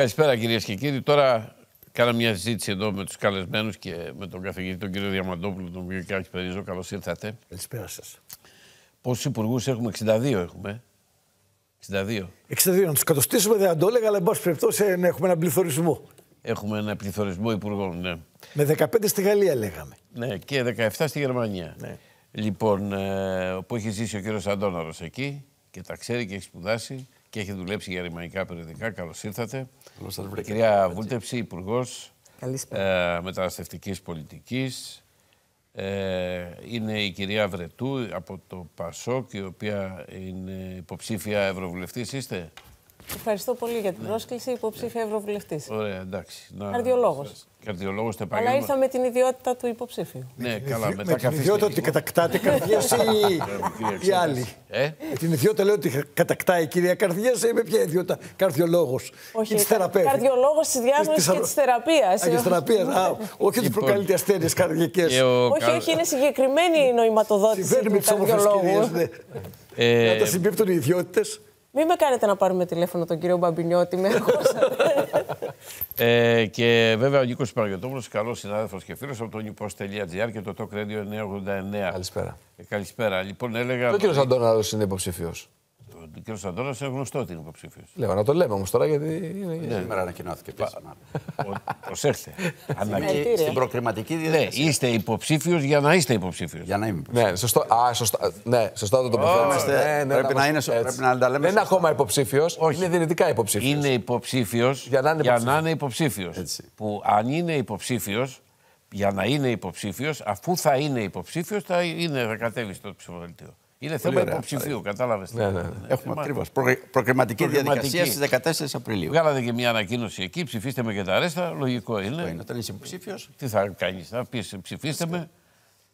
Καλησπέρα κυρίες και κύριοι. Τώρα κάναμε μια συζήτηση εδώ με τους καλεσμένους και με τον καθηγητή τον κύριο Διαμαντόπουλο, τον κύριο Κιάκη Περίζο. Καλώς ήρθατε. Καλησπέρα σας. Πόσους υπουργούς έχουμε, 62 έχουμε. 62. 62, να τους κατοστήσουμε δεν θα το έλεγα, αλλά εν πάση περιπτώσει ε, έχουμε έναν πληθωρισμό. Έχουμε ένα πληθωρισμό υπουργών, ναι. Με 15 στη Γαλλία λέγαμε. Ναι, και 17 στη Γερμανία. Ναι. Λοιπόν, ε, που έχει ζήσει ο κύριος Αντώναρος εκεί και τα ξέρει και έχει σπουδάσει και έχει δουλέψει για γερμανικά περιοδικά. Καλώς ήρθατε. Καλώς σας βρήκα. Κυρία Βούλτεψη, Υπουργός Καλησπέρα. ε, Μεταναστευτικής Πολιτικής. Ε, είναι η κυρία Βρετού από το ΠΑΣΟΚ, η οποία είναι υποψήφια ευρωβουλευτής. Είστε; Ευχαριστώ πολύ για την πρόσκληση. Υποψήφια Ευρωβουλευτής. Ωραία, εντάξει. Να- Καρδιολόγος. Καρδιολόγος το Αλλά επάγγελμα. ήρθα με την ιδιότητα του υποψήφιου. Ναι, καλά, μετά με την καθίστε ιδιότητα ότι λίγο. κατακτάτε καρδιές ή Κύριε οι άλλοι. Ε, Με την ιδιότητα λέω ότι κατακτάει η κυρία καρδιά ή με ποια ιδιότητα καρδιολόγος. Όχι, ή της θεραπεύτη. καρδιολόγος τη διάγνωση Της- και της θεραπείας. Α, και της θεραπείας. Α, όχι ότι Λοιπόν. προκαλείται ασθένειες καρδιακές. και ο Όχι, Κα- όχι, είναι συγκεκριμένη η νοηματοδότηση Συμβαίνει με του τι όμορφε κυρίες. καρδιολόγου. Ναι. Ε, Να τα συμπίπτουν οι ιδιότητες. Μην με κάνετε να πάρουμε τηλέφωνο τον κύριο Μπαμπινιώτη. Με αγχώσατε. Ε, και βέβαια ο Νίκος Παναγιώτοπουλο, καλός συνάδελφος και φίλος από το newpost.gr και το Talk Radio 989. Καλησπέρα. Ε, καλησπέρα. Λοιπόν, έλεγα. Ο κύριος Αντώναρο είναι υποψήφιο. Ο κύριο Αντώνας είναι γνωστό ότι είναι υποψήφιος. Λέω να το λέμε όμως τώρα γιατί είναι. Σήμερα ανακοινώθηκε επίσημα. Προσέχτε. Αναγκαία. Συγχαρητήρια. Στην προκριματική Ναι, διαδικασία. είστε υποψήφιος για να είστε υποψήφιος. Για να είμαι υποψήφιος. Ναι, σωστό. Α, σωστά. Ναι, σωστά το τοποθέτησε. Είμαστε- πρέπει να είναι σω- πρέπει να τα λέμε Δεν είναι σωστά. ακόμα υποψήφιος. Είναι δυνητικά υποψήφιος. Είναι υποψήφιος Για να είναι υποψήφιος. υποψήφιος. Έτσι. Που αν είναι υποψήφιος, για να είναι υποψήφιος, αφού θα είναι υποψήφιος, θα, είναι, θα κατέβει στο ψηφοδελτίο. Είναι θέμα ωραία. υποψηφίου, κατάλαβες. Ναι, ναι, ναι. Έχουμε ακριβώς. Προκριματική Προκριματική. διαδικασία στις 14 Απριλίου. Βγάλατε και μια ανακοίνωση εκεί, ψηφίστε με και τα ρέστα. Λογικό είναι. Είναι όταν είσαι υποψήφιος. Τι θα κάνεις, θα πεις ψηφίστε με.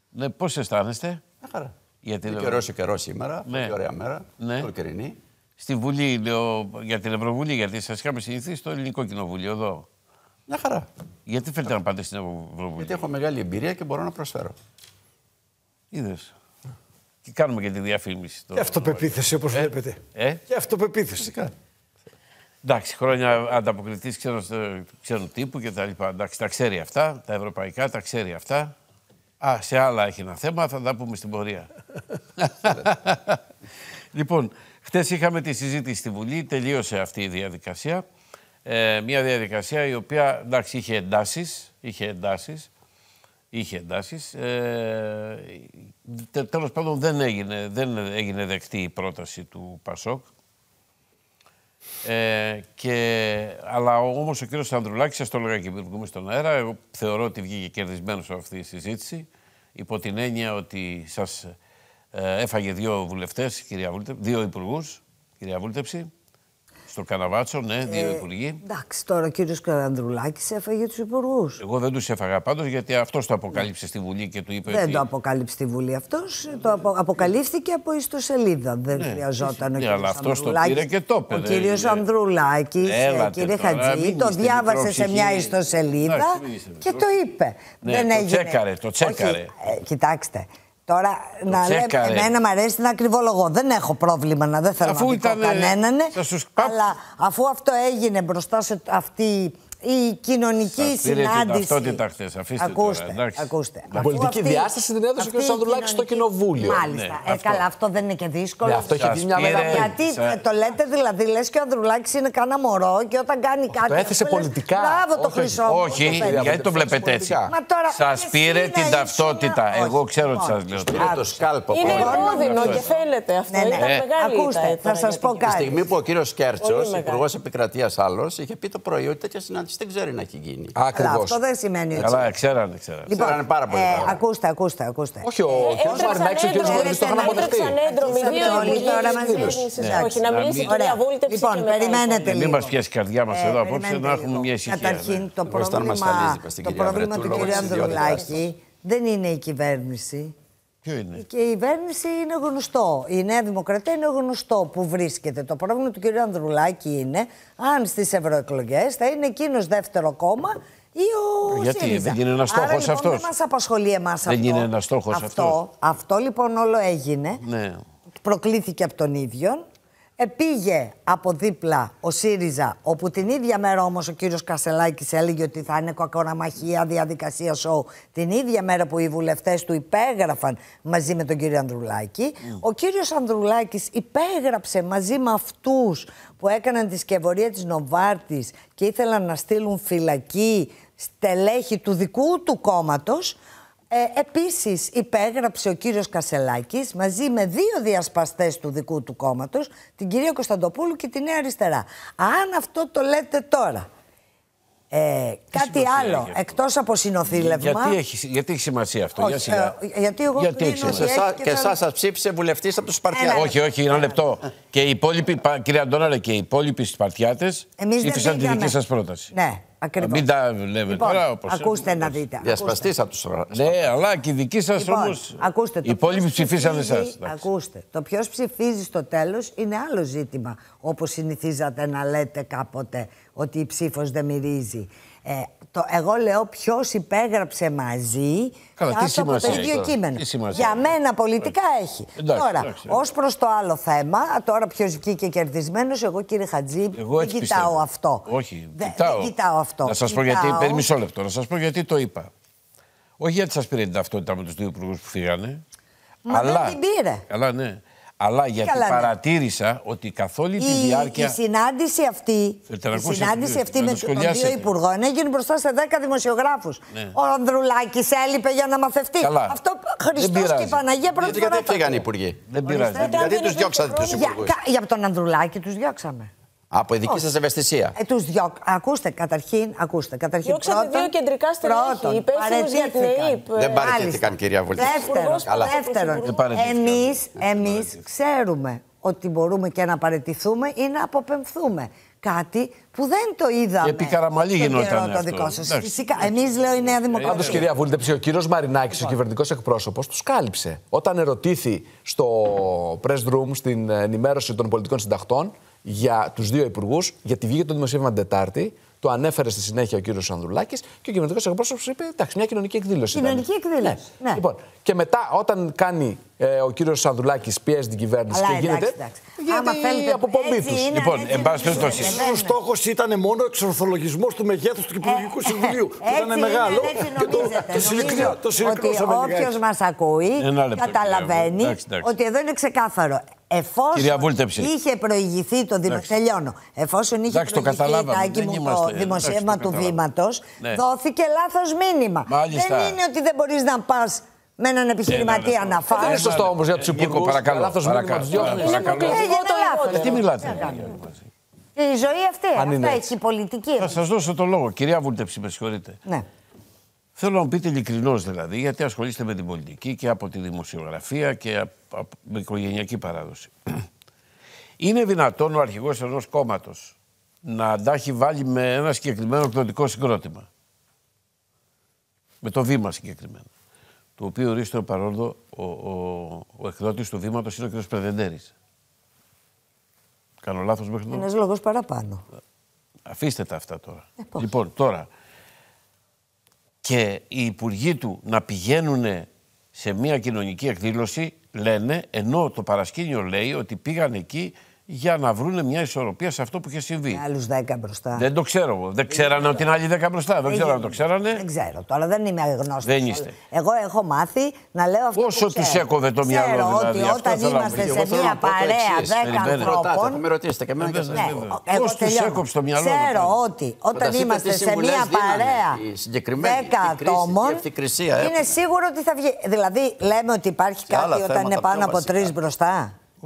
Ναι, πώς αισθάνεστε; Μια χαρά. για την Είναι Ευρω- καιρός ο καιρός σήμερα. Ναι. Πολύ ωραία μέρα. Ναι. Καλοκαιρινή. στη Βουλή, λέω, για την Ευρωβουλή, γιατί σας είχαμε συνηθίσει στο Ελληνικό Κοινοβούλιο εδώ. Μια χαρά. Γιατί θέλετε να πάτε στην Ευρωβουλή; Γιατί έχω μεγάλη εμπειρία και μπορώ να προσφέρω. Είδες. Και κάνουμε και τη διαφήμιση. Και αυτοπεποίθηση όπως βλέπετε. Ε, Και αυτοπεποίθηση. εντάξει, χρόνια ανταποκριτής ξένου, ξένου τύπου και τα λοιπά. Εντάξει, τα ξέρει αυτά, τα ευρωπαϊκά τα ξέρει αυτά. Α, σε άλλα έχει ένα θέμα, θα τα πούμε στην πορεία. λοιπόν, χτε είχαμε τη συζήτηση στη Βουλή, τελείωσε αυτή η διαδικασία. Ε, μια διαδικασία η οποία, εντάξει, είχε εντάσεις, είχε εντάσεις, είχε εντάσεις. Ε, τε, τέλος πάντων δεν έγινε, δεν έγινε δεκτή η πρόταση του Πασόκ. Ε, και, αλλά όμως ο κύριος Ανδρουλάκης, σας το έλεγα και πριν βγούμε στον αέρα, εγώ θεωρώ ότι βγήκε κερδισμένος από αυτή τη συζήτηση. Υπό την έννοια ότι σας ε, έφαγε δύο βουλευτές, κυρία Βούλτεψη, δύο υπουργούς, κυρία Βούλτεψη, στο Καναβάτσο, ναι, δύο υπουργοί. Εντάξει, τώρα ο κύριος Καρανδρουλάκης έφαγε τους υπουργούς. Εγώ δεν τους έφαγα πάντως γιατί αυτός το αποκάλυψε στη Βουλή και του είπε Δεν ότι. το αποκάλυψε τη Βουλή αυτός. Το απο- αποκαλύφθηκε από ιστοσελίδα. Δεν χρειαζόταν ο ναι, κύριος αλλά αυτός το πήρε και το είπε, Ο δεν κύριος είναι. Ανδρουλάκης, Έλατε κύριε τώρα, Χατζή, μην το είστε διάβασε σε μικρόψυχοι. μια ιστοσελίδα Εντάξει, μην είστε και το μικρόψυχοι. είπε. Ναι, δεν το έγινε. τσέκαρε, το τσέκαρε. Όχι, ε, κοιτάξτε. Τώρα, να λέμε, τσέκαρε. εμένα μου αρέσει την ακριβολογώ. Δεν έχω πρόβλημα να δεν θέλω Αφού να πει ήταν, ε, κανέναν. θα σου σπά- Αλλά αφού αυτό έγινε μπροστά σε αυτή η κοινωνική Σας πήρε την συνάντηση. ταυτότητα χθες. Αφήστε τώρα, ακούστε, εντάξει. ακούστε. Την Αφού πολιτική αυτή- διάσταση την έδωσε ο κ. αυτή η Ανδρουλάκης στο κοινωνική- Κοινοβούλιο. Μάλιστα. Ναι, ε, αυτό. καλά, αυτό δεν είναι και δύσκολο. Ναι, αυτό έχει Σας δει μια πήρε- μεγάλη. Γιατί Σα- ε, το λέτε δηλαδή, λες και ο Ανδρουλάκης είναι κανένα μωρό και όταν κάνει κάτι. έθεσε αυτό λες, πολιτικά. Μπράβο το Όχι, χρυσό. μου, Όχι, το παιδί». γιατί το Πολιτικά. βλέπετε έτσι. Μα τώρα, Σας εσύ πήρε να την ήσουν- ταυτότητα. όχι. Εγώ ξέρω τι σας Λοιπόν, λέω. Πήρε το σκάλπο. Είναι από- επώδυνο Αυτό. και φαίνεται αυτό. Ναι, ναι. Ήταν Ε, μεγάλη ακούστε, ήττα θα τώρα σας για πω την κάτι. Τη στιγμή που ο κύριος Κέρτσος, Πολύ μεγάλη. υπουργός επικρατείας άλλος, είχε πει το πρωί ότι τέτοια συνάντηση δεν ξέρει να έχει γίνει. Αλλά Ακριβώς. αυτό δεν σημαίνει έτσι. Καλά, ξέρανε, ξέρανε. Λοιπόν, Ξέρανε πάρα πολύ ε, καλά. ακούστε, ακούστε, ακούστε. Όχι, ο κ. Μαρινάκης και ο κ. Βορδής το είχαν αποδεχτεί. Έτρεξαν έντρομοι Άρχισαν δύο όλοι υπουργοί τώρα της μαζί. κυβέρνησης. Ναι. Όχι, να Να μιλήσει η μην- κυρία Ωραία. Βούλτεψη Λοιπόν, και μετά η περιμένετε υπόλοιπη. Μην λίγο. μας πιάσει η καρδιά μας εδώ απόψε, περιμένετε να έχουμε λίγο. μια ησυχία. Καταρχήν, ναι. το Εγώ αισθάνομαι πρόβλημα, ασφαλής δίπλα στην το κυρία πρόβλημα Βρετού, του λόγω κ. της ιδιότητάς Ανδρουλάκη δεν είναι η κυβέρνηση. Ποιο είναι; Και η κυβέρνηση είναι γνωστό. Η Νέα Δημοκρατία είναι γνωστό που βρίσκεται. Το πρόβλημα του κ. Ανδρουλάκη είναι αν στις ευρωεκλογές θα είναι εκείνος δεύτερο κόμμα ή ο Γιατί, ΣΥΡΙΖΑ. δεν είναι ένας Άρα, στόχος λοιπόν, αυτός; Δεν μας απασχολεί εμάς αυτό. Δεν είναι ένας στόχος αυτό. αυτός; Αυτό λοιπόν όλο έγινε. Ναι. Προκλήθηκε από τον ίδιο. Επήγε από δίπλα ο ΣΥΡΙΖΑ, όπου την ίδια μέρα όμως ο κύριος Κασελάκης έλεγε ότι θα είναι κακοναμαχία, διαδικασία σοου. Την ίδια μέρα που οι βουλευτές του υπέγραφαν μαζί με τον κύριο Ανδρουλάκη. Ο κύριος Ανδρουλάκης υπέγραψε μαζί με αυτούς που έκαναν τη σκευωρία της Νοβάρτης και ήθελαν να στείλουν φυλακή στελέχη του δικού του κόμματος ε, επίσης υπέγραψε ο κύριος Κασελάκης μαζί με δύο διασπαστές του δικού του κόμματος, την κυρία Κωνσταντοπούλου και τη Νέα Αριστερά. Αν αυτό το λέτε τώρα, ε, κάτι σημασία άλλο, έχει αυτό; εκτός από συνοθήλευμα... Γιατί έχει, γιατί έχει σημασία αυτό, Όχι, για σιγά. ε, γιατί εγώ Γιατί κρίνω έχει ότι σημασία. Σε εσά- έχει και θα- εσάς σας ψήφισε βουλευτής από τους Ε, Σπαρτιάτες. ναι. Όχι, όχι, ένα λεπτό. Και οι υπόλοιποι, πα- κύριε Αντώναρα, και οι υπόλοιποι Σπαρτιάτες Εμείς δεν ψήφισαν τη πήγαμε. δική σας πρόταση. Ναι, ακριβώς. Μην τα λέμε Λοιπόν, τώρα όπως ακούστε έρχονται. να δείτε. Διασπαστής από τους Ναι, αλλά και οι δικοί σας Λοιπόν, όμως. ακούστε, Οι το υπόλοιποι ποιος ψηφίσαν ψηφίζει- εσάς. Ακούστε, το ποιος ψηφίζει στο τέλος είναι άλλο ζήτημα. Όπως συνηθίζατε να λέτε κάποτε ότι η ψήφος δεν μυρίζει. Ε, το, εγώ λέω ποιος υπέγραψε μαζί Καλά, τι κάτω από το σημασία έχει ίδιο τώρα, κείμενο. τι σημασία Για μένα πολιτικά έχει. Εντάξει, τώρα, εντάξει. ως προς το άλλο θέμα, τώρα ποιος βγήκε κερδισμένος, εγώ κύριε Χατζή, Εγώ δεν έτσι κοιτάω πιστεύω. αυτό. Όχι, δεν, κοιτάω. δεν κοιτάω αυτό. Να σας πω γιατί. Κοιτάω- Περί μισό λεπτό. Να σας πω γιατί το είπα. Όχι γιατί σας πήρε την ταυτότητα με τους δύο υπουργούς που φύγανε. Μα δεν την πήρε. Αλλά ναι. Αλλά γιατί καλά, ναι. παρατήρησα ότι καθ' όλη τη Η, διάρκεια. η συνάντηση αυτή, Θέλετε να η ακούσετε, συνάντηση κύριε, αυτή να με το τον δύο σχολιάσετε. υπουργών έγινε μπροστά σε 10 δημοσιογράφους. Ναι. Ο Ανδρουλάκης έλειπε για να μαθευτεί. Καλά. Αυτό Δεν Χριστός και πειράζει. η Παναγία πρώτη Γιατί, φορά. γιατί το φύγανε οι ακούω. υπουργοί; Δεν πειράζει. δεν Ορίστε. πειράζει. Γιατί τους διώξατε τους Για, υπουργούς; κα- για τον Ανδρουλάκη τους διώξαμε. Από η δική σας ευαισθησία. Ε, τους διώκ... Ακούστε, καταρχήν, ακούστε. Καταρχήν, Διώξατε πρώτον, δύο κεντρικά στελέχη, πρώτον, υπεύθυνους για την παρετήθηκαν. ΕΕΠ. Δεν Μάλιστα. παραιτήθηκαν, κυρία Βουλή. Δεύτερον, Υπουργός Καλά. δεύτερον Δεν παραιτήθηκαν. εμείς, Δεν εμείς παραιτήθηκαν. ξέρουμε ότι μπορούμε και να παραιτηθούμε ή να αποπεμφθούμε. Κάτι που δεν το είδαμε. Και επί Καραμαλή στον γινόταν καιρό το αυτό. δικό σας. Εντάξει. Φυσικά. Εμείς λέω η Νέα Δημοκρατία. Πάντως, κυρία Βούλτεψη, ο κύριος Μαρινάκης, ο κυβερνητικός εκπρόσωπος, τους κάλυψε. Όταν ερωτήθη στο press room, στην ενημέρωση των πολιτικών συντακτών, για τους δύο υπουργούς, γιατί βγήκε το δημοσίευμα την Τετάρτη, το ανέφερε στη συνέχεια ο κύριος Ανδρουλάκης και ο κυβερνητικός εκπρόσωπος είπε: Εντάξει, μια κοινωνική εκδήλωση. ήταν». Κοινωνική εκδήλωση, ναι. Λοιπόν, και μετά, όταν κάνει ε, ο κύριος Ανδρουλάκη πιέζει την κυβέρνηση Αλλά και γίνεται. εντάξει, εντάξει. γίνεται Άμα θέλετε, η αποπομπή έτσι τους. είναι, Λοιπόν, έτσι εν πάση είναι. περιπτώσει. Ε, βέβαια. Ο στόχος ήταν μόνο ο εξορθολογισμός του μεγέθους του Υπουργικού Συμβουλίου. Ε, που ήταν έτσι μεγάλο είναι, έτσι και το, νομίζετε. το συρρυκνώ- Νομίζω το συρρυκνώσαμε Ότι λιγάκι. όποιος μας ακούει Ένα λεπτό, καταλαβαίνει κυρία Βούλτεψη. Εντάξει, εντάξει. ότι εδώ είναι ξεκάθαρο. Εφόσον Κυρία Βούλτεψη. είχε προηγηθεί το δημο... Εντάξει. Τελειώνω. Εφόσον είχε Εντάξει, το προηγηθεί καταλάβαμε. Τάκη Δεν μου, είμαστε- το εντάξει, δημοσίευμα το του καταλάβαμε. βήματος, Ναι. δόθηκε λάθος μήνυμα. Μάλιστα. Δεν είναι ότι δεν μπορείς να πας με έναν επιχειρηματία ναι, να ναι. φας. Δεν είναι σωστό όμω για του Νίκο, υπουργού. παρακαλώ, Λάθο μήνυμα παρακαλώ. του διώχνει. Είναι Παρακαλώ. αποκλειστικό Έγινε το λάθος. λιγότερο. Τι μιλάτε. Η ζωή αυτή, Αν είναι αυτά έτσι. έχει η πολιτική. Θα σα δώσω το λόγο. Κυρία Βούλτεψη, με συγχωρείτε. Ναι. Θέλω να μου πείτε ειλικρινώ δηλαδή, γιατί ασχολείστε με την πολιτική και από τη δημοσιογραφία και από, από, με οικογενειακή παράδοση. Είναι δυνατόν ο αρχηγό ενό κόμματο να τα έχει βάλει με ένα συγκεκριμένο εκδοτικό συγκρότημα. Με το βήμα συγκεκριμένα. Το οποίο ορίστο παρόλο ο, ο, ο εκδότης του βήματος είναι ο κ. Πρεδεντέρη. Κάνω λάθος μέχρι τώρα; Ένας λόγος παραπάνω. Αφήστε τα αυτά τώρα. πώς; λοιπόν, τώρα. Και οι υπουργοί του να πηγαίνουν σε μια κοινωνική εκδήλωση, λένε, ενώ το παρασκήνιο λέει ότι πήγαν εκεί για να βρουν μια ισορροπία σε αυτό που είχε συμβεί. Άλλους 10 μπροστά. Δεν το ξέρω εγώ. Δεν ξέρανε ότι είναι άλλοι 10 μπροστά. Δεν ξέρω αν το ξέρανε. Δεν ξέρω. Τώρα δεν είμαι γνώστη. Δεν είστε. Εγώ έχω μάθει να λέω αυτό. Όσο που τους ξέρω. έκοβε το μυαλό, Ξέρω δηλαδή. ότι Αυτό όταν θέλω να είμαστε πω. σε Εγώ θέλω μια να πω το παρέα εξής. 10 Περιμένετε. Ρωτάτε, θα ανθρώπων. με ρωτήσετε και εμένα και Βέβαια, εσάς. Ναι, βέβαια. εγώ Πώς τους τελειώνω. έκοψε το μυαλό, Ξέρω να ότι όταν Όταν είμαστε είπατε σε συμβουλές μια δίνανε, παρέα η συγκεκριμένη, 10 η κρίση, ατόμων, η ευθυκρισία είναι έχουμε. σίγουρο ότι θα βγει. Δηλαδή, λέμε ότι υπάρχει Σε άλλα κάτι όταν είναι θέματα πάνω πιο από βασικά. τρει μπροστά.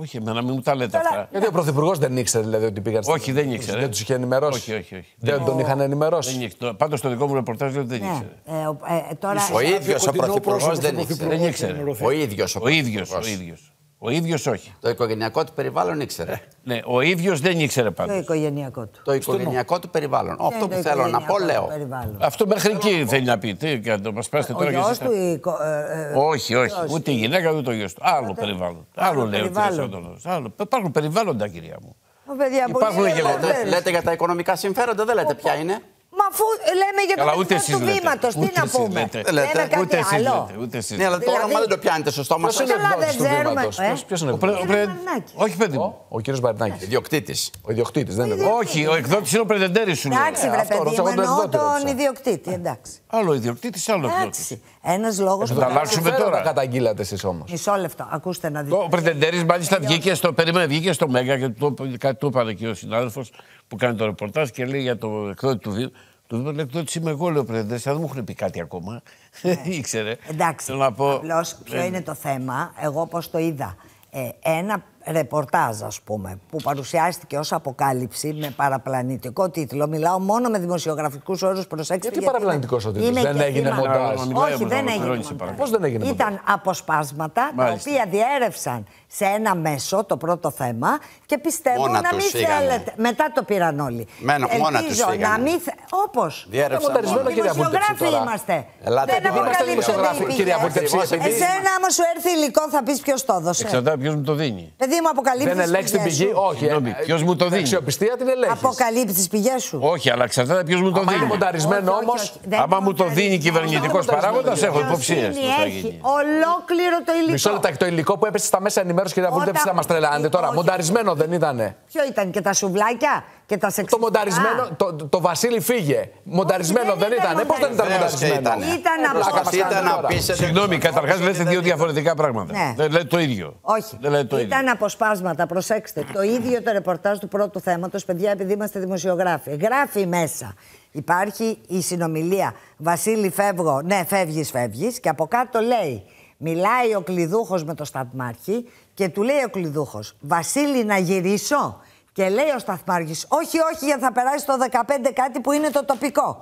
Όχι, εμένα μην μου τα λέτε Τώρα- αυτά. Γιατί ο Πρωθυπουργός δεν ήξερε δηλαδή ότι πήγαν στην Όχι, δεν ήξερε. Δεν τους είχε ενημερώσει; Όχι, όχι, όχι. Δεν τον είχαν ενημερώσει; Δεν ήξερε. Πάντως το δικό μου ρεπορτάζ λέει ότι δεν Ναι. ήξερε. Ε, ο- ε, τώρα, Ο ίδιος ο κοντινό Πρωθυπουργός πρόσωπο δεν του ήξερε. Πρωθυπουργού Δεν ήξερε. έχει ενημερωθεί. Ο ίδιος Ο ίδιος. Ο ίδιος. Ο ίδιος όχι. Το οικογενειακό του περιβάλλον ήξερε. Ναι, ο ίδιος δεν ήξερε το πάντω. οικογενειακό του. Το οικογενειακό του περιβάλλον. Αυτό Είναι που το θέλω να πω, οικογενειακό λέω. του περιβάλλον. Αυτό μέχρι εκεί θέλει να πει. Τι, και να το μας πάσετε Ο τώρα και γιος εσείς. του. η κο- ε, ε, Όχι, όχι. γιος Ούτε η γυναίκα ούτε ο γιος του. Άλλο περιβάλλον. Άλλο λέει ο κ. περιβάλλον. Αντώνος. Άλλο. Υπάρχουν περιβάλλοντα, κυρία μου. Ω, παιδιά, Υπάρχουν πολύ και ωραία, εγώ. δεν Λέτε, λέτε για τα οικονομικά συμφέροντα, δεν λέτε ποια είναι. Μα Αφού λέμε για το Καλά, ούτε μεθό εσείς του λέτε. βήματος, τι Ούτε να εσείς πούμε; λέτε. Δεν λέτε. Λέμε κάτι Ούτε εσείς άλλο. λέτε. Ούτε εσείς Ναι, αλλά το Δηλαδή- όνομα δεν το πιάνετε στο στόμα Ποιος σας. είναι Καλά, εκδότη δεν του ξέρουμε, βήματος; ε; Ποιος είναι Ο πρε- εκδότης; ο πρε- Μαρινάκης. Όχι, παιδί μου. Ο κύριος Μπαρνάκη. Ιδιοκτήτης. Ο ιδιοκτήτης, δεν είναι. Όχι, ο εκδότης είναι ο πρετεντέρη σου. λέει. Εντάξει, βρε αυτό παιδί ρώτησα, μου, εγώ τον εννοώ εκδότη τον ρώτησα. ιδιοκτήτη. Εντάξει. Άλλο ιδιοκτήτης, άλλο εκδότης. Εντάξει. Ένας λόγος θα που. τα αλλάξουμε τώρα. τα καταγγείλατε εσείς όμως. Μισό λεπτό, ακούστε να δείτε. Ο πρετεντέρη μάλιστα βγήκε στο, περίμενε, βγήκε στο Μέγκα και του, κάτι του είπαν εκεί ο συνάδελφος που κάνει το ρεπορτάζ και λέει για το εκδότη του βίου. Του είπε, λέει, εκδότη είμαι εγώ, λέει ο πρετεντέρη, δεν μου έχουν πει κάτι ακόμα. Ήξερε. Εντάξει. Θέλω να πω. Απλώς, ποιο ε, είναι το θέμα, εγώ πώς το είδα. Ε, ένα ρεπορτάζ, ας πούμε, που παρουσιάστηκε ως αποκάλυψη με παραπλανητικό τίτλο. Μιλάω μόνο με δημοσιογραφικούς όρους, προσέξτε. Γιατί παραπλανητικός ο τίτλος, είμαι δεν και έγινε θύμα. μοντάζ. Μιλάει Όχι, ο δεν Μιχάλης έγινε Μελώνης, σε μοντάζ. παρακαλώ. Πώς δεν έγινε Ήταν αποσπάσματα, τα Μάλιστα. οποία διέρευσαν σε ένα μέσο το πρώτο θέμα και πιστεύω Μόνα να τους μην φύγανε. θέλετε. Μετά το πήραν όλοι. Μένω- μόνα τους Ελπίζω να φύγανε. μην. θε- Όπως. Διέρευσαν μονταρισμένο, μόνο. κυρία Βούλτεψη, Δημοσιογράφοι τώρα. είμαστε. Ελάτε, δεν επειδή είμαστε αποκαλύπτονται δημοσιογράφοι, οι πηγές. κυρία Βούλτεψη, Ακριβώς, επειδή- Εσένα, άμα σου έρθει υλικό, θα πεις ποιος το έδωσε. Εξαρτάται ποιος μου το δίνει. Παιδί μου, αποκαλύπτεις. Δεν ελέγξει την πηγή; Όχι. Συγγνώμη, ε, ποιος μου το η δίνει; Αξιοπιστία την ελέγχεις. Αποκαλύπτεις τις πηγές σου. Όχι, αλλά εξαρτάται ποιος μου το Άμα είναι δίνει. μονταρισμένο Όχι, όμως. όχι, όχι. Δεν Άμα είναι μου το δίνει μονταρισμένο. κυβερνητικός παράγοντας, έχω υποψίες. Δικαιοσύνη έχει ολόκληρο το υλικό. Μισό λεπτάκι το υλικό που έπεσε στα μέσα ενημέρωσης, κυρία Όταν- Βούλτεψη, θα μα τρελάνετε τώρα. Όχι. Μονταρισμένο δεν ήτανε. Ποιο ήταν και τα σουβλάκια; Και τα Το σεξουαλικά. μονταρισμένο, το, το, το Βασίλη φύγε. Μονταρισμένο δεν δεν ήταν ήταν. Πώς δεν ήταν Βεβαίως και μονταρισμένο; ήταν. Ήταν από Προσπαθείτε να τώρα. πείσετε. Συγγνώμη, καταρχάς λέτε δύο διαφορετικά πράγματα. Ναι. Δεν λέτε το ίδιο. Όχι. Δεν λέτε το ίδιο. Ήταν αποσπάσματα. Προσέξτε. Το ίδιο το ρεπορτάζ του πρώτου θέματος, παιδιά, επειδή είμαστε δημοσιογράφοι. Γράφει μέσα. Υπάρχει η συνομιλία Βασίλη, φεύγω. Ναι, φεύγεις, φεύγεις. Και από κάτω λέει. Μιλάει ο κλειδούχος με το σταθμάρχη και του λέει ο κλειδούχος: Βασίλη, να γυρίσω. Και λέει ο σταθμάρχης: Όχι, όχι, γιατί θα περάσει το 15 κάτι που είναι το τοπικό.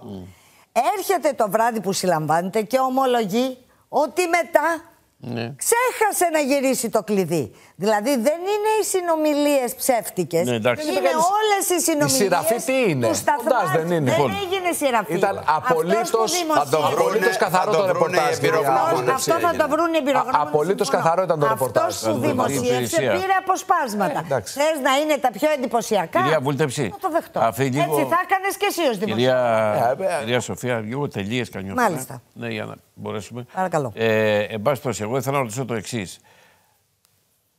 Έρχεται το βράδυ που συλλαμβάνεται και ομολογεί ότι μετά Ναι. Ξέχασε να γυρίσει το κλειδί. Δηλαδή δεν είναι οι συνομιλίες ψεύτικες. Ναι, εντάξει. είναι Δεν είπε όλες οι συνομιλίες. σειραφή τι είναι; Του σταθμάρχη. Μοντάζ δεν είναι. Δεν Λοιπόν, έγινε σειραφή. ήταν απολύτως- Αυτός που θα το δημοσίευσε- βρούνε- Απολύτως καθαρό θα το το βρούνε ρεπορτάζ, οι κυρία εμπειρογνώμονες. Αυτό θα το βρουν οι εμπειρογνώμονες. Α- απολύτως συμφωνώ. καθαρό ήταν το ρεπορτάζ. Αυτός που Συμφωνώ. δημοσίευσε Υπηρεσία. πήρε αποσπάσματα. Ε, εντάξει. Θες να είναι τα πιο εντυπωσιακά; Κυρία Βούλτεψη, Θα το δεχτώ. αυτή λίγο- Έτσι θα έκανες και εσύ ως Κυρία, δημοσιογράφος. Ε, ε. κυρία Σοφία, λίγο τελείες κανιώ. Μάλιστα. Ναι, για να μπορέσουμε. Παρακαλώ. Ε, εν πάση περιπτώσει, εγώ ήθελα να ρωτήσω το εξής.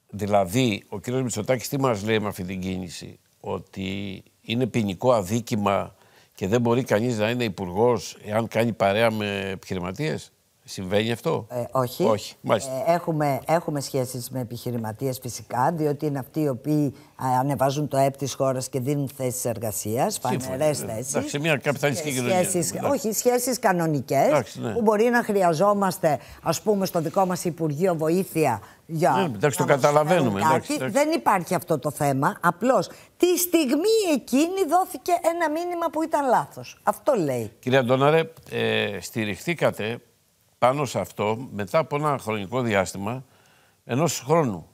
Δηλαδή, ο κύριος Μητσοτάκης τι μας λέει με αυτή την κίνηση, ότι είναι ποινικό αδίκημα και δεν μπορεί κανείς να είναι υπουργός εάν κάνει παρέα με επιχειρηματίες; Συμβαίνει αυτό; Ε, όχι. Όχι, μάλιστα. Ε, έχουμε, έχουμε σχέσεις με επιχειρηματίες φυσικά, διότι είναι αυτοί οι οποίοι α, ανεβάζουν το ΕΠ της χώρας και δίνουν θέσεις εργασίας, Σύμφωνα, φανερές ναι. θέσεις. Εντάξει, σε μια καπιταλιστική Ε, κοινωνία. σχέσεις- Εντάξει. όχι, σχέσεις κανονικές, Εντάξει, ναι. που μπορεί να χρειαζόμαστε, ας πούμε, στο δικό μας Υπουργείο βοήθεια για Ναι, εντάξει, το να μας καταλαβαίνουμε, φέρουν εντάξει, κάτι. εντάξει. Δεν υπάρχει αυτό το θέμα, απλώς τη στιγμή εκείνη δόθηκε ένα μήνυμα που ήταν λάθος. Αυτό λέει. Κύριε Αντώναρε, ε, στηριχθήκατε πάνω σε αυτό μετά από ένα χρονικό διάστημα ενός χρόνου.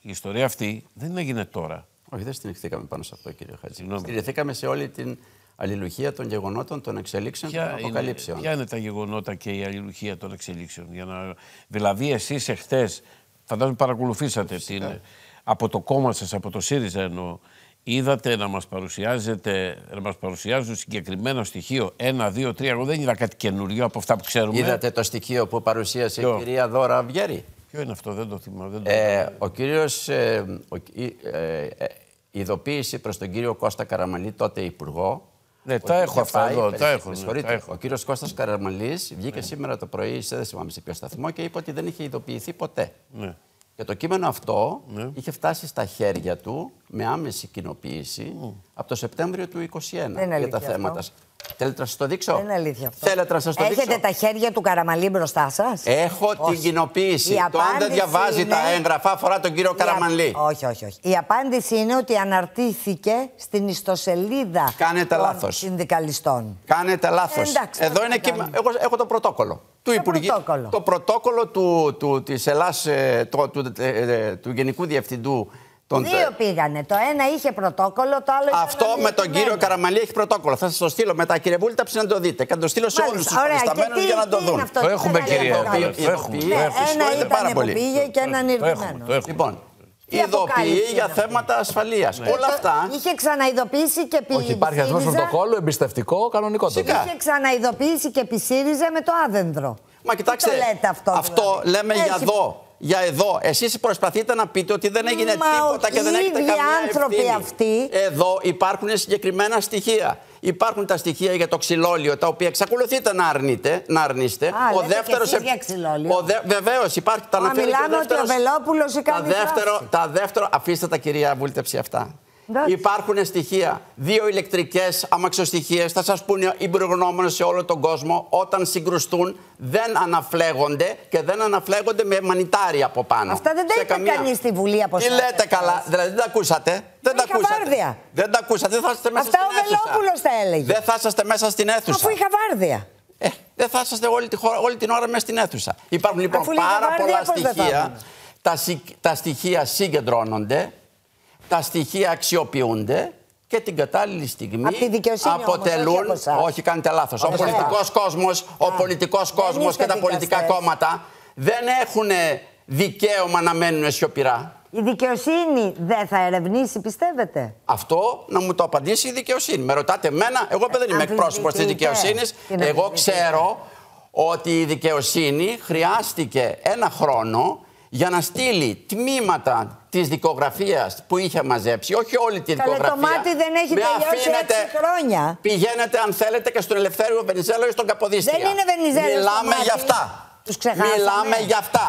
Η ιστορία αυτή δεν έγινε τώρα. Όχι, δεν στηριχθήκαμε πάνω σε αυτό, κύριε Χατζη. Συγγνώμη. Στηριχθήκαμε σε όλη την αλληλουχία των γεγονότων, των εξελίξεων, των Ποια είναι, αποκαλύψεων. ποια είναι τα γεγονότα και η αλληλουχία των εξελίξεων. Για να... Δηλαδή, εσείς εχθές, φαντάζομαι παρακολουθήσατε την, από το κόμμα σας, από το ΣΥΡΙΖΑ εννοώ, είδατε να μας παρουσιάζετε, να μας παρουσιάζουν συγκεκριμένο στοιχείο. Ένα, δύο, τρία. Εγώ δεν είδα κάτι καινούριο από αυτά που ξέρουμε. Είδατε το στοιχείο που παρουσίασε Ποιο; η κυρία Δώρα Αυγέρη; Ποιο είναι αυτό, δεν το θυμάμαι. Δεν το... Ε, ο κύριος, ε, ο, η, ε, ε, ειδοποίηση προς τον κύριο Κώστα Καραμαλή, τότε υπουργό. Ναι, ότι τα έχω είχε αυτά πάει- εδώ, τα περι- έχω, με ναι, συγχωρείτε. τα έχω. Ναι. Ο κύριος Κώστας Καραμαλής βγήκε σήμερα το πρωί, σε δεν θυμάμαι σε ποιο σταθμό, και είπε ότι δεν είχε ειδοποιηθεί ποτέ. Ναι. Και το κείμενο αυτό Ναι. είχε φτάσει στα χέρια του με άμεση κοινοποίηση από το Σεπτέμβριο του 2021 είναι για τα αλήθεια θέματα. αυτό. Θέλετε να σας το δείξω; Δεν είναι αλήθεια αυτό. Θέλετε να σας το Έχετε δείξω; τα χέρια του Καραμαλή μπροστά σας; Έχω την κοινοποίηση. Η Το αν δεν απάντηση διαβάζει τα είναι- έγγραφα αφορά τον κύριο Η α- Καραμανλή. Όχι, όχι, όχι. Η απάντηση είναι ότι αναρτήθηκε στην ιστοσελίδα Κάνετε των λάθος. συνδικαλιστών. Κάνετε λάθος. εντάξει, Εδώ τι είναι να κείμενο. κάνουμε. Εγώ έχω το πρωτόκολλο. Του Το Υπουργείου. πρωτόκολλο. Το πρωτόκολλο του, του, της Ελλάς, ε, το- του, ε, ε, του Γενικού Διευθυντού. Των, Δύο πήγανε. Το ένα είχε πρωτόκολλο, το άλλο ήταν Αυτό με τον αναρτημένο. κύριο Καραμαλή έχει πρωτόκολλο. Θα σας το στείλω μετά, κύριε Βούλταψη, να το δείτε. Και να το στείλω σε όλους Μάλιστα. τους Ωραία. Και παρισταμένους τι- για να το τι είναι δουν. αυτό, Το τι έχουμε, ήταν κυρία αυτό. Αντώνη, Ειδοποιεί- το έχουμε, ειδοποιεί- το Ναι, έχουμε. ένα Συγχωρείτε ήταν πάρα που πολύ. πήγε και έναν Το έχουμε, ηρμένο. το έχουμε. Λοιπόν, αποκάλυψη ειδοποιεί είναι για αυτή; θέματα ασφαλείας. Ε, Όλα το- αυτά. Είχε ξαναειδοποιήσει και επί Όχι, υπάρχει αυτός ΣΥΡΙΖΑ. πρωτοκόλλο, εμπιστευτικό, κανονικό το Φυσικά. Είχε ξαναειδοποιήσει και επί ΣΥΡΙΖΑ με το άδενδρο. Μα κοιτάξτε, Τι το λέτε αυτό, δηλαδή; λέμε για Έχει- εδώ. Για εδώ. Εσείς προσπαθείτε να πείτε ότι δεν έγινε Μα τίποτα και οι δεν έχετε ίδιοι καμία άνθρωποι ευθύνη. αυτοί- Εδώ υπάρχουν συγκεκριμένα στοιχεία. Υπάρχουν τα στοιχεία για το ξυλόλιο, τα οποία εξακολουθείτε να, αρνείτε, να αρνείστε. λέτε κι εσείς για ξυλόλιο. Δε... Βεβαίως υπάρχει. Τα Μα αναφέρει και μιλάμε ότι ο δεύτερος- Βελόπουλος ή τα κάνει δεύτερο, φράση. τα δεύτερο, αφήστε τα κυρία βούλτεψη αυτά. Εντάξει. Υπάρχουν στοιχεία. Δύο ηλεκτρικές αμαξοστοιχίες θα σας πούνε οι προγνώμονε σε όλο τον κόσμο όταν συγκρουστούν δεν αναφλέγονται και δεν αναφλέγονται με μανιτάρι από πάνω. Αυτά δεν τα Σε είπε κανείς στη Βουλή από Τι εσάς λέτε εχθές. καλά, δηλαδή δεν τα ακούσατε. Δεν τα είχα ακούσατε. βάρδια. Δεν τα ακούσατε, δεν θα είστε μέσα Αυτά στην ο αίθουσα. Βελόπουλος τα έλεγε. Δεν θα είσαστε μέσα στην αίθουσα. Αφού είχα βάρδια. Ε, δεν θα είσαστε όλη, τη χώρα- όλη την ώρα μέσα στην αίθουσα. Υπάρχουν λοιπόν Αφού λίγα πάρα βάρδια, πολλά πώς δεν θα στοιχεία. ήμουν. Τα, συ- τα στοιχεία συγκεντρώνονται, τα στοιχεία αξιοποιούνται και την κατάλληλη στιγμή Απ' τη δικαιοσύνη όμως, αποτελούν. όχι από εσάς. όχι, κάνετε λάθος. Ο Από πολιτικός εσάς. κόσμο ο πολιτικός κόσμος είστε και τα πολιτικά δικαστές. κόμματα δεν έχουν δικαίωμα να μένουν σιωπηρά. Η δικαιοσύνη δεν θα ερευνήσει, πιστεύετε; Αυτό να μου το απαντήσει η δικαιοσύνη. Με ρωτάτε εμένα, εγώ δεν είμαι εκπρόσωπος της Αμφισβητείτε. δικαιοσύνης. Τι να Εγώ αμφισβητείτε. ξέρω ότι η δικαιοσύνη χρειάστηκε ένα χρόνο για να στείλει τμήματα της δικογραφίας που είχε μαζέψει, όχι όλη τη Καλέ, το δικογραφία. μάτι δεν έχει Με τελειώσει έξι χρόνια. Πηγαίνετε, αν θέλετε, και στον Ελευθέριο Βενιζέλο ή στον Καποδίστρια. Δεν είναι Βενιζέλος στο Μιλάμε μάτι. για αυτά. Τους ξεχάσαμε. Μιλάμε για αυτά.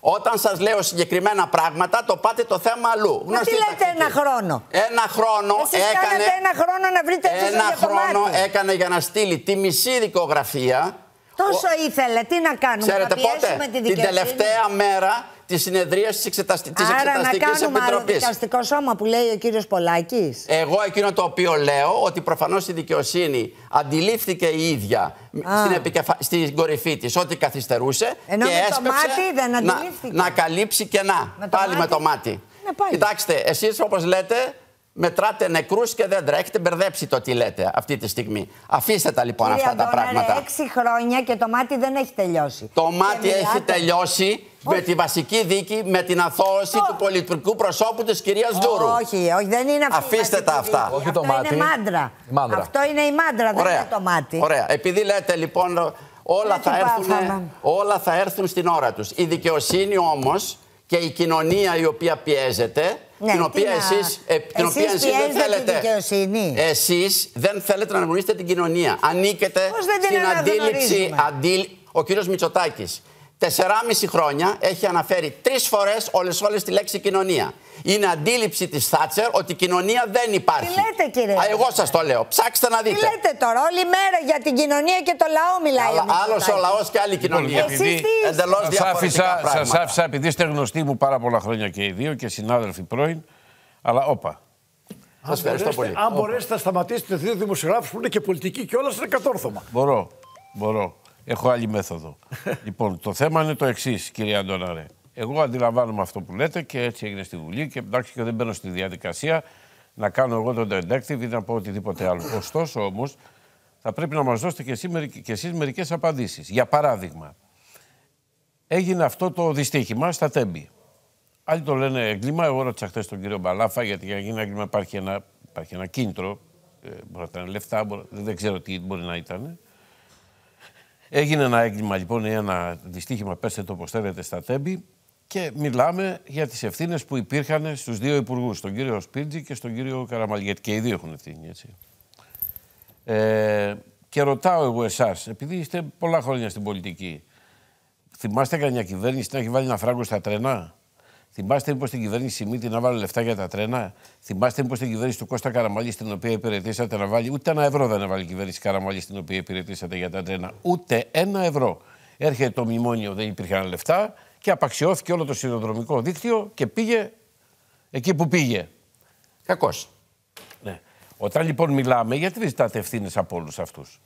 Όταν σας λέω συγκεκριμένα πράγματα, το πάτε το θέμα αλλού. Μα Γνωστή τι λέτε τακτική. ένα χρόνο; Ένα χρόνο Εσείς έκανε. κάνατε ένα χρόνο να βρείτε έξω Ένα για το χρόνο μάτι. έκανε για να στείλει τη μισή δικογραφία. Τόσο ήθελε, τι να κάνουμε, Ξέρετε θα πιέσουμε πότε, τη την δικαιοσύνη. τελευταία μέρα τη συνεδρία της εξεταστη... της Άρα να Εξεταστικής κάνουμε άλλο Επιτροπής. δικαστικό σώμα που λέει ο κύριος Πολάκης. Εγώ εκείνο το οποίο λέω ότι προφανώς η δικαιοσύνη αντιλήφθηκε η ίδια στην, επικεφα... στην κορυφή της ότι καθυστερούσε Ενώ και με το έσπευσε μάτι δεν να, αντιλήφθηκε. να καλύψει κενά. Με το πάλι με μάτι. το μάτι. Ναι, πάλι. Κοιτάξτε, εσείς όπως λέτε μετράτε νεκρούς και δέντρα. Έχετε μπερδέψει το τι λέτε αυτή τη στιγμή. Αφήστε τα λοιπόν Κύριε αυτά τα Αντώναρε, πράγματα. έξι χρόνια και το μάτι δεν έχει τελειώσει. Το Και μάτι έχει μιλάτε- τελειώσει με τη βασική δίκη, με την αθώωση Το- του πολιτικού προσώπου της κυρίας Δούρου. Όχι, όχι, δεν είναι αυτή η Αφήστε τα βασική αυτά. δίκη. Όχι το Αυτό μάτι. είναι μάντρα. Η μάντρα. Αυτό είναι η μάντρα, δεν είναι το μάτι. Ωραία. Επειδή λέτε λοιπόν όλα Έτσι θα, έρθουν, πάθαμε. όλα θα έρθουν στην ώρα τους. Η δικαιοσύνη όμως και η κοινωνία η οποία πιέζεται, Ναι, την τι οποία να- εσείς, ε, την Εσείς οποία εσείς δεν πιέζετε τη θέλετε. δικαιοσύνη. Εσείς δεν θέλετε να αναγνωρίσετε την κοινωνία. Ανήκετε Πώς δεν την στην αντίληψη. αναγνωρίζουμε; Αντίλ... Ο κύριος Μητσοτάκης. Τεσσεράμιση χρόνια έχει αναφέρει τρεις φορές όλες, όλες τη λέξη κοινωνία. Είναι αντίληψη της Θάτσερ ότι η κοινωνία δεν υπάρχει. Τι λέτε, κύριε; Α, εγώ Αντώνη. σας το λέω. Ψάξτε να Τι δείτε. λέτε τώρα, όλη μέρα για την κοινωνία και το λαό μιλάει. ο Άλλος Μητσοτάκης. ο λαός και άλλη κοινωνία. Εσείς τι είστε; Εντελώς Σας διαφορετικά άφησα, σας πράγματα. άφησα, επειδή είστε γνωστοί μου πάρα πολλά χρόνια και οι δύο και συνάδελφοι πρώην, αλλά όπα. Σας ευχαριστώ πολύ. Αν μπορέσετε να σταματήσετε δύο δημοσιογράφους που είναι και πολιτικοί και όλα είναι κατόρθωμα. Μπορώ, μπορώ. Έχω άλλη μέθοδο. λοιπόν, το θέμα είναι το εξής, κύριε Αντώναρε. Εγώ αντιλαμβάνομαι αυτό που λέτε και έτσι έγινε στη Βουλή και εντάξει και δεν μπαίνω στη διαδικασία να κάνω εγώ τον detective ή να πω οτιδήποτε άλλο. Ωστόσο όμως, θα πρέπει να μας δώσετε και, εσείς, μερικ- και εσείς μερικές απαντήσεις. Για παράδειγμα, έγινε αυτό το δυστύχημα στα Τέμπη. Άλλοι το λένε έγκλημα. Εγώ ρώτησα χθες τον κύριο Μπαλάφα γιατί για να γίνει έγκλημα υπάρχει ένα, υπάρχει ένα κίνητρο. Ε, μπορεί να ήταν λεφτά, μπορεί, δεν ξέρω τι μπορεί να ήταν. Έγινε ένα έγκλημα λοιπόν ή ένα δυστύχημα, πέστε το όπως θέλετε, στα Τέμπη και μιλάμε για τις ευθύνες που υπήρχαν στους δύο υπουργούς, τον κύριο Σπίρτζη και στον κύριο Καραμαλή, γιατί και οι δύο έχουν ευθύνη, έτσι. Ε, και ρωτάω εγώ εσάς, επειδή είστε πολλά χρόνια στην πολιτική, θυμάστε καμιά κυβέρνηση να έχει βάλει ένα φράγκο στα τρένα; Θυμάστε μήπως την κυβέρνηση Σιμίτη να βάλει λεφτά για τα τρένα; Θυμάστε μήπως την κυβέρνηση του Κώστα Καραμαλή στην οποία υπηρετήσατε να βάλει. Ούτε ένα ευρώ δεν έβαλε η κυβέρνηση Καραμαλή στην οποία υπηρετήσατε για τα τρένα. Ούτε ένα ευρώ. Έρχεται το μνημόνιο, δεν υπήρχαν λεφτά και απαξιώθηκε όλο το σιδηροδρομικό δίκτυο και πήγε εκεί που πήγε. Κακός. Ναι. Όταν λοιπόν μιλάμε, γιατί δεν ζητάτε ευθύνες από όλους αυτούς;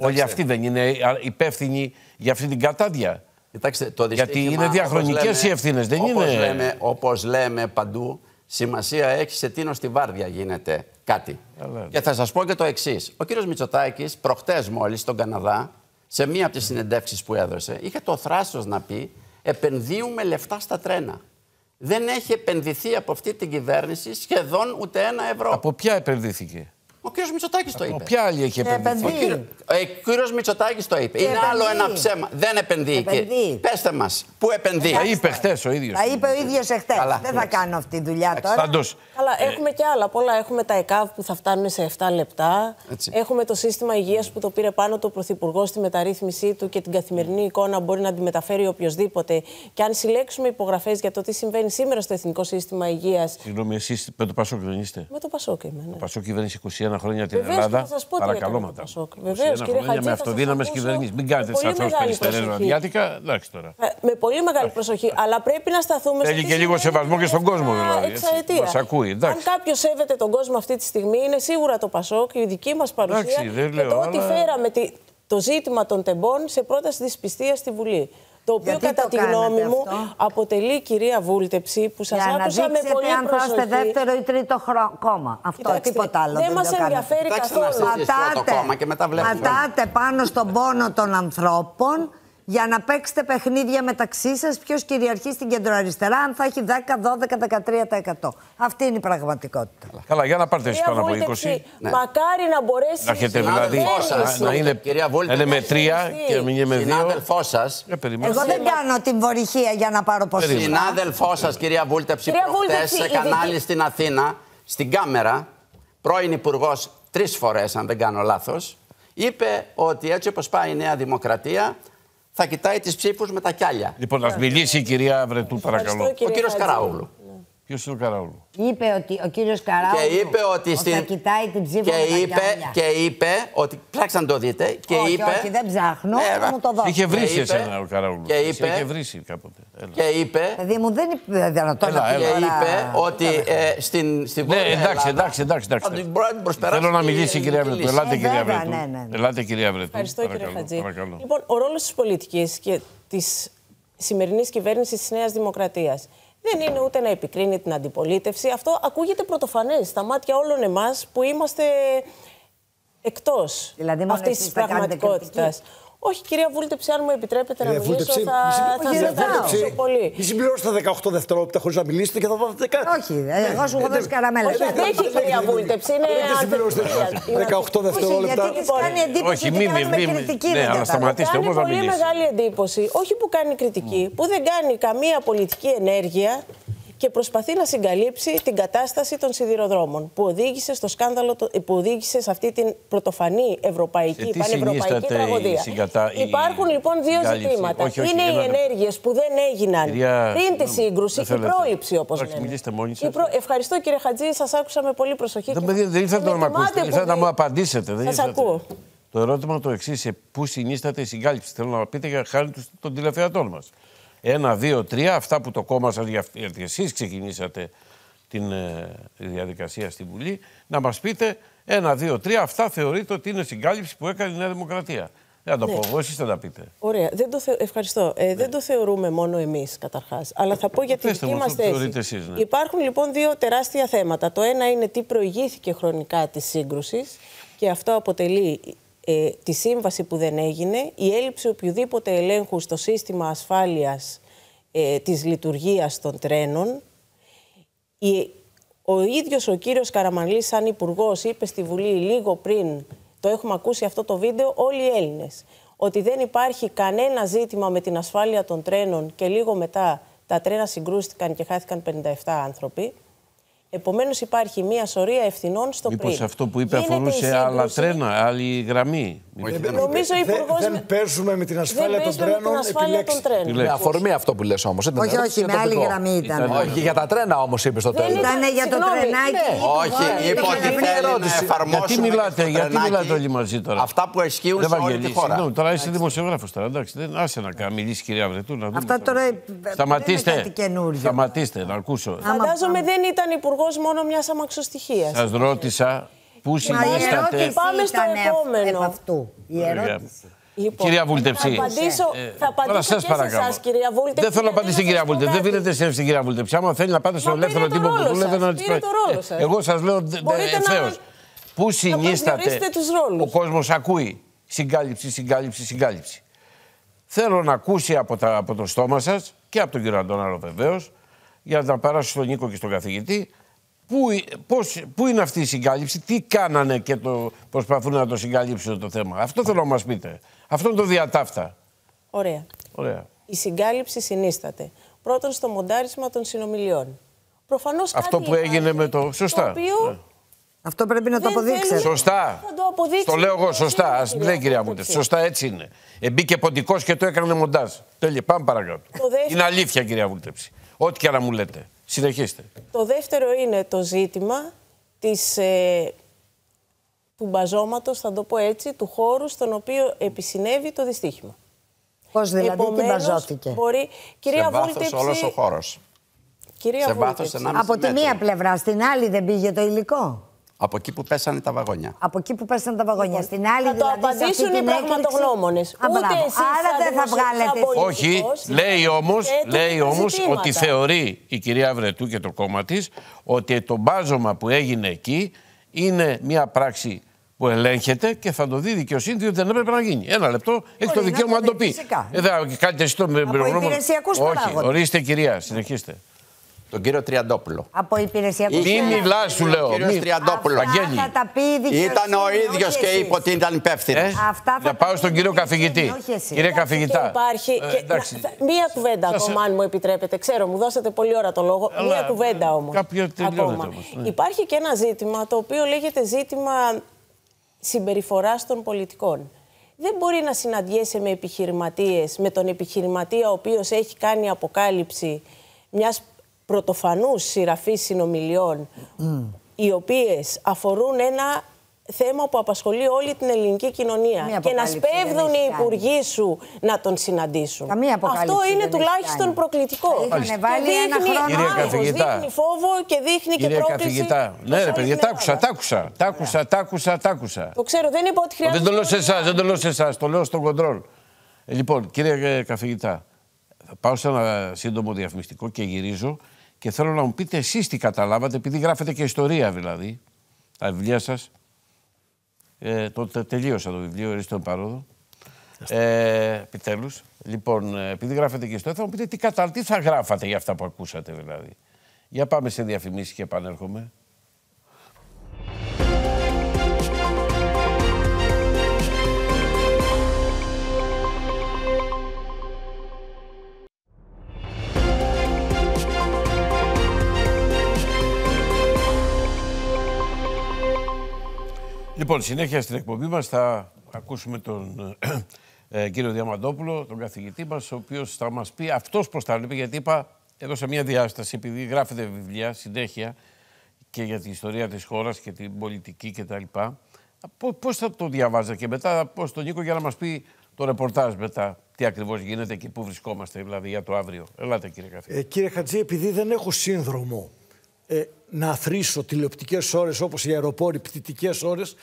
Όλοι αυτοί δεν είναι α, υπεύθυνοι για αυτή την κατάδια. Κοιτάξτε, το Γιατί δυστύχημα, είναι διαχρονικές όπως λέμε- οι ευθύνες, δεν όπως είναι- Λέμε, όπως λέμε παντού, σημασία έχει σε τίνο στη βάρδια γίνεται κάτι. Καλά. Και θα σας πω και το εξής. Ο κύριος Μητσοτάκης, προχτές μόλις στον Καναδά, σε μία από τις συνεντεύξεις που έδωσε, είχε το θράσος να πει επενδύουμε λεφτά στα τρένα. δεν έχει επενδυθεί από αυτή την κυβέρνηση σχεδόν ούτε ένα ευρώ. Από ποια επενδύθηκε; Ο κ. Μητσοτάκης το Από είπε. ποια άλλη έχει επενδυθεί. Ο επενδύει. κύριο- Ο κύριος Μητσοτάκης το είπε. Και Είναι άλλο επενδύει. ένα ψέμα. Δεν επενδύει. Επενδύει. κύριε. Πέστε μας, πού επενδύει; Τα είπε χτε ο ίδιος. Τα είπε ο ίδιος εχθές. Καλά, Δεν θα εντάξει. κάνω αυτή τη δουλειά τώρα. Πάντως. Καλά, έχουμε και άλλα πολλά. Έχουμε τα ΕΚΑΒ που θα φτάνουν σε 7 λεπτά. Έτσι. Έχουμε το σύστημα υγείας που το πήρε πάνω το Πρωθυπουργό στη μεταρρύθμισή του και την καθημερινή εικόνα μπορεί να τη μεταφέρει οποιοδήποτε. Και αν συλλέξουμε υπογραφές για το τι συμβαίνει σήμερα στο Εθνικό Σύστημα Υγεία. Συγγνώμη, εσείς με το Πασόκ δεν είστε; Με το Πασόκ είμαι. Ναι. Το Πασόκ κυβέρνησε 21 χρόνια την Βεβαίως, Ελλάδα. και θα σας πω τι Παρακαλώ έκανε το μετά. Πασόκ. 21 Βεβαίως, κύριε χρόνια Χατζή, με θα σας αυτοδύναμες ακούσω κυβερνήσεις. Μην κάνετε με τι πολύ ανθρώπου μεγάλη περιστερέ προσοχή. ραδιάτικα. Εντάξει τώρα. Ε, Με πολύ μεγάλη προσοχή. Αλλά πρέπει να σταθούμε Θέλει στο τι και λίγο συμβαίνει σεβασμό και στον κόσμο, τελευταία δηλαδή, έτσι. εξαετία. Μας ακούει, εντάξει. Αν κάποιος σέβεται τον κόσμο αυτή τη στιγμή, είναι σίγουρα το Πασόκ, η δική μας παρουσία. Εντάξει, δεν και λέω, το ότι αλλά- φέραμε τη- το ζήτημα των τεμπών σε πρόταση της πιστεία στη Βουλή. Το οποίο Γιατί κατά το τη κάνατε γνώμη μου αυτό; αποτελεί κυρία Βούλτεψη που σας Για να άκουσα με δείξετε πολύ αν θα είστε προσοχή. δεύτερο ή τρίτο χρο- κόμμα. Αυτό, Κοιτάξτε, τίποτα άλλο. Δεν το μας κάνετε. ενδιαφέρει Κοιτάξτε να καθόλου. συζητήσουμε. Εσείς το κόμμα και μετά βλέπουμε. ματάτε πάνω στον πόνο των ανθρώπων για να παίξετε παιχνίδια μεταξύ σας. Ποιος κυριαρχεί στην κεντροαριστερά, αν θα έχει 10, 12, 13%. Αυτή είναι η πραγματικότητα. Καλά, για να πάρετε εσείς Κυρία πάνω από Βούλτεψη, 20. Ναι. Μακάρι να μπορέσεις Να έχετε η δηλαδή κυβέρνηση να, να είναι, Κυρία Βούλτε, να είναι με έχει τρία συνεχιστεί. και να μην είναι με δύο. Συνάδελφός σας, Ε, περιμένετε. Εγώ δεν κάνω την βορυχία για να πάρω ποσοστά. συνάδελφός σας, κυρία Βούλτεψη, Κυρία προχτέ Βούλτεψη, σε η κανάλι δική- στην Αθήνα, στην κάμερα, πρώην υπουργός τρεις φορές, αν δεν κάνω λάθος, είπε ότι έτσι όπως πάει η Νέα Δημοκρατία, θα κοιτάει τις ψήφους με τα κιάλια. Λοιπόν, να μιλήσει η κυρία Βρετού, παρακαλώ. Ευχαριστώ, Ο κύριε κύριο Χατζή. Καράουλου. Ποιος είναι ο Καραούλου; Είπε ότι ο κύριος Καράουλου Και είπε ότι στην. θα κοιτάει την ψήφο και με τα είπε, κιάλια. και είπε ότι. Ψάξτε να το δείτε. Και όχι, είπε, όχι, δεν ψάχνω, Ε, θα μου το δώσει. Είχε βρει Και είπε- εσένα ο Καραούλου. και είπε- Είχε βρει κάποτε. Έλα. και είπε, Παιδί μου, δεν είναι δυνατόν Έλα, να πει έλα. και τώρα- είπε ότι ε, στην, στη Ναι, Βόρεια εντάξει, Ελλάδα εντάξει, εντάξει. εντάξει. θα την μπορεί να την προσπεράσει Θέλω να η μιλήσει η κυρία ελληνική Βρετού. λύση. Ελάτε, Ε, κυρία βέβαια, Βρετού. ναι, ναι, ναι. Ελάτε, κυρία Βρετού. Ευχαριστώ κύριε Παρακαλώ, Χατζή. παρακαλώ. Λοιπόν, ο ρόλος της πολιτικής και της σημερινής κυβέρνησης της Νέας Δημοκρατίας δεν είναι ούτε να επικρίνει την αντιπολίτευση. Αυτό ακούγεται πρωτοφανές στα μάτια όλων εμάς που είμαστε εκτός Δηλαδή, μόνο αυτής εσείς της θα κάνετε πραγματικότητας. Κριτική. Όχι, κυρία Βούλτεψη, αν μου επιτρέπετε να Κυρία μιλήσω, Βούλτεψη, θα, μη θα συμπληρώσετε- σας ευχαριστήσω πολύ. Μη συμπληρώσετε 18 δευτερόλεπτα χωρίς να μιλήσετε και θα δώσετε κάτι. Όχι, ε, εγώ σου έχω δώσει καραμέλα. Όχι, αντέχει η κυρία Βούλτεψη. Είναι Δεν έχετε συμπληρώσετε ανθεκτική. 18 Όχι, δευτερόλεπτα. γιατί της κάνει εντύπωση Όχι, ότι μη- κάνουμε μη- μη- κριτική. ναι, δεν αλλά κατάλαβα. σταματήστε. Κάνει όμως να πολύ μιλήσει. μεγάλη εντύπωση. Όχι που κάνει κριτική, που δεν κάνει καμία πολιτική ενέργεια και προσπαθεί να συγκαλύψει την κατάσταση των σιδηροδρόμων που οδήγησε στο σκάνδαλο, το- που οδήγησε σε αυτή την πρωτοφανή ευρωπαϊκή, Σε τι πανευρωπαϊκή συνίσταται η τραγωδία. συγκατα- η Υπάρχουν λοιπόν δύο συγκάλυψη. ζητήματα. Όχι, όχι, Είναι οι ένα λεπτό. ενέργειες που δεν έγιναν Κυρία, πριν τη συγγνώμη, σύγκρουση, δεν η θέλετε. πρόληψη όπως Εντάξει, λέμε. μιλήστε μόνοι Η σας. Ευχαριστώ κύριε Χατζή, σας άκουσα με πολύ προσοχή. Δεν, και- παιδί, δεν ήρθατε και να με με ακούσετε, τιμάτε ήρθατε που να μου δεν- απαντήσετε. Δεν Σας ήρθατε. ακούω. Το ερώτημα το εξής: σε πού συνίσταται η συγκάλυψη. Θέλω να πείτε για χάρη του- των τηλεθεατών μας. Ένα, δύο, τρία, αυτά που το κόμμα σας, γιατί εσείς ξεκινήσατε την ε, διαδικασία στη Βουλή, να μας πείτε ένα, δύο, τρία, αυτά θεωρείτε ότι είναι συγκάλυψη που έκανε η Νέα Δημοκρατία. Δεν θα το Ναι. πω εγώ, εσείς θα τα πείτε. Ωραία. Δεν το θε... Ευχαριστώ. Ε, Δεν το θεωρούμε μόνο εμείς καταρχάς. Αλλά θα πω για τη Πέστε δική μου μας αυτό που θέση. θεωρείτε εσείς, ναι. Υπάρχουν λοιπόν δύο τεράστια θέματα. Το ένα είναι τι προηγήθηκε χρονικά της σύγκρουσης και αυτό αποτελεί ε, τη σύμβαση που δεν έγινε, η έλλειψη οποιοδήποτε ελέγχου στο σύστημα ασφάλειας ε, της λειτουργίας των τρένων. Η, ο ίδιος ο κύριος Καραμανλής σαν υπουργός είπε στη Βουλή λίγο πριν, το έχουμε ακούσει αυτό το βίντεο όλοι οι Έλληνες, ότι δεν υπάρχει κανένα ζήτημα με την ασφάλεια των τρένων και λίγο μετά τα τρένα συγκρούστηκαν και χάθηκαν 57 άνθρωποι. Επομένως υπάρχει μία σωρία ευθυνών στο Μήπως πριν. αυτό που είπε Γίνεται η αφορούσε άλλα σύγκρουση. τρένα, άλλη γραμμή; Όχι, δεν Νομίζω ο Δεν- Υπουργός Δεν με- παίζουμε με την ασφάλεια των παίζουμε με την τρένων. ασφάλεια των επιλέξτε. τρένων. Με αφορμή αυτό που λες όμως. ήταν Όχι, ερώτηση όχι, για με άλλη τοπικό. γραμμή ήταν. Ήταν- Όχι, για τα τρένα όμως είπε στο Δεν τέλος. Ήταν για το Συγγνώμη, τρενάκι. ναι. του Όχι, Βόλου. είπε ότι μια θέλει να ερώτηση. εφαρμόσουμε Γιατί και μιλάτε, στο γιατί τρενάκι μιλάτε όλοι μαζί τώρα; Αυτά που ισχύουν Δεν σε όλη τη Βαγγελή, χώρα. συγγνώμη, τώρα είσαι δημοσιογράφος τώρα. Εντάξει, δεν άσε να κα- μιλήσει η κυρία Βρετού. Να δούμε Αυτά τώρα, ε, δεν Σταματήστε. είναι κάτι καινούριο. Σταματήστε, να ακούσω. Φαντάζομαι δεν ήταν υπουργός μόνο μιας αμαξοστοιχεία. Σας ρώτησα πού Μα η συνίσταται. ερώτηση Πάμε στο ήταν επόμενο. επ' αυτού. Η ερώτηση. Λοιπόν, Κυρία Βούλτεψη. Θα απαντήσω, Ε, θα απαντήσω τώρα και σας σε παρακαλώ. εσάς, κυρία Βούλτεψη. Δεν θέλω να γιατί απαντήσει στην κυρία σας πω Βούλτεψη. Δεν κάτι. δίνετε σε στην κυρία Βούλτεψη. Άμα θέλει να πάτε στον Μα ελεύθερο πήρε το τύπο που ρόλο δουλεύει σας, να της πήρε το ρόλο σας. Εγώ σας λέω δε- δε- Μπορείτε να- ευθέως. Πού συνίσταται. προσδιορίσετε τους ρόλους. Ο κόσμος ακούει συγκάλυψη, συγκάλυψη, συγκάλυψη. Θέλω να ακούσει από, τα, από το στόμα σας και από τον κύριο Αντώναρο βεβαίως για να περάσω στον Νίκο και στον καθηγητή. Πού, πώς, πού είναι αυτή η συγκάλυψη, τι κάνανε και το προσπαθούν να το συγκαλύψουν το θέμα. Αυτό θέλω να μας πείτε. Αυτό είναι το διατάφτα. Ωραία. Ωραία. Η συγκάλυψη συνίσταται. Πρώτον, στο μοντάρισμα των συνομιλιών. Προφανώς Αυτό κάτι που έγινε υπάρχει, με το- σωστά. Το οποίο Ναι. Αυτό πρέπει να το Δεν αποδείξετε. θέλουν- Σωστά. Θα το αποδείξει Το λέω η εγώ σωστά. Α δικαιοσύνη, λέει η κυρία Βούλτεψη. Βούλτεψη. Σωστά έτσι είναι. Ε, μπήκε ποντικός και το έκανε μοντάζ. Τέλεια. Πάμε παρακάτω. Το δεύτερο- Είναι αλήθεια, κυρία Βούλτεψη. Ό,τι και να μου λέτε. Συνεχίστε. Το δεύτερο είναι το ζήτημα της, ε, του μπαζώματος, θα το πω έτσι, του χώρου στον οποίο επισυνέβη το δυστύχημα. Πώς δηλαδή, τι Επομένως, μπαζώθηκε; Μπορεί... Κυρία σε βάθος Βούλτεψη, όλος ο χώρος. Κυρία σε βάθος Βούλτεψη, 1,5 Από τη μέτρο. μία πλευρά, στην άλλη δεν πήγε το υλικό; Από εκεί που πέσανε τα βαγόνια. Από εκεί που πέσαν τα βαγόνια. Στην άλλη θα το δηλαδή, σε αυτή απαντήσουν οι την έκρηξη- πραγματογνώμονες. Α, Ούτε μπράβο. εσείς Άρα σαν δεν θα δημοσιο- βγάλετε. σαν πολιτικός, Όχι, λέει όμως, θέτετε λέει τα όμως ζητήματα. ότι θεωρεί η κυρία Βρετού και το κόμμα της ότι το μπάζωμα που έγινε εκεί είναι μια πράξη που ελέγχεται και θα το δει η δικαιοσύνη διότι δεν έπρεπε να γίνει. Ένα λεπτό, έχει το να δικαίωμα το να το δει, πει. φυσικά. Ε, δεν κάνετε εσύ το υπηρεσιακούς Όχι, παράγοντες. ορίστε κυρία, συνεχίστε. Τον κύριο Τριαντόπουλο. Από υπηρεσιακούς. Μη μιλάς, σου λέω. Ο κύριος Μη- Τριαντόπουλο. Βαγγέλη. θα τα πει η δικαιοσύνη. Ήταν ο ίδιος όχι και εσείς. είπε ότι ήταν υπεύθυνος. Ε, Αυτά θα να τα πάω πει στον η κύριο δικαιοσύνη, καθηγητή. όχι εσύ. Κύριε Και καθηγητά. υπάρχει. ε, και- εντάξει. να- θα- μία κουβέντα Σας- ακόμα, αν μου επιτρέπετε. Ξέρω, μου δώσατε πολύ ώρα το λόγο. Αλλά, μία κουβέντα όμως. κάποιο τελειώνεται όμως, ναι. Υπάρχει και ένα ζήτημα το οποίο λέγεται ζήτημα συμπεριφοράς των πολιτικών. Δεν μπορεί να συναντιέσαι με επιχειρηματίες, με τον επιχειρηματία ο οποίος έχει κάνει αποκάλυψη μιας πρωτοφανούς σειραφής συνομιλιών, οι οποίες αφορούν ένα θέμα που απασχολεί όλη την ελληνική κοινωνία. Καμία Και να αποκάλυψη δεν σπέβδουν έχει οι κάνει. υπουργοί σου να τον συναντήσουν. Καμία αποκάλυψη Αυτό είναι δεν έχει τουλάχιστον κάνει. προκλητικό. Θα είχαν Και βάλει ένα δείχνει χρόνο Κύριε άγχος, καθηγητά. Δείχνει φόβο και δείχνει και Κύριε πρόκληση. καθηγητά. προς Ναι, ρε όλη παιδιά, την τ' άκουσα, Ελλάδα. τ' άκουσα. Τ' άκουσα, τ' άκουσα, τ' άκουσα. Το ξέρω, δεν είπα ότι χρειάζεται. Δεν το λέω σε εσάς, δεν το λέω σε εσάς, το λέω στον κοντρόλ. Ε, λοιπόν, κύριε ε, καθηγητά, θα πάω σε ένα σύντομο διαφημιστικό και γυρίζω και θέλω να μου πείτε εσείς τι καταλάβατε, επειδή γράφετε και ιστορία δηλαδή, τα βιβλία σας. Ε, το, τε- τελείωσα το βιβλίο, ορίστε τον παρόδο. Ε, Επιτέλους. Λοιπόν, ε, επειδή γράφετε και ιστορία, θα μου πείτε τι, κατα... τι θα γράφατε για αυτά που ακούσατε δηλαδή. Για πάμε σε διαφημίσεις και επανέρχομαι. Λοιπόν, συνέχεια στην εκπομπή μας θα ακούσουμε τον ε, κύριο Διαμαντόπουλο, τον καθηγητή μας, ο οποίος θα μας πει αυτός πώς τα βλέπει, γιατί είπα εδώ σε μια διάσταση, επειδή γράφετε βιβλία συνέχεια και για την ιστορία της χώρας και την πολιτική κτλ. Πό- Πώς θα το διαβάζετε και μετά πώς τον Νίκο για να μας πει το ρεπορτάζ μετά τι ακριβώς γίνεται και πού βρισκόμαστε δηλαδή για το αύριο. Ελάτε κύριε καθηγητή. Ε, κύριε Χατζή, επειδή δεν έχω σύνδρομο ε, να αθροίσω τηλεοπτικές ώρες όπως οι αεροπόροι, πτυτικές ώρες,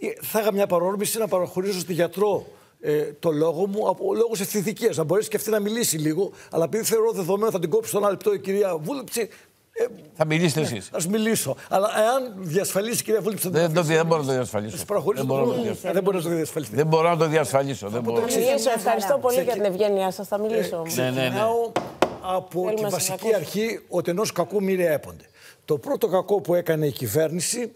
ε, θα είχα μια παρόρμηση να παραχωρήσω στη γιατρό ε, το λόγο μου από λόγους ευθυντικής. Να μπορέσει και αυτή να μιλήσει λίγο, αλλά επειδή θεωρώ δεδομένο θα την κόψει στον ένα λεπτό η κυρία Βούλεψη, ε, Θα μιλήσετε εσείς. ας μιλήσω. Αλλά εάν διασφαλίσει η κυρία Βούλεψη... θα την Δεν, το, αφήσει δεν μπορώ να το μιλήσει. διασφαλίσω. Σας παραχωρήσω Δεν το μπορώ να το λόγο. διασφαλίσω. Ε, Δεν μπορεί να το διασφαλίσει. Δεν μπορώ να το διασφαλίσω. Δεν μπορώ. Θα μιλήσω. Ευχαριστώ πολύ για την ευγένειά σας. Θα μιλήσω όμως. Ναι, ναι, ναι. Ξεκινάω από Θέλουμε τη να σας βασική ακούσουμε. αρχή ότι ενός κακού μοίρια έπονται. Το πρώτο κακό που έκανε η κυβέρνηση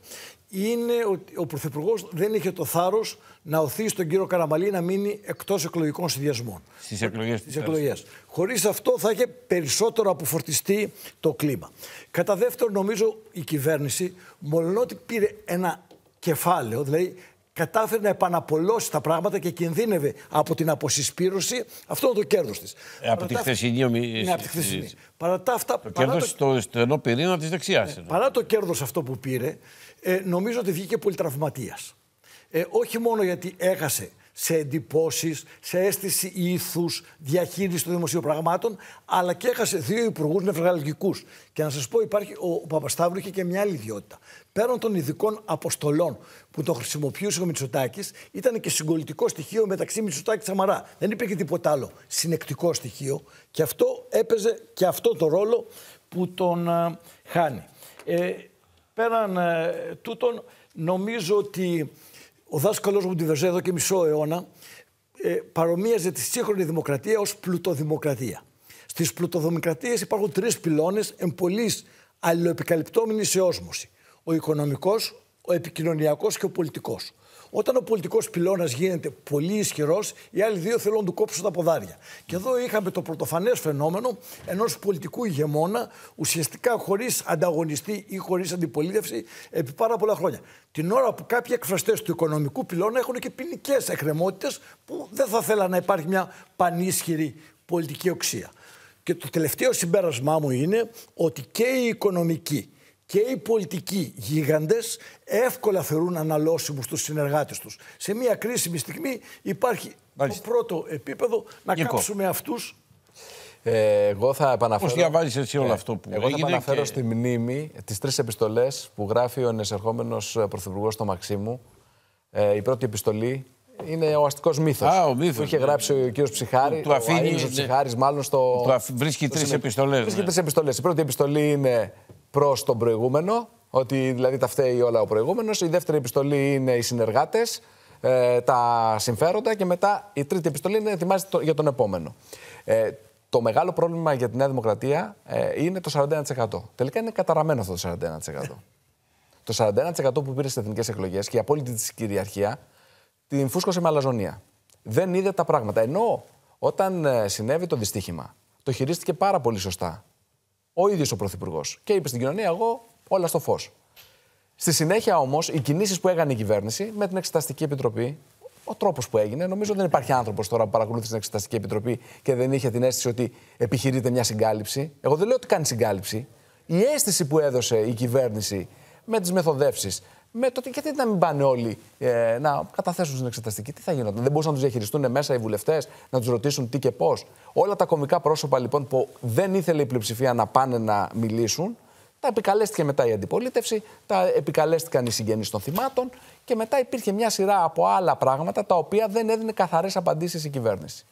είναι ότι ο Πρωθυπουργός δεν είχε το θάρρος να οθήσει τον κύριο Καραμαλή να μείνει εκτός εκλογικών συνδυασμών. Στις εκλογές Στις του εκλογές. Χωρίς αυτό θα είχε περισσότερο αποφορτιστεί το κλίμα. Κατά δεύτερον, νομίζω η κυβέρνηση, μολονότι πήρε ένα κεφάλαιο, δηλαδή κατάφερε να επαναπολώσει τα πράγματα και κινδύνευε από την αποσυσπήρωση, αυτό είναι το κέρδος της. Ε, από Παρά τη τα- χθεσινή ομι- Ναι, από τη χθεσινή. συζήτηση. Παρά τα αυτά, Το παρά κέρδος το- στο στενό πυρήνα της δεξιάς. παρά το κέρδος αυτό που πήρε, ε, νομίζω ότι βγήκε πολύ τραυματίας. Ε, όχι μόνο γιατί έχασε σε εντυπώσεις, σε αίσθηση ήθους, διαχείριση των δημοσίων πραγμάτων, αλλά και έχασε δύο υπουργούς νευραλγικούς. Και να σας πω, υπάρχει, ο, ο Παπασταύρου είχε και μια άλλη ιδιότητα. Πέραν των ειδικών αποστολών που το χρησιμοποιούσε ο Μητσοτάκης, ήταν και συγκολητικό στοιχείο μεταξύ Μητσοτάκης και Σαμαρά. Δεν υπήρχε τίποτα άλλο συνεκτικό στοιχείο και αυτό έπαιζε και αυτό το ρόλο που τον α, χάνει. Ε, πέραν ε, τούτων, νομίζω ότι ο δάσκαλός μου Ντιβεζέ εδώ και μισό αιώνα ε, παρομοίαζε τη σύγχρονη δημοκρατία ως πλουτοδημοκρατία. Στις πλουτοδομικρατίε υπάρχουν τρεις πυλώνες εμπολή αλληλοεπικαλυπτόμενοι σε όσμωση. Ο οικονομικός, ο επικοινωνιακός και ο πολιτικός. Όταν ο πολιτικός πυλώνας γίνεται πολύ ισχυρός, οι άλλοι δύο θέλουν να του κόψουν τα ποδάρια. Και εδώ είχαμε το πρωτοφανές φαινόμενο ενός πολιτικού ηγεμόνα, ουσιαστικά χωρίς ανταγωνιστή ή χωρίς αντιπολίτευση επί πάρα πολλά χρόνια. Την ώρα που κάποιοι εκφραστές του οικονομικού πυλώνα έχουν και ποινικές εκκρεμότητες που δεν θα θέλαν να υπάρχει μια πανίσχυρη πολιτική οξία. Και το τελευταίο συμπέρασμά μου είναι ότι και οι οικονομικοί και οι πολιτικοί γίγαντες εύκολα θεωρούν αναλώσιμους τους συνεργάτες τους. Σε μια κρίσιμη στιγμή υπάρχει Μάλιστα. το πρώτο επίπεδο να Νίκο. κάψουμε αυτούς Ε, εγώ θα επαναφέρω. Πώς διαβάζεις εσύ όλο Ναι. αυτό που Εγώ θα έγινε επαναφέρω και- στη μνήμη τις τρεις επιστολές που γράφει ο ενεσερχόμενος πρωθυπουργός στο Μαξίμου. Ε, η πρώτη επιστολή είναι ο αστικός μύθος. Α, ο μύθος, Που είχε ναι. γράψει ο κύριος Ψυχάρη. Του αφήνει, Ο Αΐνος ο ναι. Ψυχάρης, μάλλον στο. Του αφ- βρίσκει στο τρεις σημείο. επιστολές, Βρίσκει ναι. τρεις επιστολές. Η πρώτη επιστολή είναι προς τον προηγούμενο, ότι δηλαδή τα φταίει όλα ο προηγούμενος. Η δεύτερη επιστολή είναι οι συνεργάτες, ε, τα συμφέροντα και μετά η τρίτη επιστολή είναι ετοιμάζεται το- για τον επόμενο. Ε, το μεγάλο πρόβλημα για τη Νέα Δημοκρατία ε, είναι το 41%. Τελικά είναι καταραμένο αυτό το 41%. Το 41% που πήρε στις εθνικές εκλογές και η απόλυτη της κυριαρχία την φούσκωσε με αλαζονία. Δεν είδε τα πράγματα. Ενώ όταν ε, συνέβη το δυστύχημα, το χειρίστηκε πάρα πολύ σωστά ο ίδιος ο Πρωθυπουργός. Και είπε στην κοινωνία: Εγώ όλα στο φως. Στη συνέχεια όμως, οι κινήσεις που έκανε η κυβέρνηση με την Εξεταστική Επιτροπή, ο τρόπος που έγινε, νομίζω δεν υπάρχει άνθρωπος τώρα που παρακολούθησε την Εξεταστική Επιτροπή και δεν είχε την αίσθηση ότι επιχειρείται μια συγκάλυψη. Εγώ δεν λέω ότι κάνει συγκάλυψη. Η αίσθηση που έδωσε η κυβέρνηση με τις μεθοδεύσεις, με το ότι γιατί να μην πάνε όλοι ε, να καταθέσουν στην εξεταστική, τι θα γινόταν; Δεν μπορούσαν να τους διαχειριστούν μέσα οι βουλευτές, να τους ρωτήσουν τι και πώς. Όλα τα κομικά πρόσωπα λοιπόν που δεν ήθελε η πλειοψηφία να πάνε να μιλήσουν, τα επικαλέστηκε μετά η αντιπολίτευση, τα επικαλέστηκαν οι συγγενείς των θυμάτων και μετά υπήρχε μια σειρά από άλλα πράγματα τα οποία δεν έδινε καθαρές απαντήσεις η κυβέρνηση.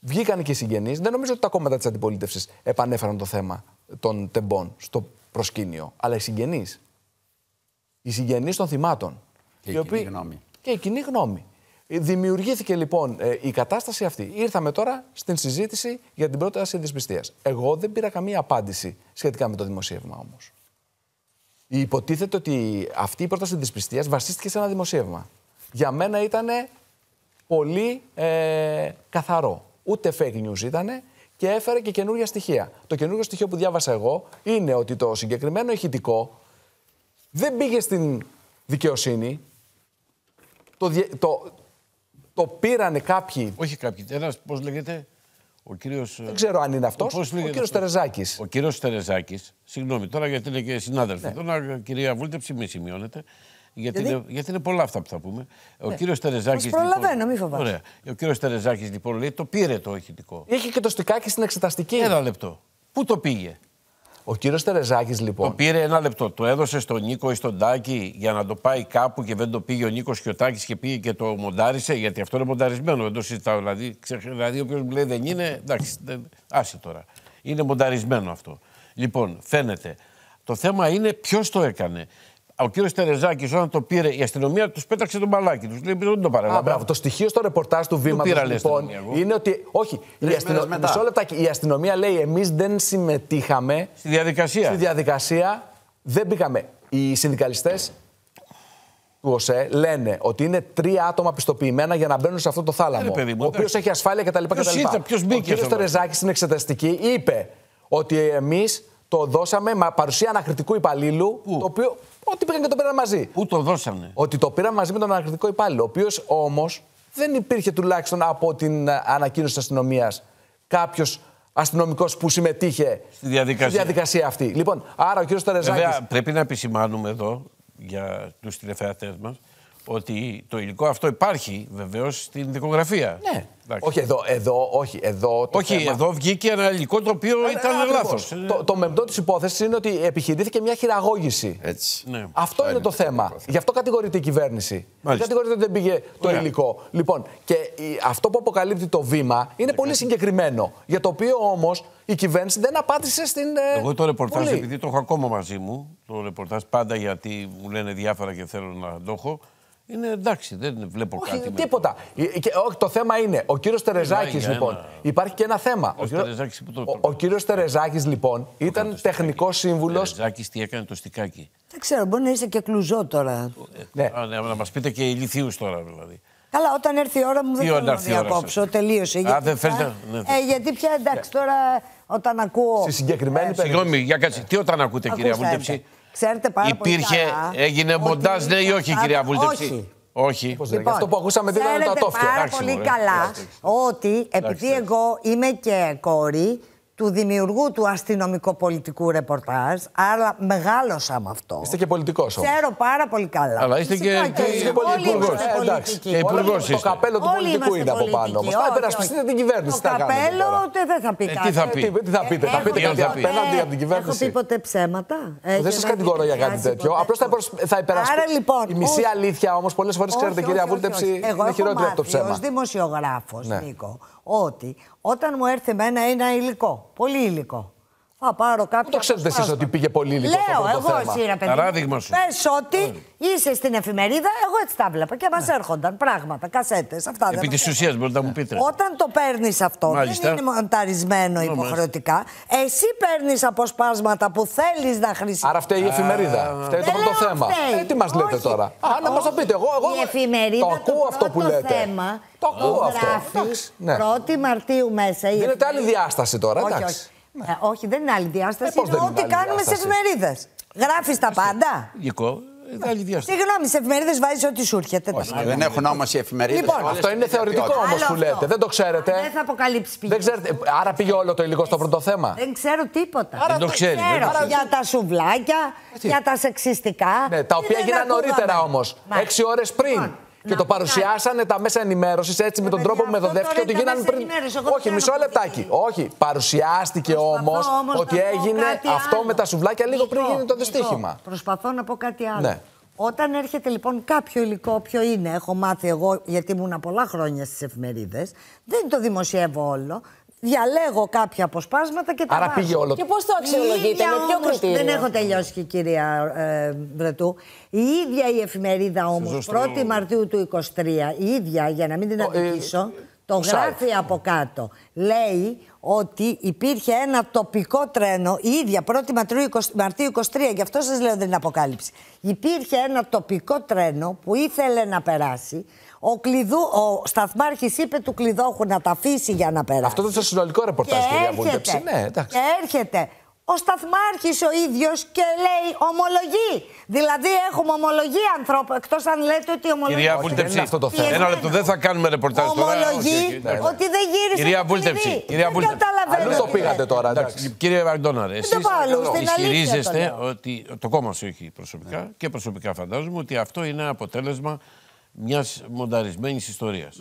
Βγήκαν και οι συγγενείς. Δεν νομίζω ότι τα κόμματα της αντιπολίτευσης επανέφεραν το θέμα των τεμπών στο προσκήνιο. Αλλά οι συγγενείς. Οι συγγενείς των θυμάτων. Και η οι κοινή γνώμη. Και η κοινή γνώμη. Ε, Δημιουργήθηκε λοιπόν ε, η κατάσταση αυτή. Ήρθαμε τώρα στην συζήτηση για την πρόταση δυσπιστίας. Εγώ δεν πήρα καμία απάντηση σχετικά με το δημοσίευμα όμως. Υποτίθεται ότι αυτή η πρόταση δυσπιστίας βασίστηκε σε ένα δημοσίευμα. Για μένα ήταν πολύ ε, καθαρό. Ούτε fake news ήταν και έφερε και καινούργια στοιχεία. Το καινούργιο στοιχείο που διάβασα εγώ είναι ότι το συγκεκριμένο ηχητικό δεν πήγε στην δικαιοσύνη. Το, διε- το, το πήρανε κάποιοι. Όχι κάποιοι. Ένας, πώς λέγεται, ο κύριος. Δεν ξέρω αν είναι αυτός. Ο, Πώς λέγεται κύριος αυτός; Τερεζάκης. Ο κύριος Τερεζάκης, συγγνώμη τώρα γιατί είναι και Ναι. συνάδελφοι. Τώρα, κυρία Βούλτεψη, μη σημειώνετε. Γιατί, Γιατί; είναι, γιατί είναι πολλά αυτά που θα πούμε. Ο Ναι. κύριος Τερεζάκης. Σας προλαβαίνω, μη φοβάσαι. Ωραία. Ο κύριος Τερεζάκης λοιπόν λέει το πήρε το ηχητικό. Είχε και το στικάκι στην εξεταστική. Ένα λεπτό. Πού το πήγε; Ο κύριος Τερεζάκης λοιπόν. Το πήρε ένα λεπτό. Το έδωσε στον Νίκο ή στον Τάκη για να το πάει κάπου και δεν το πήγε ο Νίκος και ο Τάκης και πήγε και το μοντάρισε. Γιατί αυτό είναι μονταρισμένο. Δεν το συζητάω. Δηλαδή, ξε- δηλαδή όποιος μου λέει δεν είναι. Εντάξει, δεν, άσε τώρα. Είναι μονταρισμένο αυτό. Λοιπόν, φαίνεται. Το θέμα είναι ποιος το έκανε. Ο κύριος Τερεζάκης, όταν το πήρε, η αστυνομία τους πέταξε τον μπαλάκι τους. Λέει: Δεν το Α, παρέλαβα. μπράβο. Το στοιχείο στο ρεπορτάζ του βήματος πήρα, λέει, λοιπόν αστυνομία, εγώ. είναι ότι. Όχι, η, μέρες αστυνο... μετά. Μισό λεπτάκι. η αστυνομία λέει: Εμείς δεν συμμετείχαμε Στη διαδικασία. στη διαδικασία, δεν πήγαμε. Οι συνδικαλιστές του ΟΣΕ λένε ότι είναι τρία άτομα πιστοποιημένα για να μπαίνουν σε αυτό το θάλαμο. Ε, ρε παιδί μου, ο οποίος εντάξει. έχει ασφάλεια κτλ. Ποιος κτλ. ήταν, ποιος μπήκε Ο κ. στο Τερεζάκης στην εξεταστική είπε ότι εμείς το δώσαμε με παρουσία ανακριτικού υπαλλήλου. Πού; Το οποίο. Ότι πήγαν και το πήραν μαζί. Πού το δώσανε; Ότι το πήραν μαζί με τον ανακριτικό υπάλληλο. Ο οποίος όμως δεν υπήρχε τουλάχιστον από την ε, ανακοίνωση τη αστυνομίας κάποιος αστυνομικός που συμμετείχε Στη διαδικασία. στη διαδικασία αυτή. Λοιπόν, άρα ο κ. Τερεζάκη. Βέβαια, πρέπει να επισημάνουμε εδώ για τους τηλεθεατές μας ότι το υλικό αυτό υπάρχει βεβαίως στην δικογραφία. Ναι. Εντάξει. Όχι εδώ, εδώ, όχι εδώ. Το Όχι, θέμα- εδώ βγήκε ένα υλικό το οποίο Ε, ήταν ακριβώς. λάθος. Το, το μεμπτό της υπόθεσης είναι ότι επιχειρήθηκε μια χειραγώγηση. Έτσι. Ναι. Αυτό είναι το θέμα. Γι' αυτό κατηγορείται η κυβέρνηση. Δεν Μάλιστα. κατηγορείται ότι δεν πήγε το Ωραία. υλικό. Λοιπόν, και η- αυτό που αποκαλύπτει το βήμα είναι πολύ συγκεκριμένο. Για το οποίο όμως η κυβέρνηση δεν απάντησε στην. ε, Εγώ το ρεπορτάζ, Βουλή. επειδή το έχω ακόμα μαζί μου, το ρεπορτάζ πάντα γιατί μου λένε διάφορα και θέλω να το έχω, Είναι εντάξει, δεν βλέπω Όχι, κάτι. με- τίποτα. Ε, και, όχι, το θέμα είναι, ο κύριος Τερεζάκης, για λοιπόν. ένα- Υπάρχει και ένα θέμα. Ο κύριος- Τερεζάκης που το- ο, ο κύριος Τερεζάκης, λοιπόν, ήταν τεχνικός σύμβουλος. Ζάκης τι έκανε το στικάκι; Δεν ξέρω, μπορεί να είσαι και κλουζό τώρα. Ναι. Α, ναι, να μας πείτε και ηλικίου τώρα δηλαδή. Καλά, όταν έρθει η ώρα μου δεν Τι θέλω ώρα να έρθει η ώρα διακόψω. σας; Τελείωσε. Α, γιατί δεν πια- θέλετε- ναι. Ε, γιατί πια εντάξει τώρα όταν ακούω. Στη συγκεκριμένη περίπτωση. Συγγνώμη, για κάτσε. Τι όταν ακούτε, κυρία Ακούστε, Βούλτεψη. Ξέρετε πάρα πολύ Υπήρχε, καλά έγινε ότι μοντάζ, ναι ή όχι, θα- κυρία Βούλτεψη. Όχι. Όχι. Πώς δεν είναι. Αυτό που ακούσαμε τι ήταν ξέρετε το ατόφιο. πάρα Εντάξει, πολύ μωρέ. καλά Εντάξει. ότι επειδή εντάξει. εγώ είμαι και κόρη του δημιουργού του αστυνομικο-πολιτικού ρεπορτάζ, άρα μεγάλωσα με αυτό. Είστε και πολιτικός όμως. Ξέρω πάρα πολύ καλά. Αλλά είστε Φυσικά και- και όλοι υπουργός. είμαστε Ε, εντάξει. πολιτικοί. Και υπουργός Το είστε. καπέλο του Όλοι πολιτικού είμαστε είναι από πάνω πολιτικοί. όμως. Θα Όχι, υπερασπιστείτε όχι. την κυβέρνηση. Το Τι θα κάνετε καπέλο τώρα. ούτε δεν θα πει Ε, κάτι. τι θα πει. Τι, τι θα πείτε, θα πείτε έχω- κάτι θα πει. απέναντι από την Έχω κυβέρνηση. πει ποτέ ψέματα. Δεν σας κατηγορώ για κάτι τέτοιο. Απλώς θα, υπερασ- θα υπερασπιστείτε. Άρα λοιπόν. Η μισή όχι. αλήθεια όμως πολλές φορές ξέρετε, Όχι, κυρία όχι, όχι, Βούλτεψη, όχι. Εγώ είναι έχω χειρότερη από το μάθει ψέμα. ως δημοσιογράφος, Ναι. Νίκο, ότι όταν μου έρθει εμένα ένα υλικό, πολύ υλικό, θα πάρω κάποιο. Πού το ξέρετε εσείς ότι πήγε πολύ υλικό στο Λέω, πρώτο εγώ θέμα; εσύ ρε παιδί. μου, Παράδειγμα σου. Πες ότι είσαι στην εφημερίδα, εγώ έτσι τα βλέπα και μας έρχονταν πράγματα, κασέτες, αυτά. δεν Επί της ξέρω. ουσίας μπορείτε να μου πείτε. Όταν το παίρνεις αυτό, Μάλιστα. δεν είναι μονταρισμένο υποχρεωτικά. Εσύ παίρνεις αποσπάσματα που θέλεις να χρησιμοποιήσει. Άρα φταίει η εφημερίδα. Φταίει το Δεν πρώτο λέω θέμα. φταίει. Ε, τι μας λέτε Όχι. τώρα; Α, να μας το πείτε. Εγώ, εγώ Η εφημερίδα το ακούω αυτό που πρώτο λέτε. θέμα Το ακούω αυτό. γράφει Εντάξει, ναι. 1η Μαρτίου μέσα. η Δίνετε άλλη εφημερίδα- διάσταση τώρα, Όχι, εντάξει. Όχι. Ε, όχι, δεν είναι άλλη διάσταση. Ε, πώς είναι δεν είναι ό,τι άλλη κάνουμε στι διάσταση; εφημερίδες. Γράφεις τα πάντα. Υλικό, ε, άλλη διάσταση. Συγγνώμη, στι εφημερίδες βάζεις ό,τι σου έρχεται. τα πάντα. Δεν έχουν όμως οι εφημερίδες. Λοιπόν, Αυτό είναι θεωρητικό όμως Άλλο που αυτό. λέτε. Δεν το ξέρετε. Δεν θα αποκαλύψει πηγή. Δεν ξέρετε. Άρα πήγε όλο το υλικό στο πρώτο θέμα. Δεν ξέρω τίποτα. Δεν το ξέρει. δεν Ξέρω το ξέρει. για τα σουβλάκια, για τα σεξιστικά. Ναι, τα οποία Δεν έγιναν ακούγαμε. νωρίτερα όμως. Μα- Έξι ώρες πριν. Λοιπόν, Και να το πω παρουσιάσανε τα μέσα ενημέρωσης έτσι με τον παιδιά, τρόπο που αυτό μεθοδεύτηκε τώρα ότι είναι τα γίνανε μέσα πριν. ενημέρωση. Εγώ δεν Όχι, κάνω μισό πολιτική. λεπτάκι. Όχι, παρουσιάστηκε Προσπαθώ όμως όμως ότι να πω έγινε κάτι αυτό άλλο. με τα σουβλάκια λίγο πριν Νίκο, γίνει το Νίκο, δυστύχημα. Προσπαθώ να πω κάτι άλλο. Ναι. Όταν έρχεται λοιπόν κάποιο υλικό, ποιο είναι, έχω μάθει εγώ γιατί ήμουν πολλά χρόνια στις εφημερίδες, δεν το δημοσιεύω όλο. Διαλέγω κάποια αποσπάσματα και τα Άρα βάζω. πήγε όλο Και πώς το Η αξιολογείτε, ίδια με ποιο όμως- κριτήριο; Δεν έχω τελειώσει και κυρία ε, Βρετού. Η ίδια η εφημερίδα όμως, Σωστό. 1η Μαρτίου του 23, η ίδια, για να μην την Ο, ε, αδικήσω, το το γράφει από κάτω. Λέει ότι υπήρχε ένα τοπικό τρένο, η ίδια 1η Μαρτίου 20 Μαρτίου 23, γι' αυτό σας λέω δεν είναι αποκάλυψη. Υπήρχε ένα τοπικό τρένο που ήθελε να περάσει. Ο, κλειδού, ο σταθμάρχης είπε του κλειδόχου να τα αφήσει για να περάσει. Αυτό ήταν στο συνολικό ρεπορτάζ, κυρία Βούλτεψη. Ναι, εντάξει. και έρχεται ο σταθμάρχης ο ίδιος και λέει ομολογεί. Δηλαδή έχουμε ομολογεί ανθρώπου, εκτός αν λέτε ότι ομολογεί. Κυρία Όχι, δεν Βούλτεψη, είναι αυτό το θέμα. ένα λεπτό, δεν θα κάνουμε ρεπορτάζ τώρα. Ομολογεί Όχι, όχι, εντάξει. ότι δεν γύρισε Κυρία το Βούλτεψη, κλειδί. κυρία Δεν Βούλτεψη. καταλαβαίνω Αλλού το τι πήγατε λέτε. τώρα, Εντάξει, εντάξει. κύριε Βαγντόναρ, εσείς το πάω αλλού, στην αλήθεια ισχυρίζεστε το λέω. ότι το κόμμα σου έχει προσωπικά και προσωπικά φαντάζομαι ότι αυτό είναι αποτέλεσμα μιας μονταρισμένης ιστορίας.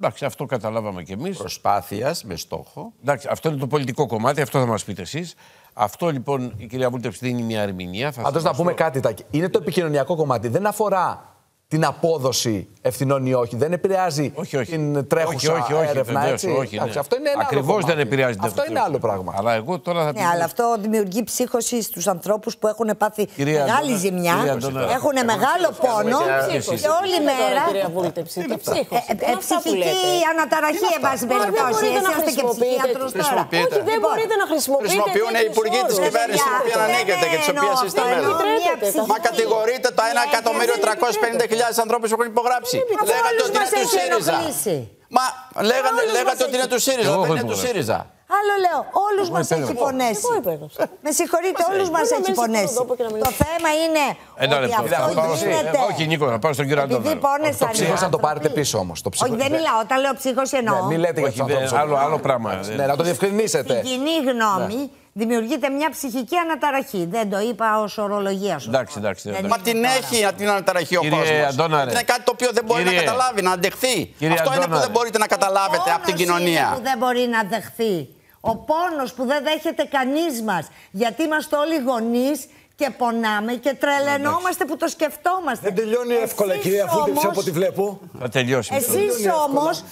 Εντάξει, αυτό καταλάβαμε κι εμείς. Προσπάθειας με στόχο. Εντάξει, αυτό είναι το πολιτικό κομμάτι, αυτό θα μας πείτε εσείς. Αυτό λοιπόν η κυρία Βούλτεψη δίνει μια ερμηνεία. Θα Πάντως να σας πούμε το- κάτι, Τάκη. Είναι το επικοινωνιακό κομμάτι. Δεν αφορά την απόδοση ευθυνών ή όχι. Δεν επηρεάζει Όχι, όχι. την τρέχουσα όχι, όχι, όχι, έρευνα. βεβαίως, έτσι. όχι, ναι. Εντάξει, Αυτό είναι ένα Ακριβώς άλλο δεν κομμάτι. επηρεάζει την Αυτό είναι ταυτότητα. άλλο πράγμα. Αλλά εγώ τώρα θα Ναι, αλλά αυτό δημιουργεί ψύχωση στους ανθρώπους που έχουν πάθει Κυρία μεγάλη Αντώνα- ζημιά, κυρία Αντώνα- έχουν μεγάλο πόνο εσείς. και όλη Τι λέτε τώρα, μέρα... κυρία Βούλτεψη, τι ψύχωση. Ε, τι ε, είναι αυτά που ψυχική λέτε; αναταραχή, εν πάση Μα δεν περιπτώσει. μπορείτε Εσύ να είστε και χρησιμοποιείτε ψυχίατρος τις- τώρα. Χρησιμοποιείτε. Όχι, δεν Λοιπόν, μπορείτε να χρησιμοποιείτε. Χρησιμοποιούν οι τέτοιους υπουργοί της όρους. κυβέρνησης στην οποία δεν ανήκετε και τις εννοώ οποίες είστε αυτό, μέλη. εννοώ μια Επιτρέπετε, ψυχική- Μα κατηγορείτε το 1 εκατομμύριο 350.000 ανθρώπους που έχουν υπογράψει. Αφού Λέγατε όλους ότι είναι μας του έχει ΣΥΡΙΖΑ. ενοχλήσει. Μα λέγανε, Όλους λέγατε μας ότι είναι έχει. του ΣΥΡΙΖα, Εγώ δεν έχω είναι του υπογράψει. ΣΥΡΙΖα. Άλλο λέω, όλους μας έχει υπέγραψα. πονέσει. Εγώ υπέγραψα. Με συγχωρείτε, όλους μας Μπορεί να έχει μένεις πονέσει. στον τόπο και να μην- Το θέμα είναι Ένα ότι λεπτό. αυτό Θα πάω σε- γίνεται. ε, Όχι, Νίκο, θα πάω στον κύριο Επειδή Αντώναρο. πόνεσαν Το οι ψύχος να το πάρετε άνθρωποι. πίσω όμως. Όχι, δεν μιλάω. Όταν λέω ψύχωση εννοώ. Ναι, μην λέτε για Όχι, τους δεν- ανθρώπους. άλλο, άλλο πράγμα. Ναι, να το διευκρινίσετε. Στην κοινή γνώμη δημιουργείται μια ψυχική αναταραχή. Δεν το είπα ως ορολογία σου. Εντάξει, εντάξει, Δεν εντάξει. Μα είναι την τώρα. έχει την αναταραχή ο Κύριε κόσμος. Αντώναρε. Είναι κάτι το οποίο δεν μπορεί Κύριε- να καταλάβει, να αντεχθεί. Κύριε Αυτό είναι που Αντώναρε. δεν μπορείτε να καταλάβετε από την Πόνος κοινωνία. είναι που δεν μπορεί να δεχθεί. Ο πόνος που δεν δέχεται κανείς μας. Γιατί είμαστε όλοι γονείς και πονάμε και τρελαινόμαστε που το σκεφτόμαστε. Δεν τελειώνει εύκολα, Εσείς κυρία Βούλτεψη, όμως- από ό,τι βλέπω. Θα τελειώσει. Εσείς όμως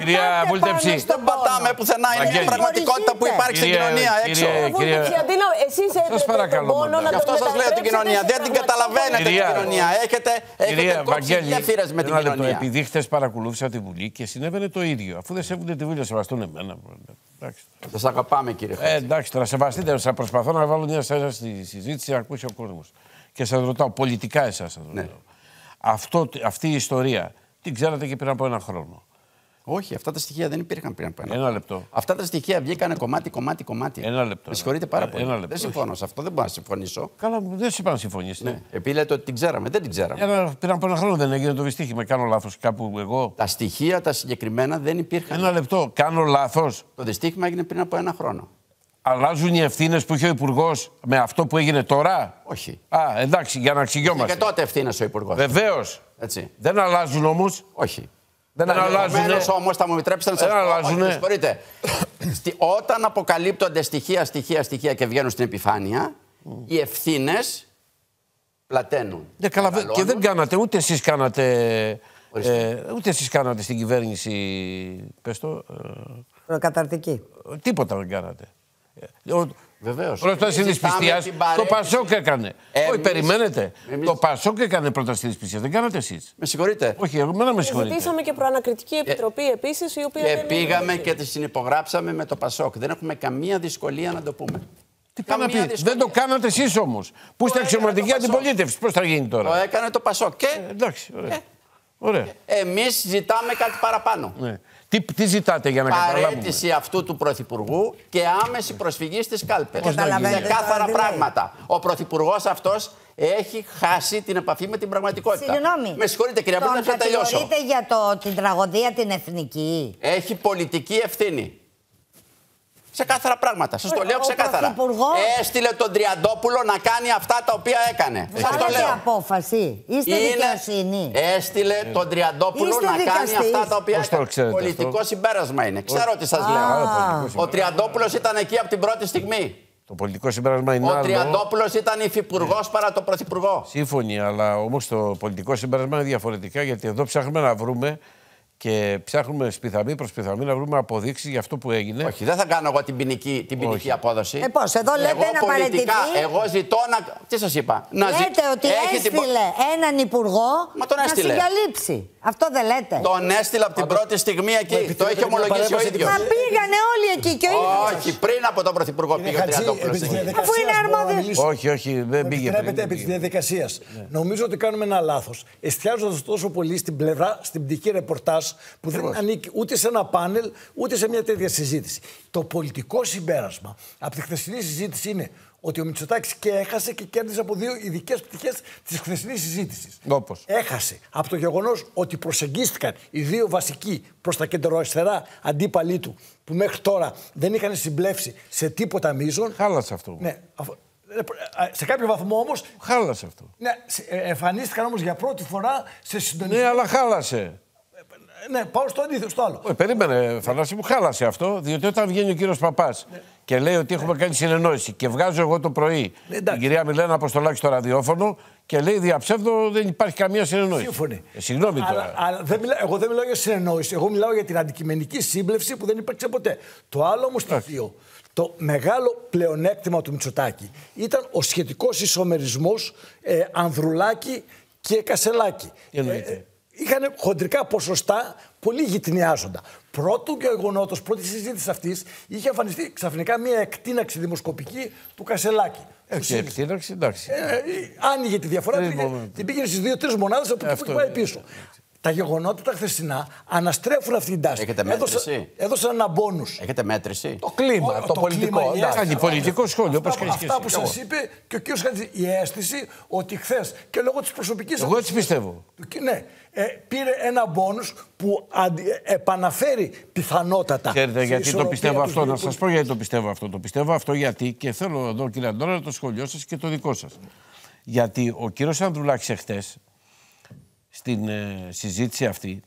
Κυρία Πατάτε Βούλτεψη. πάνω στον Δεν πατάμε πόνο. πουθενά. Είναι μια Βαγγέλη. πραγματικότητα που Χωρίζετε. υπάρχει στην Κυρία- κοινωνία έξω. κυρία- Κύριε... Αντίνο, εσείς έπρεπε παρακαλώ, τον πόνο μαντά. να Γι' τον αυτό σας λέω την μετατρέψετε κοινωνία. σε Δεν την πραγματικό καταλαβαίνετε την Κυρία- κοινωνία. Έχετε, έχετε Κυρία κόψει Βαγγέλη, γέφυρες με την ένα λεπτό. κοινωνία. Επειδή χθες παρακολούθησα τη Βουλή και συνέβαινε το ίδιο. Αφού δεν σέβονται τη Βουλή, να σεβαστούν εμένα. Εντάξει. Σας αγαπάμε κύριε Ε, εντάξει, τώρα σεβαστείτε. Σας προσπαθώ να βάλω μια σέρα στη συζήτηση να ακούσει ο κόσμος. Και σας ρωτάω, πολιτικά εσάς σας ρωτάω. Ναι. Αυτό, αυτή η ιστορία την ξέρατε και πριν από ένα χρόνο. Όχι, αυτά τα στοιχεία δεν υπήρχαν πριν από ένα. Ένα λεπτό. Αυτά τα στοιχεία βγήκανε κομμάτι, κομμάτι, κομμάτι. Ένα λεπτό. Με συγχωρείτε πάρα Ένα- πολύ. ένα λεπτό. Δεν συμφωνώ σε αυτό, δεν μπορώ να συμφωνήσω. Καλά, δεν σε είπα να συμφωνήσετε. Ναι. Επειδή λέτε ότι την ξέραμε, δεν την ξέραμε. Ένα, πριν από ένα χρόνο δεν έγινε το δυστύχημα. Κάνω λάθος κάπου εγώ. Τα στοιχεία τα συγκεκριμένα δεν υπήρχαν. Ένα λεπτό. Κάνω λάθος. Το δυστύχημα έγινε πριν από ένα χρόνο. Αλλάζουν οι ευθύνες που είχε ο Υπουργός με αυτό που έγινε τώρα; Όχι. Α, εντάξει, για να Και εξηγιόμαστε. τότε ευθύνες ο Υπουργός. Βεβαίως. Έτσι. Δεν αλλάζουν όμως; Όχι. Δεν αλλάζουν. Επομένω όμως θα μου επιτρέψετε να σας Δεν πω. αλλάζουνε. όχι, με συγχωρείτε. Στη- Όταν αποκαλύπτονται στοιχεία, στοιχεία, στοιχεία και βγαίνουν στην επιφάνεια, οι ευθύνες πλαταίνουν. Ναι, καλά, βε- και Μεγαλώνουν. δεν κάνατε, ούτε εσείς κάνατε, Ορίστε. ε, ούτε εσείς κάνατε στην κυβέρνηση, πες το, Προκαταρτική. ε, τίποτα δεν κάνατε. Ε, Ο, Βεβαίως. Πρόταση Εμείς τη ζητάμε πιστία. την Το παρέτηση. Πασόκ έκανε. Εμείς- Όχι, περιμένετε. εμείς- Το Πασόκ έκανε πρόταση τη πιστία. Δεν κάνατε εσείς; Με συγχωρείτε. Όχι, εγώ να με συγχωρείτε. Ζητήσαμε και προανακριτική επιτροπή επίσης, η οποία Και δεν πήγαμε έγινε. και τη συνυπογράψαμε με το Πασόκ. Δεν έχουμε καμία δυσκολία να το πούμε. Τι πάει να Καμία πει. δυσκολία. Δεν το κάνατε εσείς όμως. Πού είστε έκανε αξιωματική το Πασόκ. αντιπολίτευση; Πώς θα γίνει Το τώρα. έκανε το Πασόκ. Και Ε, εντάξει, ωραία. ωραία. εμείς ζητάμε κάτι παραπάνω. Ναι. Τι, τι ζητάτε για να καταλάβουμε; Παρέτηση αυτού του Πρωθυπουργού και άμεση προσφυγή στις κάλπες. Καταλαβαίνετε Ξεκάθαρα τώρα τι λέει. πράγματα. Ο Πρωθυπουργός αυτός έχει χάσει την επαφή με την πραγματικότητα. Συγγνώμη. Με συγχωρείτε, κυρία Τον Μπούλα, θα τελειώσω. κατηγορείτε για το, την τραγωδία την εθνική. Έχει πολιτική ευθύνη. Ξεκάθαρα πράγματα. Σας το Ο- λέω ο ξεκάθαρα. Πρωθυπουργός- Έστειλε τον Τριαντόπουλο να κάνει αυτά τα οποία έκανε. Σας το Βγάλετε λέω. απόφαση. Είστε δικαιοσύνη. Έστειλε τον Τριαντόπουλο Είστε να κάνει δικαστής. αυτά τα οποία Πώς το έκανε. ξέρετε Πολιτικό αυτό; συμπέρασμα είναι. Ξέρω τι σας λέω. Ο Τριαντόπουλος ήταν εκεί από την πρώτη στιγμή. Το πολιτικό συμπέρασμα είναι Ο άλλο. Τριαντόπουλος ήταν υφυπουργός παρά το πρωθυπουργό. Σύμφωνοι, αλλά όμως το πολιτικό συμπέρασμα είναι διαφορετικά γιατί εδώ ψάχνουμε να βρούμε και ψάχνουμε σπιθαμή προς σπιθαμή να βρούμε αποδείξεις για αυτό που έγινε. Όχι, δεν θα κάνω εγώ την ποινική, την ποινική Όχι. απόδοση. Ε, πώς, εδώ λέτε εγώ να πολιτικά, παραιτηθεί. Εγώ ζητώ να. Τι σας είπα; Να ζη- Λέτε ότι έχει την πο- έστειλε έναν υπουργό Μα τον να έστειλε. συγκαλύψει. Αυτό δεν λέτε. Τον έστειλε από την πρώτη στιγμή εκεί. Το επιτρέπετε έχει μια ομολογήσει ο παρέμβαση ίδιο. Μα πήγανε όλοι εκεί και ο ίδιος. Όχι, πριν από τον πρωθυπουργό πήγε ο Χατζή, Τριαντόπουλος. επί της διαδικασίας Αφού είναι μπορώ να αρμόδιος. μιλήσω. Όχι, όχι, δεν Μου πήγε. επιτρέπετε πριν, επί της πήγε. διαδικασία. Νομίζω ότι κάνουμε ένα λάθος. Εστιάζοντας τόσο πολύ στην πλευρά, στην πτυχή ρεπορτάζ, που δεν ανήκει ούτε σε ένα πάνελ, ούτε σε μια τέτοια συζήτηση. Το πολιτικό συμπέρασμα από τη χθεσινή συζήτηση είναι ότι ο Μητσοτάκης και έχασε και κέρδισε από δύο ειδικές πτυχές της χθεσινής συζήτησης. Όπως; Έχασε από το γεγονός ότι προσεγγίστηκαν οι δύο βασικοί προς τα κεντροαριστερά αντίπαλοι του, που μέχρι τώρα δεν είχαν συμπλέψει σε τίποτα μείζον. Χάλασε αυτό. Ναι, αφο- ε, ε, σε κάποιο βαθμό όμω. Χάλασε αυτό. Ναι, σε- ε, εμφανίστηκαν όμως για πρώτη φορά σε συντονισμό. Ναι, αλλά χάλασε. Ναι, πάω στο αντίθετο, στο άλλο. Όχι, περίμενε, Θανάση μου, χάλασε αυτό. Διότι όταν βγαίνει ο κύριος Παπάς και λέει ότι έχουμε κάνει συνεννόηση και βγάζω εγώ το πρωί Ναι, εντάξει. την κυρία Μιλένα Αποστολάκη στο ραδιόφωνο και λέει διαψεύδω δεν υπάρχει καμία συνεννόηση. Σύμφωνοι. Ε, συγγνώμη αλλά, τώρα. αλλά δεν μιλά, εγώ δεν μιλάω για συνεννόηση. Εγώ μιλάω για την αντικειμενική σύμπλευση που δεν υπήρξε ποτέ. Το άλλο όμως στοιχείο, το μεγάλο πλεονέκτημα του Μητσοτάκη ήταν ο σχετικός ισομερισμός ε, Ανδρουλάκη και Κασελάκη. Τι εννοείται; Είχαν χοντρικά ποσοστά πολύ γυτνιάζοντα. Πρώτου γεγονότο, πρώτη συζήτηση αυτής, είχε εμφανιστεί ξαφνικά μια εκτείναξη δημοσκοπική του Κασελάκη. Ε, Του και ΣΥΡΙΖΑ. εκτείναξη, εντάξει. Ε, ε, άνοιγε τη διαφορά, Τρεις την πήγε- μόνο. την πήγαινε στις δύο-τρεις μονάδες από εκεί Αυτό που πάει είναι. πίσω. Τα γεγονότα τα χθεσινά αναστρέφουν αυτή την τάση. Έχετε μέτρηση; έδωσαν ένα μπόνους. Έχετε μέτρηση; Το κλίμα, Ο- το, το πολιτικό. κλίμα, η εντάξει. αίσθηση. Αντιπολιτικό σχόλιο, όπως Αυτά, και αυτά που εσύ. σας είπε και ο κ. Χατζη, η αίσθηση ότι χθες και λόγω της προσωπικής. Εγώ έτσι πιστεύω. Ναι, ε, πήρε ένα μπόνους που αντι- ε, επαναφέρει πιθανότατα. Ξέρετε στη γιατί το ισορροπία πιστεύω τους αυτό, δύο να σας πω γιατί το πιστεύω αυτό. Το πιστεύω αυτό γιατί και θέλω εδώ κύριε Αντώνα το σχολείο σας και το δικό σας. Γιατί ο κύριος Ανδρουλάκης εχθές στην ε, συζήτηση αυτή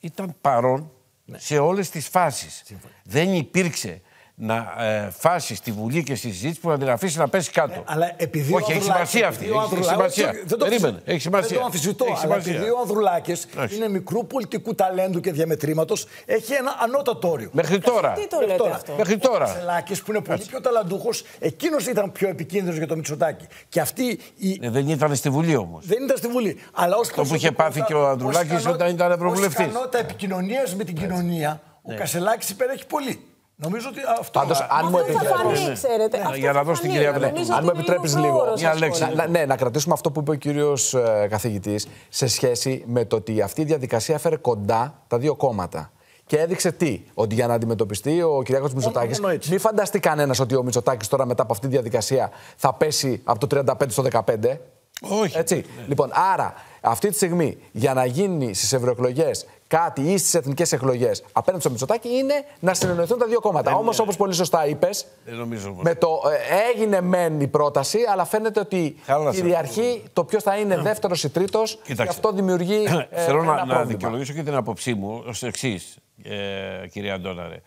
ήταν παρόν σε όλες τις φάσεις. Δεν υπήρξε να ε, φάσει στη Βουλή και στη συζήτηση που να την αφήσει να πέσει κάτω. Αλλά επειδή Όχι, ο έχει Ανδρουλάκης- σημασία αυτή. επειδή ο Έχει, έχει Ανδρουλάκης- σημασία. όχι, δεν το Περίμενε. αμφισβητώ. Έχει σημασία. Δεν το αμφισβητώ, Έχει αλλά σημασία. επειδή ο Ανδρουλάκης Εντάξει. είναι μικρού πολιτικού ταλέντου και διαμετρήματος, έχει ένα ανώτατο όριο. Μέχρι τώρα. Τι το λέτε αυτό; Μέχρι Ο τώρα. Κασελάκης που είναι πολύ πιο ταλαντούχος, εκείνος ήταν πιο επικίνδυνος για το Μητσοτάκη. Και αυτή η. Ε, δεν ήταν στη Βουλή όμως. Δεν ήταν στη Βουλή. Αλλά ως που είχε πάθει και ο Ανδρουλάκης όταν ήταν ευρωβουλευτής. Ως ικανότητα επικοινωνίας με την κοινωνία, ο Ναι. Κασελάκης υπερέχει πολύ. Νομίζω ότι αυτό. Πάντως, αν μου Αυτό θα επιτρέπεις. φανεί, ξέρετε. Ναι, Αυτό για να θα δώσω την φανεί. κυρία Βλέ. Νομίζω Αν ότι μου είναι επιτρέπεις λίγο λίγο. πρόωρος Μια ας λέξη. πούμε. Να, ναι, να κρατήσουμε αυτό που είπε ο κύριος καθηγητής σε σχέση με το ότι αυτή η διαδικασία έφερε κοντά τα δύο κόμματα. Και έδειξε τι, ότι για να αντιμετωπιστεί ο Κυριάκος Μητσοτάκης, μόνο έτσι. μην φανταστεί κανένας ότι ο Μητσοτάκης τώρα μετά από αυτή τη διαδικασία θα πέσει από το 35 στο 15. Όχι. Έτσι. Λοιπόν, άρα αυτή τη στιγμή για να γίνει στις ευρωεκλογές κάτι ή στις εθνικές εκλογές απέναντι στο Μητσοτάκη είναι να συνεννοηθούν τα δύο κόμματα. Όμως, όπως πολύ σωστά είπες, Δεν νομίζω όμως. με το, ε, έγινε μεν η πρόταση, αλλά φαίνεται ότι Χάλασε. κυριαρχεί το ποιος θα είναι δεύτερος ή τρίτος και Κοιτάξτε. αυτό δημιουργεί. ε, Θέλω ένα να, να πρόβλημα. δικαιολογήσω και την άποψή μου ως εξής, ε, κυρία Αντώναρε.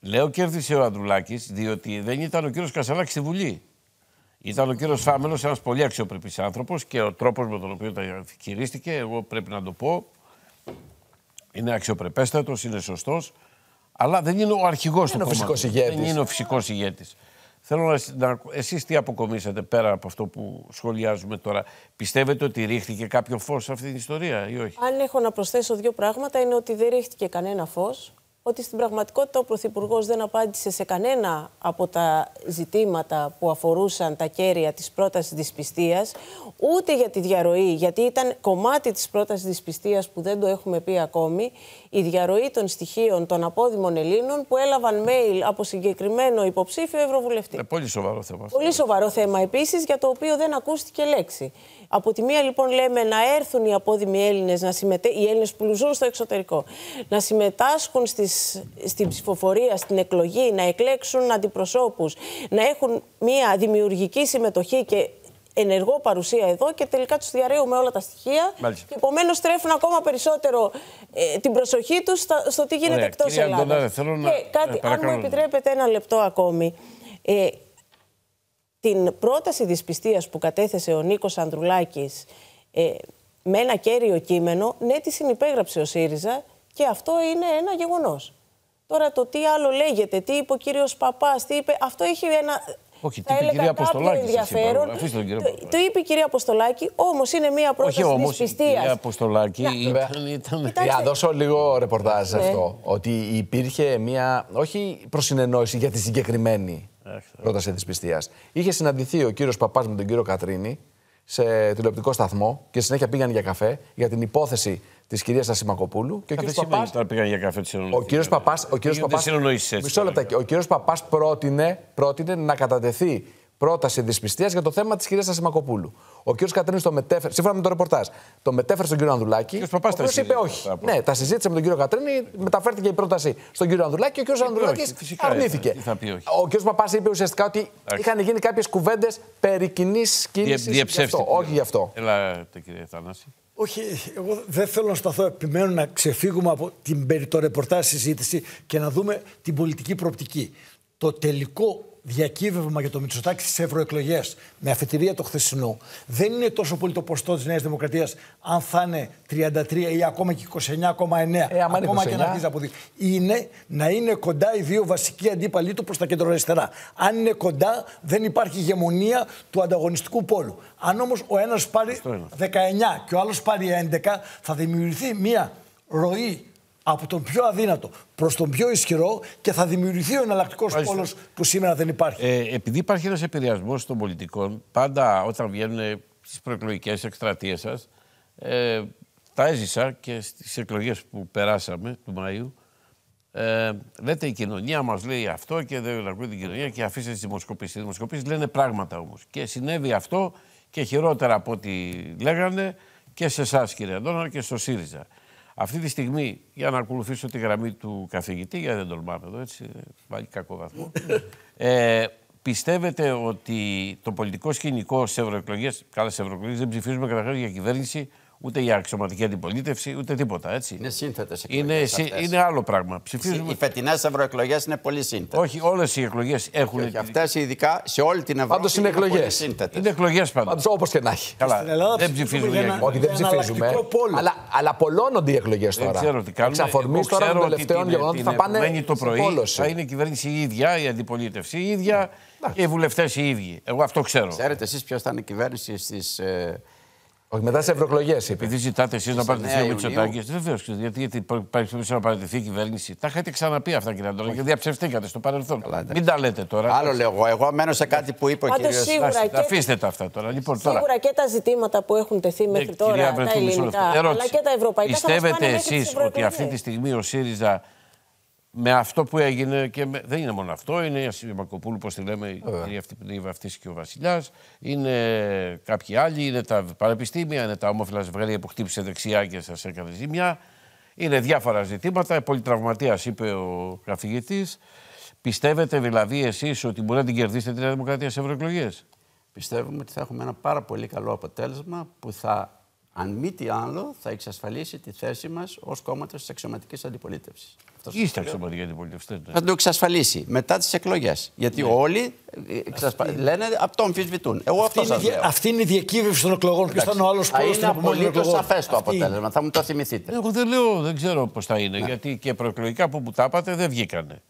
Λέω κέρδισε ο Ανδρουλάκης διότι δεν ήταν ο κύριος Κασαλάκη στη Βουλή. Ήταν ο κύριος Φάμελο, ένας πολύ αξιοπρεπή άνθρωπος και ο τρόπος με τον οποίο τα χειρίστηκε, εγώ πρέπει να το πω, είναι αξιοπρεπέστατος, είναι σωστός. Αλλά δεν είναι ο αρχηγός του είναι ο κόμματος. φυσικός ηγέτης. Δεν είναι ο φυσικός ηγέτης. Θέλω να, να εσείς τι αποκομίσατε πέρα από αυτό που σχολιάζουμε τώρα. Πιστεύετε ότι ρίχτηκε κάποιο φως σε αυτή την ιστορία ή όχι; Αν έχω να προσθέσω δύο πράγματα, είναι ότι δεν ρίχτηκε κανένα φως. Ότι στην πραγματικότητα ο Πρωθυπουργός δεν απάντησε σε κανένα από τα ζητήματα που αφορούσαν τα κέρια της πρότασης της πιστείας, ούτε για τη διαρροή, γιατί ήταν κομμάτι της πρότασης της πιστείας που δεν το έχουμε πει ακόμη, η διαρροή των στοιχείων των απόδημων Ελλήνων που έλαβαν mail από συγκεκριμένο υποψήφιο Ευρωβουλευτή. Είναι πολύ σοβαρό θέμα αυτό. Πολύ σοβαρό θέμα επίσης για το οποίο δεν ακούστηκε λέξη. Από τη μία λοιπόν λέμε να έρθουν οι απόδημοι Έλληνες, να συμμετέ... οι Έλληνες που ζουν στο εξωτερικό, να συμμετάσχουν στις... στην ψηφοφορία, στην εκλογή, να εκλέξουν αντιπροσώπους, να έχουν μια δημιουργική συμμετοχή και ενεργό παρουσία εδώ και τελικά τους διαρρέουμε όλα τα στοιχεία Μάλιστα. και επομένως τρέφουν ακόμα περισσότερο ε, την προσοχή τους στα- στο τι γίνεται Ωραία. εκτός Κυρία Ελλάδας. Αντωνάρε, θέλω να- Και κάτι, ε, αν παρακαλώ. μου επιτρέπετε ένα λεπτό ακόμη. Ε, την πρόταση δυσπιστίας που κατέθεσε ο Νίκος Ανδρουλάκης ε, με ένα κέριο κείμενο, ναι, τη συνυπέγραψε ο ΣΥΡΙΖΑ και αυτό είναι ένα γεγονός. Τώρα το τι άλλο λέγεται, τι είπε ο κύριος Παπάς, τι είπε, αυτό έχει ένα... Όχι, θα τι είπε η έλεγα κυρία κάποιο Αποστολάκη, σας είπα, ενδιαφέρον. αφήστε τον κύριο Το, Παπά. το είπε η κυρία Αποστολάκη, όμως είναι μια πρόταση Όχι όμως, η δυσπιστίας. κυρία Αποστολάκη Να- ήταν. ήταν... Κοιτάξτε. Για να δώσω λίγο ρεπορτάζ σε Ναι. αυτό. Ότι υπήρχε μια, όχι προσυνεννόηση για τη συγκεκριμένη πρόταση της πιστεία. Είχε συναντηθεί ο κύριος Παπάς με τον κύριο Κατρίνη σε τηλεοπτικό σταθμό και συνέχεια πήγαν για καφέ για την υπόθεση της κυρίας Ασημακοπούλου. Και ο Κάθε κύριος σημαίνει Παπά τώρα πήγαν για καφέ της ο κύριος Παπά. Ο κύριος Γίνονται Παπάς, συνεννοήσεις έτσι, μισό λεπτάκι. Ο κύριος Παπάς πρότεινε, πρότεινε να κατατεθεί πρόταση δυσπιστίας για το θέμα της κυρίας Ασημακοπούλου. Ο κύριος Κατρίνης το μετέφερε, σύμφωνα με το ρεπορτάζ, το μετέφερε στον κύριο Ανδουλάκη. κύριος Παπάς ο τα οποίος είπε συζήτησε όχι. αυτά. Ναι, τα συζήτησε με τον κύριο Κατρίνη, μεταφέρθηκε η πρόταση στον κύριο Ανδουλάκη και ο κύριος Ανδουλάκη όχι, φυσικά, αρνήθηκε. τι θα πει όχι. Ο κύριος Παπάς είπε ουσιαστικά ότι είχαν γίνει κάποιες κουβέντες περί κοινής κίνησης. Διεψεύστηκε. Όχι γι' αυτό. Ελάτε, κύριε Θανάση. Όχι, εγώ δεν θέλω να σταθώ. Επιμένω να ξεφύγουμε από την περί το ρεπορτάζ συζήτηση και να δούμε την πολιτική προοπτική. Το τελικό διακύβευμα για το Μητσοτάκη στις ευρωεκλογές με αφετηρία το χθεσινό δεν είναι τόσο πολύ το ποστό της Νέας Δημοκρατίας, αν θα είναι 33 ή ακόμα και 29,9. Ε, άμα είναι ακόμα και 29. να αρχίσει από δει. Είναι να είναι κοντά οι δύο βασικοί αντίπαλοι του προς τα κεντροαριστερά. Αν είναι κοντά, δεν υπάρχει ηγεμονία του ανταγωνιστικού πόλου. Αν όμως ο ένας πάρει 19 και ο άλλος πάρει 11, θα δημιουργηθεί μία ροή από τον πιο αδύνατο προς τον πιο ισχυρό και θα δημιουργηθεί ο εναλλακτικός Μάλιστα. πόλος που σήμερα δεν υπάρχει. Ε, επειδή υπάρχει ένας επηρεασμός των πολιτικών, πάντα όταν βγαίνουν στις προεκλογικές εκστρατείες σας, ε, τα έζησα και στις εκλογές που περάσαμε του Μαΐου. Ε, λέτε η κοινωνία μας λέει αυτό και δεν ακούει την κοινωνία και αφήστε τις δημοσκοπήσεις. Οι δημοσκοπήσεις λένε πράγματα όμως. Και συνέβη αυτό και χειρότερα από ό,τι λέγανε και σε εσάς, κύριε Αντώνα, και στο ΣΥΡΙΖΑ. Αυτή τη στιγμή, για να ακολουθήσω τη γραμμή του καθηγητή, γιατί δεν τολμάμε εδώ, έτσι, βάλει κακό βαθμό. ε, πιστεύετε ότι το πολιτικό σκηνικό στι ευρωεκλογές, καλά στι ευρωεκλογές δεν ψηφίζουμε καταρχά για κυβέρνηση ούτε για αξιωματική αντιπολίτευση, ούτε τίποτα. Έτσι. Είναι σύνθετες Είναι, εκλογέ. συ- είναι άλλο πράγμα. Ψηφίζουμε. Οι φετινές ευρωεκλογές είναι πολύ σύνθετες. Όχι, όλες οι εκλογές έχουν. Και αυτές ειδικά σε όλη την Ευρώπη. Πάντως είναι πολύ εκλογές. σύνθετες. Είναι εκλογές πάντα. Πάντως όπως και να έχει. Καλά, Στην Ελλάδα δεν ψηφίζουμε ψηφίζουμε για για ένα- εκλογές. Όχι, δεν ένα ψηφίζουμε. εναλλακτικό πόλο. Αλλά, αλλά πολλώνονται οι εκλογές Δεν τώρα. ξέρω τι κάνουμε. Εξ αφορμής Εγώ τώρα ξέρω των ότι τελευταίων την- γεγονότων την θα πάνε επομένη το σε πρωί πόλωση. θα είναι η κυβέρνηση η ίδια, η αντιπολίτευση η ίδια και οι βουλευτές οι ίδιοι. Εγώ αυτό ξέρω. Ξέρετε εσείς ποιος θα είναι η κυβέρνηση στις. Ε, Όχι, μετά σε ευρωεκλογές είπε. Επειδή ζητάτε εσείς να παραιτηθεί 9 ο Ιουνίου. Μητσοτάκης, βεβαίως. Γιατί, γιατί υπάρχει περίπτωση να παραιτηθεί η κυβέρνηση. Τα είχατε ξαναπεί αυτά, κύριε Αντώνη, και διαψευστήκατε στο παρελθόν. εντάξει. Μην τα λέτε τώρα. άλλο λέω εγώ. Εγώ μένω σε κάτι που είπε ο Πάντως κύριος. σίγουρα Άστε, και- Αφήστε τα αυτά τώρα. Λοιπόν, τώρα. Σίγουρα και τα ζητήματα που έχουν τεθεί μέχρι Ναι, κυρία τώρα, τα Βρετού, μισό ελληνικά, λεπτό. αλλά Ερώτηση. και τα ευρωπαϊκά, θα μας Πιστεύετε πάνε μέχρι τις εσεί ότι αυτή ευρωεκλογές; τη στιγμή ο ΣΥΡΙΖΑ με αυτό που έγινε και με- δεν είναι μόνο αυτό, είναι η Ασία Μακοπούλου, πώς τη λέμε, η κυρία αυτή που είναι η βαφτίση και ο Βασιλιάς, είναι κάποιοι άλλοι, είναι τα πανεπιστήμια, είναι τα όμορφα ζευγάρια που χτύπησε δεξιά και σας έκανε ζημιά. Είναι διάφορα ζητήματα. Πολυτραυματίας, είπε ο καθηγητής. Πιστεύετε δηλαδή εσείς ότι μπορεί να την κερδίσετε τη Νέα Δημοκρατία σε ευρωεκλογές; Πιστεύουμε ότι θα έχουμε ένα πάρα πολύ καλό αποτέλεσμα που θα, αν μη τι άλλο, θα εξασφαλίσει τη θέση μας ως κόμματος της αξιωματικής αντιπολίτευσης. Είστε αξιωματική αντιπολίτευση. δεν είναι. Θα το εξασφαλίσει μετά τις εκλογές. Γιατί Ναι. όλοι ε, εξασφα... λένε αυτό το αμφισβητούν. Εγώ αυτό Αυτή σας είναι, η λέω. δια- αυτή είναι η διακύβευση των εκλογών. Ποιο θα είναι ο άλλος Θα πόλος είναι απολύτως σαφές το Αυτή είναι. αποτέλεσμα. Θα μου το θυμηθείτε. Εγώ δεν λέω, δεν ξέρω πώς θα είναι. Γιατί και προεκλογικά που μου τα είπατε δεν βγήκανε.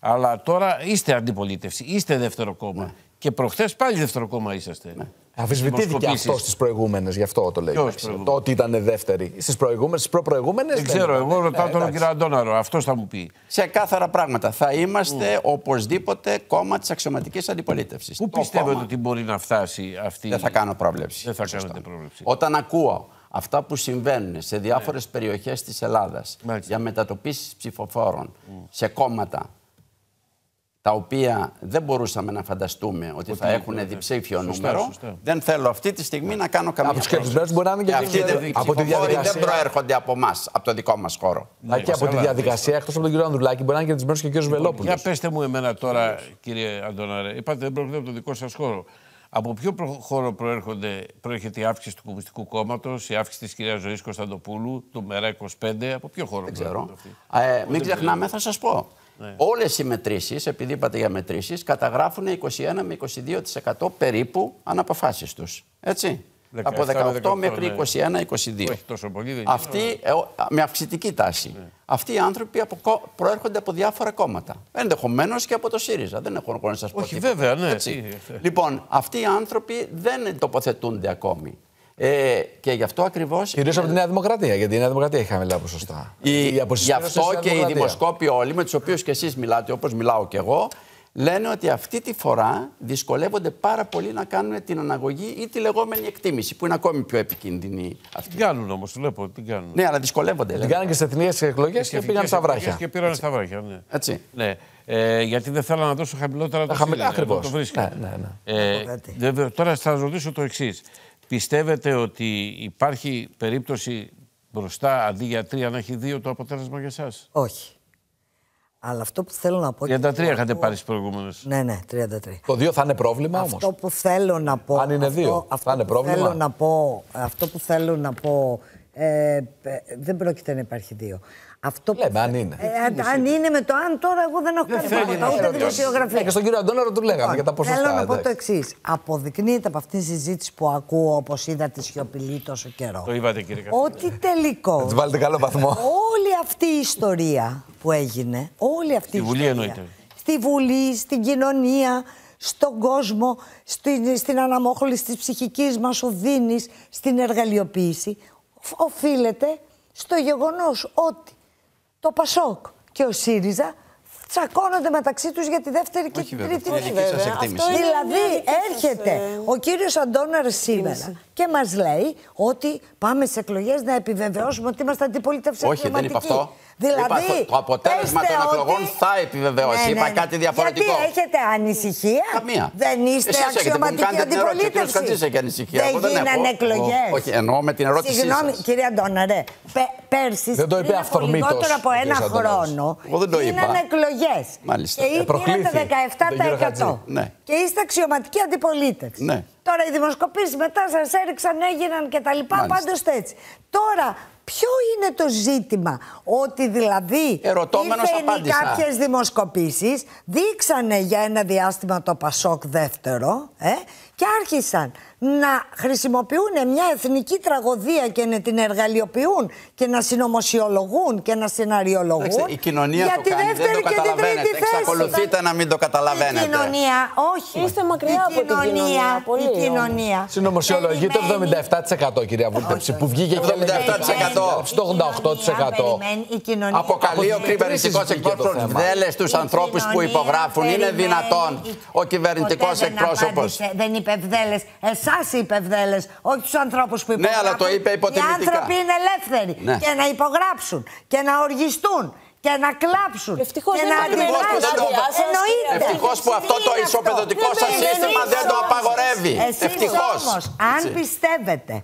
Αλλά τώρα είστε αντιπολίτευση, είστε δεύτερο κόμμα. Και προχθές πάλι δεύτερο κόμμα είσαστε. Αμφισβητήθηκε Δημοσκοπήσεις. αυτός στις προηγούμενες, γι' αυτό το λέει. Ποιος Εντάξει. προηγούμενες; Το ότι ήταν δεύτερη. Στις προηγούμενες, στις προπροηγούμενες. Δεν ξέρω, εγώ ρωτάω τον κύριο Αντώναρο, αυτός θα μου πει. Σε κάθαρα πράγματα. Θα είμαστε οπωσδήποτε κόμμα της αξιωματικής αντιπολίτευσης. Πού πιστεύετε ότι μπορεί να φτάσει αυτή. Δεν θα κάνω πρόβλεψη. Δεν θα Σωστό. κάνετε πρόβλεψη. Όταν ακούω αυτά που συμβαίνουν σε διάφορες περιοχές της Ελλάδας Ναι. Μάλιστα. για μετατοπίσεις ψηφοφόρων σε κόμματα τα οποία δεν μπορούσαμε να φανταστούμε ότι, θα έχουν ναι, διψήφιο σωστά, νούμερο, σωστά. δεν θέλω αυτή τη στιγμή να κάνω καμία Από τους κερδισμένους μπορεί να είναι και Και αυτοί δίκαιο. δεν- οι Από τη ψηφοφόροι δεν διαδικασία. προέρχονται από εμάς, από το δικό μας χώρο. Α, και από τη καλά, διαδικασία, εκτός από τον κύριο Ανδρουλάκη, μπορεί να είναι κερδισμένος και ο κύριος Βελόπουλος. Για πέστε μου εμένα τώρα, κύριε Αντώναρε, είπατε δεν πρόκειται από το δικό σας χώρο. Από ποιο προ- χώρο προέρχονται, προέρχεται η αύξηση του Κομμουνιστικού Κόμματος, η αύξηση της κυρίας Ζωής Κωνσταντοπούλου, του ΜΕΡΑ 25, από ποιο χώρο Δεν ξέρω. προέρχονται αυτοί; Ε, μην ξεχνάμε, θα σας πω. Ναι. Όλες οι μετρήσεις, επειδή είπατε για μετρήσεις, καταγράφουν 21 με 22% περίπου αναποφάσεις τους. Έτσι. 17 Από με 18 18, μέχρι ναι. 21-22. Όχι τόσο πολύ, δεν είναι. Αυτοί, ε, ο- με αυξητική τάση. Ναι. Αυτοί οι άνθρωποι από, κο- προέρχονται από διάφορα κόμματα. Ενδεχομένως και από το ΣΥΡΙΖΑ. Δεν έχω να σα πω. Όχι, τίποτα. βέβαια, ναι. Έτσι. Τι- Λοιπόν, αυτοί οι άνθρωποι δεν τοποθετούνται ακόμη. Ε, και γι' αυτό ακριβώς. Κυρίως από τη Νέα Δημοκρατία, γιατί η Νέα Δημοκρατία έχει χαμηλά ποσοστά. Η, Η γι' αποσυσπήρωση αυτό στη Νέα και οι Δημοκρατία. δημοσκόποι όλοι, με τους οποίους και εσείς μιλάτε, όπως μιλάω και εγώ, λένε ότι αυτή τη φορά δυσκολεύονται πάρα πολύ να κάνουν την αναγωγή ή τη λεγόμενη εκτίμηση, που είναι ακόμη πιο επικίνδυνη αυτή. Την κάνουν όμως, βλέπω, την κάνουν. Ναι, αλλά δυσκολεύονται. Την λένε. κάνανε και στις εθνικές εκλογές και πήγαν στα βράχια. Και πήραν στα βράχια, ναι. Έτσι. Ναι. Ε, γιατί δεν θέλω να δώσω χαμηλότερα το χαμηλά, ΣΥΡΙΖΑ, ακριβώς. εδώ Το βρίσκεται. Ναι, ναι, Ε, κάτι. βέβαια, τώρα θα σας ρωτήσω το εξής. Πιστεύετε ότι υπάρχει περίπτωση μπροστά αντί για τρία να έχει δύο το αποτέλεσμα για εσά. Όχι. Αλλά αυτό που θέλω να πω. 33 είχατε πάρει στις προηγούμενες. Ναι, ναι, 33. Το δύο θα είναι πρόβλημα όμως; Αυτό που θέλω να πω. Αν είναι αυτό, δύο, αυτό θα είναι που πρόβλημα; Θέλω να πω, αυτό που θέλω να πω. Ε, ε, δεν πρόκειται να υπάρχει δύο. Αυτό που Λέμε, αν θε- είναι. Ε, αν, αν είναι με το αν τώρα, εγώ δεν έχω κάνει θέλει τίποτα, να ούτε ερωτήσει. δημοσιογραφία. Ναι, και στον κύριο Αντώναρο του λέγαμε για τα ποσοστά. Θέλω να πω το εντάξει. εξής. Αποδεικνύεται από αυτήν τη συζήτηση που ακούω, όπως είδατε, σιωπηλή τόσο καιρό. Το είπατε κύριε Καθηγητή. Ότι τελικώ. Θα τη βάλετε καλό βαθμό. Όλη αυτή η ιστορία που έγινε, όλη αυτή Στη η Βουλή ιστορία, εννοείται. Στη Βουλή, στην κοινωνία, στον κόσμο, στην, στην αναμόχληση της ψυχικής μας οδύνης, στην εργαλειοποίηση, οφ- οφείλεται στο γεγονός ότι το Πασόκ και ο ΣΥΡΙΖΑ τσακώνονται μεταξύ τους για τη δεύτερη και Όχι, την βέβαια. τρίτη Είναι δική θέση. σας εκτίμηση. Αυτό είναι Δηλαδή μια δική σας, έρχεται ε, ο κύριος Αντώναρης σήμερα και μας λέει ότι πάμε σε εκλογές να επιβεβαιώσουμε ότι είμαστε αντιπολίτευση Όχι, δεν είπα αξιωματική. αυτό. Δηλαδή, Είπα, το αποτέλεσμα πέστε των εκλογών ότι- θα επιβεβαιώσει. Είπα κάτι διαφορετικό. Γιατί έχετε ανησυχία; Καμία. Δεν είστε Εσείς έχετε που μου αξιωματική κάνετε την ερώτηση. Ο κύριος αντιπολίτευσης. Καντζής έχει ανησυχία. Δεν Εγώ δεν γίνανε έχω. εκλογές. Όχι, εννοώ με την ερώτησή Συγγνώμη, σας. κύριε Αντώναρε, πέ- πέρσι, Δεν το είπε πριν από αυθορμήτως λιγότερο από ο ένα κύριος Αντώναρος. χρόνο, Εγώ δεν το είπα. γίνανε εκλογές. Μάλιστα. Και Ε, πήρατε προκλήθη τον κύριο 17%. Χατζή. Ναι. Και είστε αξιωματική αντιπολίτευση. Ναι. Τώρα οι δημοσκοπήσεις μετά σας έριξαν, έγιναν και τα λοιπά, Μάλιστα. πάντως έτσι. Τώρα, ποιο είναι το ζήτημα, ότι δηλαδή Ερωτώμενος ήρθε απάντησα. κάποιες δημοσκοπήσεις, δείξανε για ένα διάστημα το Πασόκ δεύτερο ε, και άρχισαν να χρησιμοποιούν μια εθνική τραγωδία και να την εργαλειοποιούν και να συνωμοσιολογούν και να σεναριολογούν Εντάξει, Η κοινωνία για το τη κάνει, δεν δεύτερη το και την καταλαβαίνετε. τρίτη θέση. Εξακολουθείτε να μην το Η καταλαβαίνετε. κοινωνία, όχι. Είστε μακριά η από την κοινωνία, πολύ Η όμως. κοινωνία. Συνωμοσιολογεί το περιμένει- 77% κυρία Βούλτεψη που βγήκε και έλεγε 77%. στο 88%. Περιμένει η κοινωνία. Αποκαλεί ο Από κυβερνητικό τις βγήκε το εκπρόσωπο θέμα. βδέλε τους Η ανθρώπους που κοινωνία υπογράφουν. Είναι περιμένει- δυνατόν ο κυβερνητικός Ποτέ δεν εκπρόσωπος. απάντησε, Δεν είπε βδέλες. Εσά είπε βδέλες, όχι τους ανθρώπους που Ναι, υπογράφουν. αλλά το είπε Οι υποτιμητικά. άνθρωποι είναι ελεύθεροι Ναι. και να υπογράψουν και να οργιστούν και να κλάψουν. Ευτυχώς και δεν να υπάρχει Ευτυχώς που δεν το- Άδειά σας, Εννοείται. Ευτυχώς που αυτό το Είναι ισοπεδωτικό σας Δεν σύστημα είναι δεν το όμως. απαγορεύει. Εσείς Ευτυχώς. όμως, αν Έτσι. πιστεύετε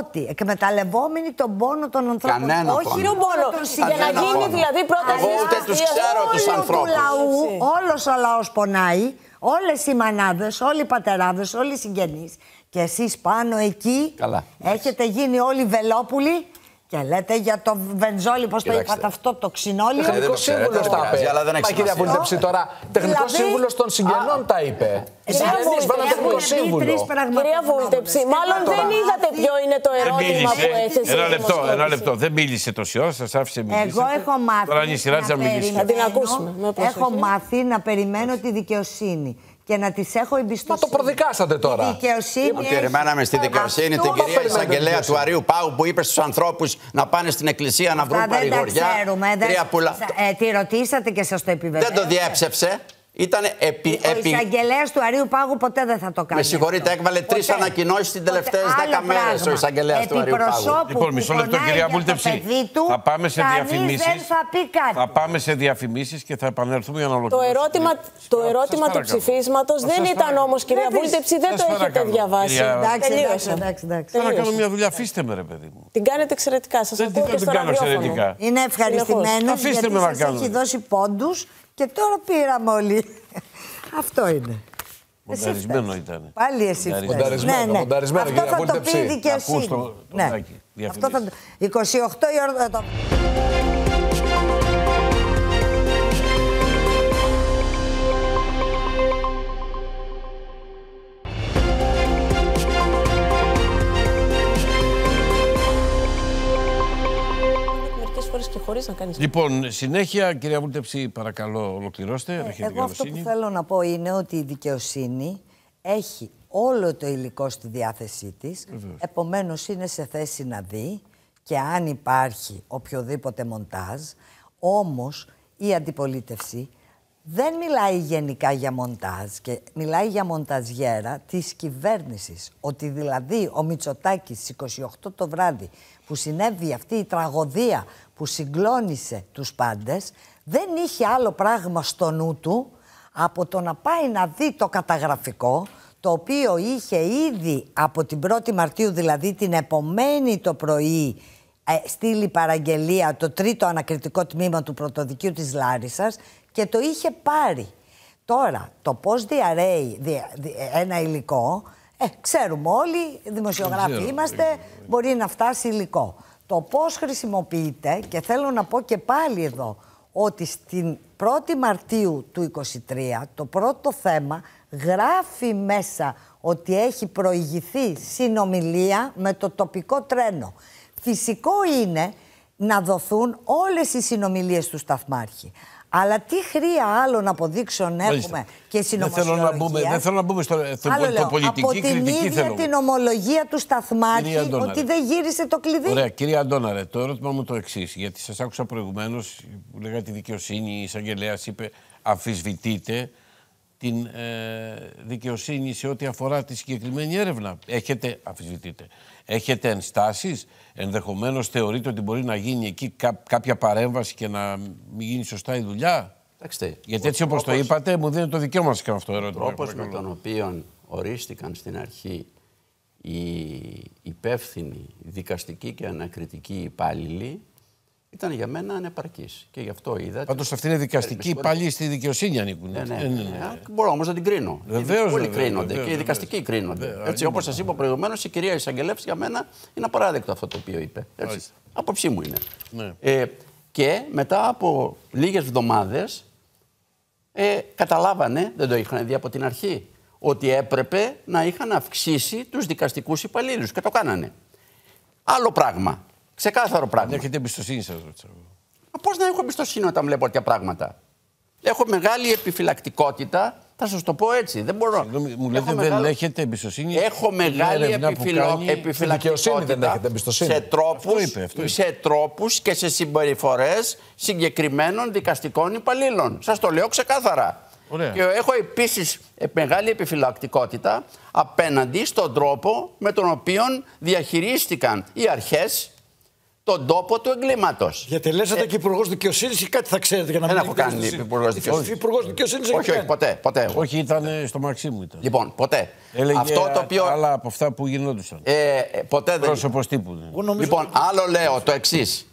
ότι εκμεταλλευόμενοι τον πόνο των ανθρώπων, Κανένα όχι πόνο. Ποιο πόνο. των Για να Κανένα γίνει πόνο. δηλαδή πρόταση Εγώ ούτε τους αστείας- ξέρω τους όλου ανθρώπους. του λαού, Έτσι. όλος ο λαός πονάει, όλες οι μανάδες, όλοι οι πατεράδες, όλοι οι συγγενείς και εσείς πάνω εκεί Καλά. έχετε γίνει όλοι βελόπουλοι και λέτε για το βενζόλι, πώς το Κοιτάξτε. είπατε αυτό, το ξινόλιο; δεν Τεχνικό το ξέρετε, σύμβουλος δεν τα πειράζει, είπε. αλλά δεν έχει Μα κυρία σημασία. Βούλτεψη τώρα, τεχνικό Δηλαδή- σύμβουλος των συγγενών τα είπε. Οι συγγενεί με ένα τεχνικό σύμβουλο. Κυρία Βούλτεψη, μάλλον δεν είδατε ποιο είναι το Δεν ερώτημα που μίλησε. έθεσε. Ένα η λεπτό, ένα δημοσκόπηση. λεπτό. Δεν μίλησε τόση ώρα, σας άφησε μιλήσει. Εγώ έχω μάθει. Τώρα είναι η σειρά της να μιλήσει. περιμένω- Θα την ακούσουμε, με προσοχή. Έχω μάθει να περιμένω τη δικαιοσύνη και να τη έχω εμπιστοσύνη. Μα το προδικάσατε τώρα. Η δικαιοσύνη. Που έχει- περιμέναμε στη δικαιοσύνη Αυτό την κυρία περιμένετε εισαγγελέα δικαιοσύνη. του Αρίου Πάγου που είπε στους ανθρώπους να πάνε στην εκκλησία να βρουν Αυτά δεν τα παρηγοριά. ξέρουμε. δεν- Τρία πουλα. Ε, τη ρωτήσατε και σας το επιβεβαίωσα. Δεν το διέψευσε. Ήταν επί. Ο επί... εισαγγελέας του Αρίου Πάγου ποτέ δεν θα το κάνει. Με συγχωρείτε, αυτό. έβαλε τρεις Ποτέ. ανακοινώσεις τις Ποτέ. τελευταίες Άλλο δέκα μέρες πράγμα. ο εισαγγελέας του Αρίου Πάγου. Επιπροσώπου Λοιπόν, που μισό λεπτό, πονάει κυρία για το Βούλτεψη. παιδί του, Θα πάμε σε κανείς διαφημίσεις. δεν θα πει κάτι. Θα πάμε σε διαφημίσεις και θα επανέλθουμε για να Το ολοκληρώσουμε. ερώτημα, το Σας ερώτημα του παρακαλώ. ψηφίσματος Σας δεν ήταν παρακαλώ. όμως, κυρία Δεν Βούλτεψη, δεν σας το έχετε παρακαλώ, διαβάσει. κυρία- Εντάξει, εντάξει, Τελείωσε. εντάξει, εντάξει. Θέλω να κάνω Τελείωσε. μια δουλειά, αφήστε με, ρε παιδί μου. Την κάνετε εξαιρετικά. Σας Δεν ακούω την- και δεν στο την κάνω ραδιόφωνο. εξαιρετικά. Είναι ευχαριστημένος Αφήστε γιατί με να σας κάνω. έχει δώσει πόντους και τώρα πήραμε όλοι. Αυτό είναι. Εσύ Μονταρισμένο φταίς. ήταν. Πάλι εσύ φταίς. Μονταρισμένο, μονταρισμένο, Αυτό κυρία θα το Βούλτεψη. πει η Να δικαιοσύνη. ακούς το- το ναι. τάκι, Αυτό θα το... διαφημίσεις. 28 η ώρα θα το... χωρί να κάνεις. Λοιπόν, συνέχεια, κυρία Βούλτεψη, παρακαλώ, ολοκληρώστε. Έρχεται η Ε, Εγώ αυτό που δικαιοσύνη. θέλω να πω είναι ότι η δικαιοσύνη έχει όλο το υλικό στη διάθεσή της, επομένως είναι σε θέση να δει και αν υπάρχει οποιοδήποτε μοντάζ, όμως η αντιπολίτευση δεν μιλάει γενικά για μοντάζ και μιλάει για μονταζιέρα της κυβέρνησης. Ότι δηλαδή ο Μητσοτάκης στις 28 το βράδυ που συνέβη αυτή η τραγωδία που συγκλώνησε τους πάντες δεν είχε άλλο πράγμα στο νου του από το να πάει να δει το καταγραφικό το οποίο είχε ήδη από την 1η Μαρτίου, δηλαδή την επομένη το πρωί, ε, στείλει παραγγελία το τρίτο ανακριτικό τμήμα του πρωτοδικείου της Λάρισας και το είχε πάρει. Τώρα, το πώς διαρρέει δια- δι- ένα υλικό, ε, ξέρουμε όλοι, δημοσιογράφοι ξέρω. είμαστε, μπορεί να φτάσει υλικό. Το πώς χρησιμοποιείται, και θέλω να πω και πάλι εδώ, ότι στην 1η Μαρτίου του 23 το πρώτο θέμα γράφει μέσα ότι έχει προηγηθεί συνομιλία με το τοπικό τρένο. Φυσικό είναι να δοθούν όλες οι συνομιλίες του σταθμάρχη. Αλλά τι χρία άλλων αποδείξεων έχουμε Μάλιστα. και Δεν θέλω συνωμοσιολογία. να μπούμε, δεν θέλω να μπούμε στο, στο, Άλλο το λέω, πολιτική από την κριτική. ίδια θέλω. την ομολογία του Κυρία σταθμάρχη Αντώναρε. ότι δεν γύρισε το κλειδί. Ωραία, κύριε Αντώναρε, το ερώτημα μου το εξής. Γιατί σας άκουσα προηγουμένως που λέγατε η δικαιοσύνη, η εισαγγελέας είπε αμφισβητείτε την ε, δικαιοσύνη σε ό,τι αφορά τη συγκεκριμένη έρευνα. Έχετε, αμφισβητείτε, έχετε ενστάσεις, ενδεχομένως θεωρείτε ότι μπορεί να γίνει εκεί κά- κάποια παρέμβαση και να μην γίνει σωστά η δουλειά; Κοιτάξτε, Γιατί ο έτσι όπως το τρόπος- είπατε μου δίνει το δικαίωμα να σας κάνω αυτό το Ο ερώτημα. τρόπος με παρακαλώ. τον οποίο ορίστηκαν στην αρχή οι υπεύθυνοι δικαστικοί και ανακριτικοί υπάλληλοι ήταν για μένα ανεπαρκής. Και γι' αυτό είδα. Πάντως αυτή είναι δικαστική, Ε, με πάλι στη δικαιοσύνη ανήκουν. Ναι, ναι. Ε, ναι, ναι. Ε, Μπορώ όμως να την κρίνω. Βεβαίως, Όλοι βέβαια, κρίνονται βεβαίως, και οι βεβαίως. δικαστικοί κρίνονται. Βέβαια, Έτσι, όπως σας είπα προηγουμένως, η κυρία Ισαγγελέα για μένα είναι απαράδεκτο αυτό το οποίο είπε. Έτσι. Μάλιστα. Άποψή μου είναι. Ναι. Ε, και μετά από λίγες εβδομάδες ε, καταλάβανε, δεν το είχαν δει από την αρχή, ότι έπρεπε να είχαν αυξήσει τους δικαστικούς υπαλλήλους. Και το κάνανε. Άλλο πράγμα. Ξεκάθαρο Αν πράγμα. έχετε εμπιστοσύνη σας, ρώτησα. εγώ. Πώς να έχω εμπιστοσύνη όταν βλέπω τέτοια πράγματα; Έχω μεγάλη επιφυλακτικότητα. Θα σας το πω έτσι. Δεν μπορώ. Συγγνώμη, μου Έχω λέτε δεν μεγάλο- έχετε εμπιστοσύνη; Έχω στην μεγάλη έρευνα που επιφυλο... κάνει- επιφυλακτικότητα δικαιοσύνη δεν έχετε εμπιστοσύνη. σε τρόπους, Αυτό είπε, αυτό είπε. σε τρόπους και σε συμπεριφορές συγκεκριμένων δικαστικών υπαλλήλων. Σας το λέω ξεκάθαρα. Ωραία. Και έχω επίσης ε, μεγάλη επιφυλακτικότητα απέναντι στον τρόπο με τον οποίο διαχειρίστηκαν οι αρχές τον τόπο του εγκλήματος. Διατελέσατε και υπουργός δικαιοσύνης ή κάτι θα ξέρετε για να Ε, Δεν μην έχω έχετε κάνει εμπιστοσύνη. υπουργός δικαιοσύνης. Υπουργός δικαιοσύνης όχι, όχι, ποτέ, ποτέ. Όχι, ήταν ε, στο μαξί μου ήταν. Λοιπόν, ποτέ. Έλεγε Αυτό το οποίο. άλλα από αυτά που γινόντουσαν. Ε, ε, ποτέ δεν. Πρόσωπος τύπου. ναι. Λοιπόν, άλλο λέω το εξής.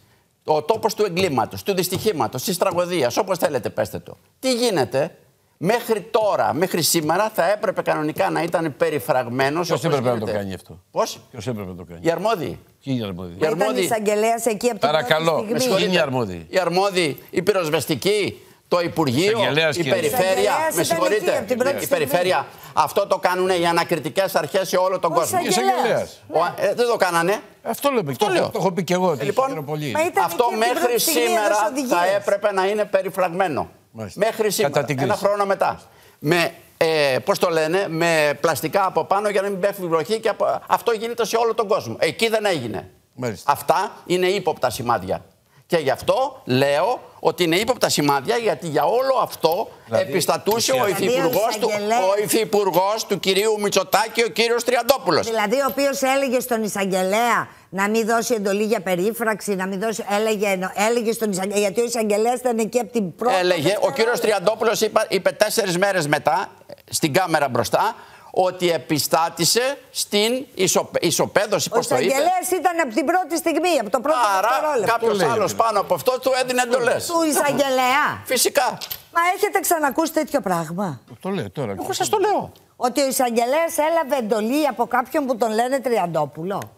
Ο τόπος του εγκλήματος, του δυστυχήματος, της τραγωδίας, όπως θέλετε, πέστε το. Τι γίνεται, μέχρι τώρα, μέχρι σήμερα, θα έπρεπε κανονικά να ήταν περιφραγμένος. Ποιος έπρεπε να το κάνει αυτό; Πώς; Ποιος έπρεπε να το κάνει; Οι αρμόδιοι. Ποιοι είναι αρμόδιοι; Οι Ήταν αρμόδιοι. εισαγγελέας εκεί από την Παρακαλώ, πρώτη με στιγμή. συγχωρείτε. είναι οι αρμόδιοι; Οι αρμόδιοι, η πυροσβεστική, το Υπουργείο, Εισαγγελέας, η κύριε. Περιφέρεια. Εισαγγελέας Με ήταν εκεί συγχωρείτε. από την πρώτη Η στιγμή. Περιφέρεια. Αυτό το κάνουν οι ανακριτικές αρχές σε όλο τον Ο κόσμο. εισαγγελέας. Εισαγγελέας. Ο- ε, δεν το κάνανε. Αυτό λέμε. Αυτό Το, λέω. το έχω πει και εγώ. ότι Λοιπόν, χαίρομαι πολύ. Μα ήταν Αυτό εκεί από την μέχρι πρώτη στιγμή, σήμερα έδωσε θα οδηγίες. έπρεπε να είναι περιφραγμένο. Μάλιστα. Μέχρι σήμερα. Κατά την Ένα κρίση. χρόνο μετά. Με, ε, πώς το λένε, με πλαστικά από πάνω για να μην πέφτει η βροχή και από... αυτό γίνεται σε όλο τον κόσμο. Εκεί δεν έγινε. Μάλιστα. Αυτά είναι ύποπτα σημάδια. Και γι' αυτό λέω ότι είναι ύποπτα σημάδια γιατί για όλο αυτό Δηλαδή, επιστατούσε ο ουσιαστικά. υφυπουργός του, Δηλαδή, ο ο υφυπουργός του κυρίου Μητσοτάκη, ο κύριος Τριαντόπουλος. Δηλαδή, ο οποίος έλεγε στον εισαγγελέα να μην δώσει εντολή για περίφραξη, να μην δώσει. Έλεγε, έλεγε στον εισαγγελέα. Γιατί ο εισαγγελέας ήταν εκεί από την πρώτη. Έλεγε, ο κύριος Τριαντόπουλος είπε, είπε τέσσερις μέρες μετά, στην κάμερα μπροστά, ότι επιστάτησε στην ισο, ισοπαίδωση, Ο πώς το είπε. εισαγγελέας ήταν από την πρώτη στιγμή, από το πρώτο Άρα δευτερόλεπτο. κάποιος λέει, άλλος πάνω από αυτό του έδινε εντολές. Του εισαγγελέα. Φυσικά. Μα έχετε ξανακούσει τέτοιο πράγμα; Το λέω τώρα. Εγώ σας το λέω. Ότι ο εισαγγελέας έλαβε εντολή από κάποιον που τον λένε Τριαντόπουλο.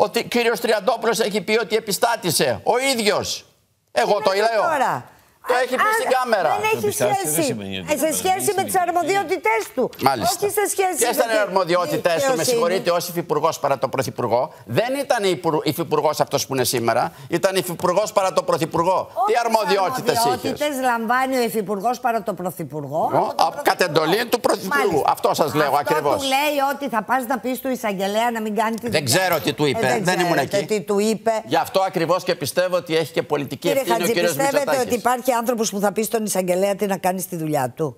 Ότι ο κύριος Τριαντόπουλος έχει πει ότι επιστάτησε. Ο ίδιος. Εγώ το Λέτε λέω. τώρα. Το Α, έχει πει α, στην κάμερα. Δεν έχει επιστάτησε δεν σχέση. σημαίνει ότι- Ε, σε σχέση με τις αρμοδιότητές του. Μάλιστα. Όχι σε σχέση Ποιες με ήταν οι τη αρμοδιότητές του, με δικαιοσύνη. συγχωρείτε, ως υφυπουργός παρά τον πρωθυπουργό; Δεν ήταν υφυπουργός αυτός που είναι σήμερα. Ήταν υφυπουργός παρά τον πρωθυπουργό. Τι Όποιες αρμοδιότητες είχες; αρμοδιότητες λαμβάνει ο υφυπουργός παρά τον πρωθυπουργό; Εγώ, από τον απ' κατ' εντολή του Πρωθυπουργού. Μάλιστα. Αυτό σας λέω Αυτό ακριβώς. του λέει ότι θα πας να πεις του εισαγγελέα να μην κάνει τη Δεν δουλειά. ξέρω τι του είπε. Ε, Δεν ήμουν ξέρετε εκεί. τι του είπε. Γι' αυτό ακριβώς και πιστεύω ότι έχει και πολιτική Κύριε ευθύνη ο Χατζη, κύριος πιστεύετε ότι Μητσοτάκη. υπάρχει άνθρωπος που θα πει στον εισαγγελέα τι να κάνει στη δουλειά του.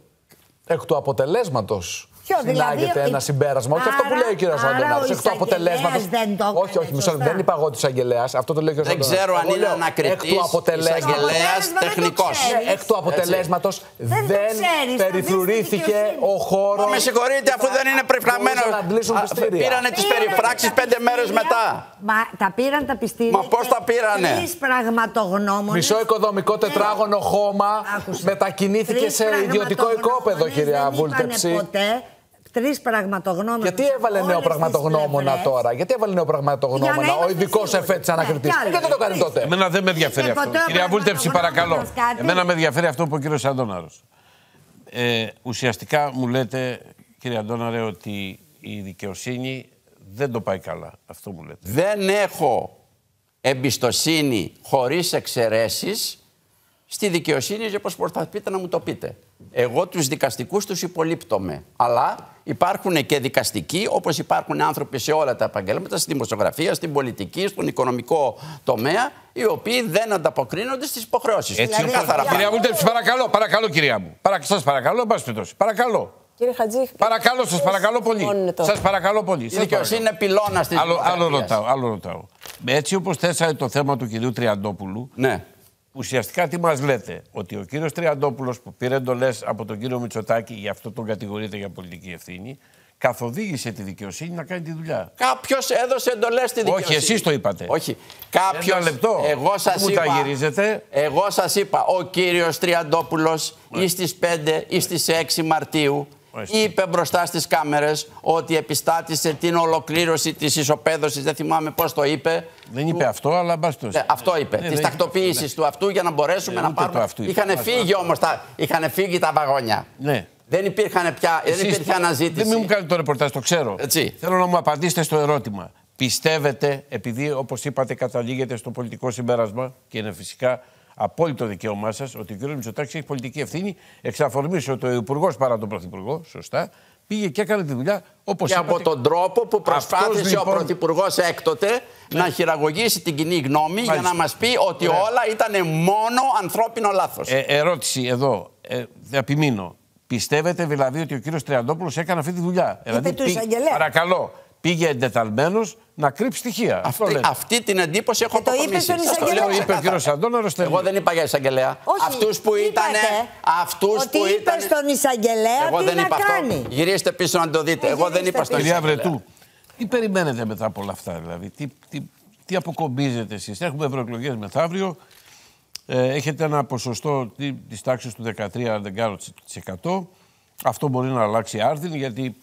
Εκ του αποτελέσματος. Ποιο, Συνάγεται δηλαδή, ένα ε, συμπέρασμα. Όχι αυτό που άρα- λέει ο κύριος άρα Αντωνάρου. ο Εκ του εισαγγελέας αποτελέσματο. δεν το Όχι, όχι, έκανε μισό λεπτό. σωστά. Δεν είπα εγώ ότι εισαγγελέας. Αυτό το λέει ο κύριος Δεν ξέρω αν είναι ανακριτής, Εκ του αποτελέσματος. εισαγγελέας, αποτέλεσμα δεν το τεχνικός. ξέρεις. Εκ του αποτελέσματος Δεν το δεν ξέρεις, θα περιφρουρήθηκε δεις τη δικαιοσύνη. ο χώρος. Με συγχωρείτε, αφού δεν είναι περιφραγμένο. Μπορούσαν να αντλήσουν Α, πιστήρια. Πήρανε τις Πήραν περιφράξεις τα πέντε μέρες πιστήρια, μετά. Μα τα πήραν τα πιστήρια. Μα πώς τα πήρανε; Τρεις πραγματογνώμονες. Μισό οικοδομικό τετράγωνο χώμα Άκουσε. μετακινήθηκε Τρεις σε ιδιωτικό πραγματογνώμονες οικόπεδο, κυρία δεν Βούλτεψη. Είπανε ποτέ. Τρεις πραγματογνώμονες. Γιατί έβαλε νέο πραγματογνώμονα τώρα, γιατί έβαλε νέο Για πραγματογνώμονα να ο είμαστε ειδικός σίγουροι. εφέτης Ναι, ανακριτής. κι άλλο. Γιατί δεν το κάνει Τρεις. τότε; Εμένα δεν με ενδιαφέρει Είστε αυτό. ποτέ Κυρία Βούλτεψη, παρακαλώ. πραγματογνώμονας κάτι; Εμένα με ενδιαφέρει αυτό που είπε ο κύριος Αντώναρος. Ε, ουσιαστικά μου λέτε, κύριε Αντώναρε, ότι η δικαιοσύνη δεν το πάει καλά. Αυτό μου λέτε. Δεν έχω εμπιστοσύνη χωρίς εξαιρέσεις στη δικαιοσύνη και όπως προσπαθείτε να μου το πείτε. Εγώ τους δικαστικούς τους υπολείπτομαι. Αλλά υπάρχουν και δικαστικοί όπως υπάρχουν άνθρωποι σε όλα τα επαγγέλματα, στη δημοσιογραφία, στην πολιτική, στον οικονομικό τομέα, οι οποίοι δεν ανταποκρίνονται στις υποχρεώσεις. Έτσι, Δηλαδή, όπως- για- Κυρία Βούλτεψη, παρακαλώ, παρακαλώ, κυρία μου. Παρα... Σας παρακαλώ, εν πάση περιπτώσει. Παρακαλώ. Κύριε Χατζή, Παρακαλώ, σας παρακαλώ πολύ. μόνο το. Σας παρακαλώ πολύ. Η Σας δικαιοσύνη παρακαλώ. είναι πυλώνας της Άλλο, άλλο δημοκρατίας. ρωτάω, άλλο ρωτάω. Έτσι όπως θέσατε το θέμα του κυρίου Τριαντόπουλου, Ναι. Ουσιαστικά τι μας λέτε, ότι ο κύριος Τριαντόπουλος που πήρε εντολές από τον κύριο Μητσοτάκη, γι' αυτό τον κατηγορείται για πολιτική ευθύνη, καθοδήγησε τη δικαιοσύνη να κάνει τη δουλειά. Κάποιος έδωσε εντολές στη δικαιοσύνη. Όχι, εσείς το είπατε. Όχι. Κάποιο. Ένα λεπτό. Εγώ σας Πού μου είπα. τα γυρίζετε; Εγώ σας είπα, ο κύριος Τριαντόπουλος ή στι 5 ή στι 6 Μαρτίου Μάλιστα. Είπε μπροστά στις κάμερες ότι επιστάτησε την ολοκλήρωση της ισοπαίδωσης. Δεν θυμάμαι πώς το είπε. Δεν είπε αυτό, αλλά μπας το. Ναι, αυτό είπε. Ναι, της δεν είπε τακτοποίησης αυτό, του αυτού για να μπορέσουμε Ναι, να ούτε πάρουμε. το αυτού είπε. Είχαν Μάλιστα. φύγει όμως τα, είχαν φύγει τα βαγόνια. Ναι. Δεν υπήρχαν πια, δεν Εσείς υπήρχε αναζήτηση. Δεν μου κάνετε το ρεπορτάζ, το ξέρω. Έτσι. Θέλω να μου απαντήσετε στο ερώτημα. Πιστεύετε, επειδή όπως είπατε, καταλήγετε στο πολιτικό συμπέρασμα και είναι φυσικά απόλυτο δικαίωμά σας ότι ο κ. Μητσοτάκης έχει πολιτική ευθύνη εξ αφορμής ότι ο Υπουργός παρά τον Πρωθυπουργό, σωστά, πήγε και έκανε τη δουλειά όπως και είπατε. από τον τρόπο που προσπάθησε Αυτός, λοιπόν- ο Πρωθυπουργός έκτοτε να χειραγωγήσει την κοινή γνώμη για Μάλιστα. να μας πει ότι Ωραία. όλα ήταν μόνο ανθρώπινο λάθος. Ε, ερώτηση εδώ. Ε, θα επιμείνω. Πιστεύετε δηλαδή ότι ο κύριος Τριαντόπουλος έκανε αυτή τη δουλειά; δηλαδή, τους εισαγγελέα. Παρακαλώ, πήγε εντεταλμένος να κρύψει στοιχεία. Αυτό αυτή, λέτε. αυτή την εντύπωση έχω Και το είπε αποκομίσει. στον Σας το εισαγγελέα. λέω Το είπε ο ξεκάθαρα. κύριος Αντώναρος. Εγώ δεν είπα για εισαγγελέα. Όχι, Αυτούς που ήταν. είπατε Αυτούς ότι που είπε ήταν. στον εισαγγελέα Εγώ τι δεν να είπα κάνει. αυτό. Γυρίστε πίσω να το δείτε. Ε, Εγώ δεν γυρίστε είπα στον πίσω. Κυρία εισαγγελέα. Βρετού, τι περιμένετε μετά από όλα αυτά, δηλαδή, τι, τι, τι αποκομπίζετε εσείς; Έχουμε ευρωεκλογές μεθαύριο, ε, έχετε ένα ποσοστό τη της τάξης του 13, αν δεν κάνω, της 100. Αυτό μπορεί να αλλάξει άρδιν, γιατί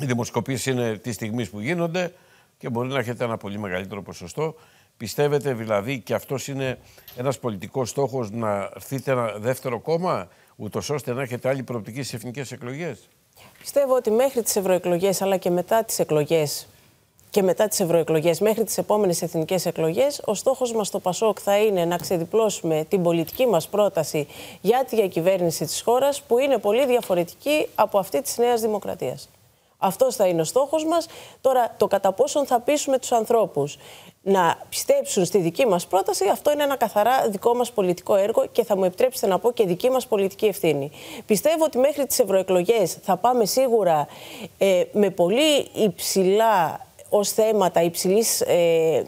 οι δημοσκοπήσεις είναι τη στιγμής που γίνονται και μπορεί να έχετε ένα πολύ μεγαλύτερο ποσοστό. Πιστεύετε δηλαδή και αυτός είναι ένας πολιτικός στόχος να έρθείτε ένα δεύτερο κόμμα, ούτως ώστε να έχετε άλλη προοπτική στις εθνικές εκλογές; Πιστεύω ότι μέχρι τις ευρωεκλογές, αλλά και μετά τις εκλογές και μετά τις ευρωεκλογές, μέχρι τις επόμενες εθνικές εκλογές, ο στόχος μας στο ΠΑΣΟΚ θα είναι να ξεδιπλώσουμε την πολιτική μας πρόταση για τη διακυβέρνηση της χώρας, που είναι πολύ διαφορετική από αυτή της Νέας Δημοκρατίας. Αυτός θα είναι ο στόχος μας. Τώρα, το κατά πόσον θα πείσουμε τους ανθρώπους να πιστέψουν στη δική μας πρόταση, αυτό είναι ένα καθαρά δικό μας πολιτικό έργο και θα μου επιτρέψετε να πω και δική μας πολιτική ευθύνη. Πιστεύω ότι μέχρι τις ευρωεκλογές θα πάμε σίγουρα ε, με πολύ υψηλά ως θέματα υψηλής ε, υ-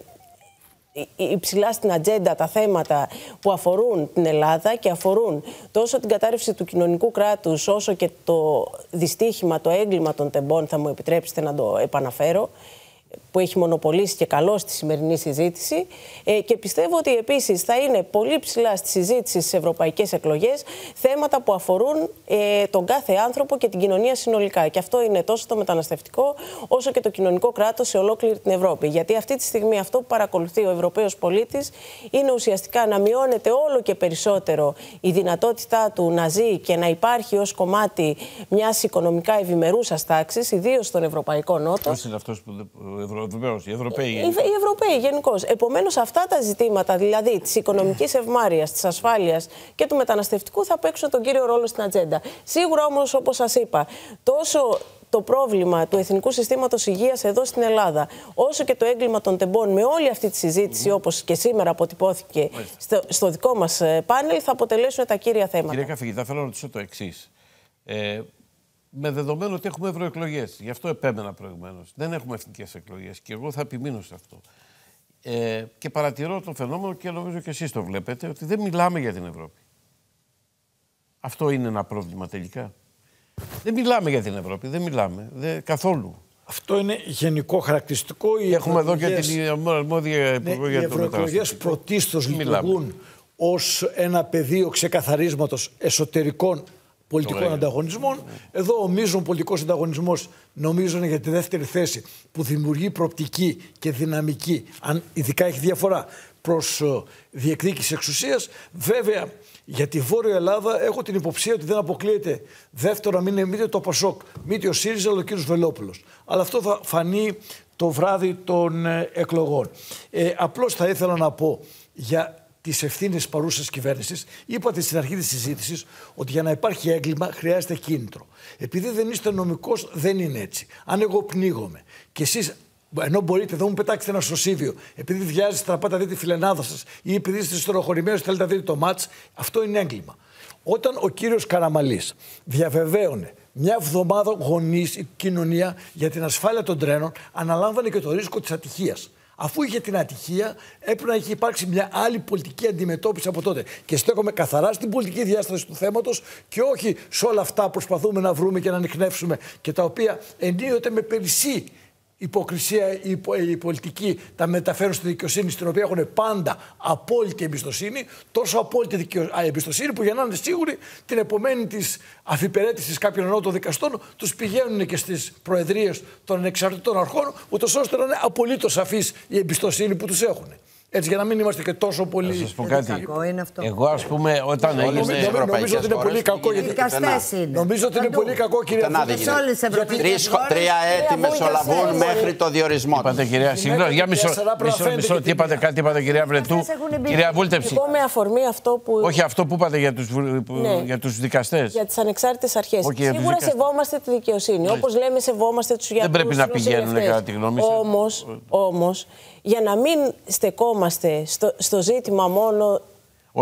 υψηλά στην ατζέντα τα θέματα που αφορούν την Ελλάδα και αφορούν τόσο την κατάρρευση του κοινωνικού κράτους όσο και το δυστύχημα, το έγκλημα των τεμπών, θα μου επιτρέψετε να το επαναφέρω, που έχει μονοπολίσει και καλό στη σημερινή συζήτηση. Ε, και πιστεύω ότι επίσης θα είναι πολύ ψηλά στη συζήτηση στις ευρωπαϊκές εκλογές θέματα που αφορούν ε, τον κάθε άνθρωπο και την κοινωνία συνολικά. Και αυτό είναι τόσο το μεταναστευτικό όσο και το κοινωνικό κράτος σε ολόκληρη την Ευρώπη. Γιατί αυτή τη στιγμή αυτό που παρακολουθεί ο Ευρωπαίος πολίτης είναι ουσιαστικά να μειώνεται όλο και περισσότερο η δυνατότητά του να ζει και να υπάρχει ως κομμάτι μιας οικονομικά ευημερούσας τάξης, ιδίως στον Ευρωπαϊκό Νότο. Ποιος είναι αυτός που δεν- ο Ευρω- Ευρωπαίος, οι Ευρωπαίοι. Οι, οι Ευρωπαίοι γενικώς. Επομένως, αυτά τα ζητήματα, δηλαδή της οικονομικής ευμάρειας, της ασφάλειας και του μεταναστευτικού, θα παίξουν τον κύριο ρόλο στην ατζέντα. Σίγουρα όμως, όπως σας είπα, τόσο το πρόβλημα του Εθνικού Συστήματος Υγείας εδώ στην Ελλάδα, όσο και το έγκλημα των τεμπών με όλη αυτή τη συζήτηση, όπως και σήμερα αποτυπώθηκε στο, στο δικό μας ε, πάνελ, θα αποτελέσουν τα κύρια θέματα. Κυρία Καφηγητά, θέλω να ρωτήσω το εξής. Ε, με δεδομένο ότι έχουμε ευρωεκλογές, γι' αυτό επέμενα προηγουμένως. Δεν έχουμε εθνικές εκλογές και εγώ θα επιμείνω σε αυτό. Ε, και παρατηρώ το φαινόμενο και νομίζω και εσείς το βλέπετε ότι δεν μιλάμε για την Ευρώπη. Αυτό είναι ένα πρόβλημα τελικά. Δεν μιλάμε για την Ευρώπη, δεν μιλάμε δεν, καθόλου. Αυτό είναι γενικό χαρακτηριστικό. Οι Και έχουμε εδώ και ευρωεκλογές- την αρμόδια Ναι, υπουργό οι για το ευρωεκλογές μεταναστευτικό. πρωτίστως Μιλάμε. λειτουργούν ως ένα πεδίο ξεκαθαρίσματος εσωτερικών πολιτικών Ωραία. ανταγωνισμών. Εδώ ο μείζον πολιτικός ανταγωνισμός νομίζω είναι για τη δεύτερη θέση που δημιουργεί προοπτική και δυναμική, αν ειδικά έχει διαφορά προς διεκδίκηση εξουσίας. Βέβαια, για τη Βόρεια Ελλάδα έχω την υποψία ότι δεν αποκλείεται δεύτερο να μην είναι μήτε το Πασόκ, μήτε ο ΣΥΡΙΖΑ, αλλά ο κ. Βελόπουλος. Αλλά αυτό θα φανεί το βράδυ των ε, εκλογών. Ε, απλώς θα ήθελα να πω για τις ευθύνες της παρούσας κυβέρνησης. Είπατε στην αρχή της συζήτησης ότι για να υπάρχει έγκλημα χρειάζεται κίνητρο. Επειδή δεν είστε νομικός δεν είναι έτσι. Αν εγώ πνίγομαι και εσείς ενώ μπορείτε, δεν μου πετάξετε ένα σωσίβιο, επειδή βιάζεστε να πάτε να δείτε τη φιλενάδα σας ή επειδή είστε στενοχωρημένοι θέλετε να δείτε το μάτς, αυτό είναι έγκλημα. Όταν ο κύριος Καραμαλής διαβεβαίωνε μια εβδομάδα γονείς η κοινωνία για την ασφάλεια των τρένων, αναλάμβανε και το ρίσκο της ατυχίας. Αφού είχε την ατυχία, έπρεπε να έχει υπάρξει μια άλλη πολιτική αντιμετώπιση από τότε. Και στέκομαι καθαρά στην πολιτική διάσταση του θέματος και όχι σε όλα αυτά που προσπαθούμε να βρούμε και να ανοιχνεύσουμε και τα οποία ενίοτε με περισσή υποκρισία οι, πο- οι πολιτικοί τα μεταφέρουν στη δικαιοσύνη στην οποία έχουν πάντα απόλυτη εμπιστοσύνη, τόσο απόλυτη δικαιο... α, εμπιστοσύνη που για να είναι σίγουροι την επομένη της αφιπερέτησης κάποιων ενότων δικαστών τους πηγαίνουν και στις προεδρίες των ανεξαρτητών αρχών, ούτως ώστε να είναι απολύτως σαφής η εμπιστοσύνη που τους έχουν. Έτσι, για να μην είμαστε και τόσο πολύ. Θα σας πω Δεν κάτι. κακό είναι αυτό. Εγώ, ας πούμε, όταν Όλες έγινε. τις Νομίζω- ευρωπαϊκές νομίζω ότι είναι χώρες πολύ κακό, γιατί- πουθενά. Δικαστέ είναι. Νομίζω ότι είναι Παντού. πολύ κακό, κυρία Πουθενά δεν Φωτάκη. Σε όλες τις γίνεται. ευρωπαϊκές Τρεις χω- Τρία έτη Τρία μεσολαβούν βούλτες, μέχρι το διορισμό Είπατε, τους. κυρία, συγγνώμη, για μισό, τέσσερα πρέπει να μισό, φαίνεται μισό, και τι είπατε, την- κάτι είπατε, κυρία Βρετού. Αυτές έχουν εμπειρία. Κυρία Βούλτεψη, Εγώ με αφορμή αυτό που. όχι αυτό που είπατε για τους, βου- που- Ναι. για τους δικαστές. Για τις ανεξάρτητες αρχές. Όχι, για τους Σίγουρα δικαστές. σεβόμαστε τη δικαιοσύνη. Όπως λέμε, σεβόμαστε τους γιατρού. πρέπει να πηγαίνουν, κατά τη γνώμη σας. Όμω, όμως, για να μην στεκόμαστε στο, στο ζήτημα μόνο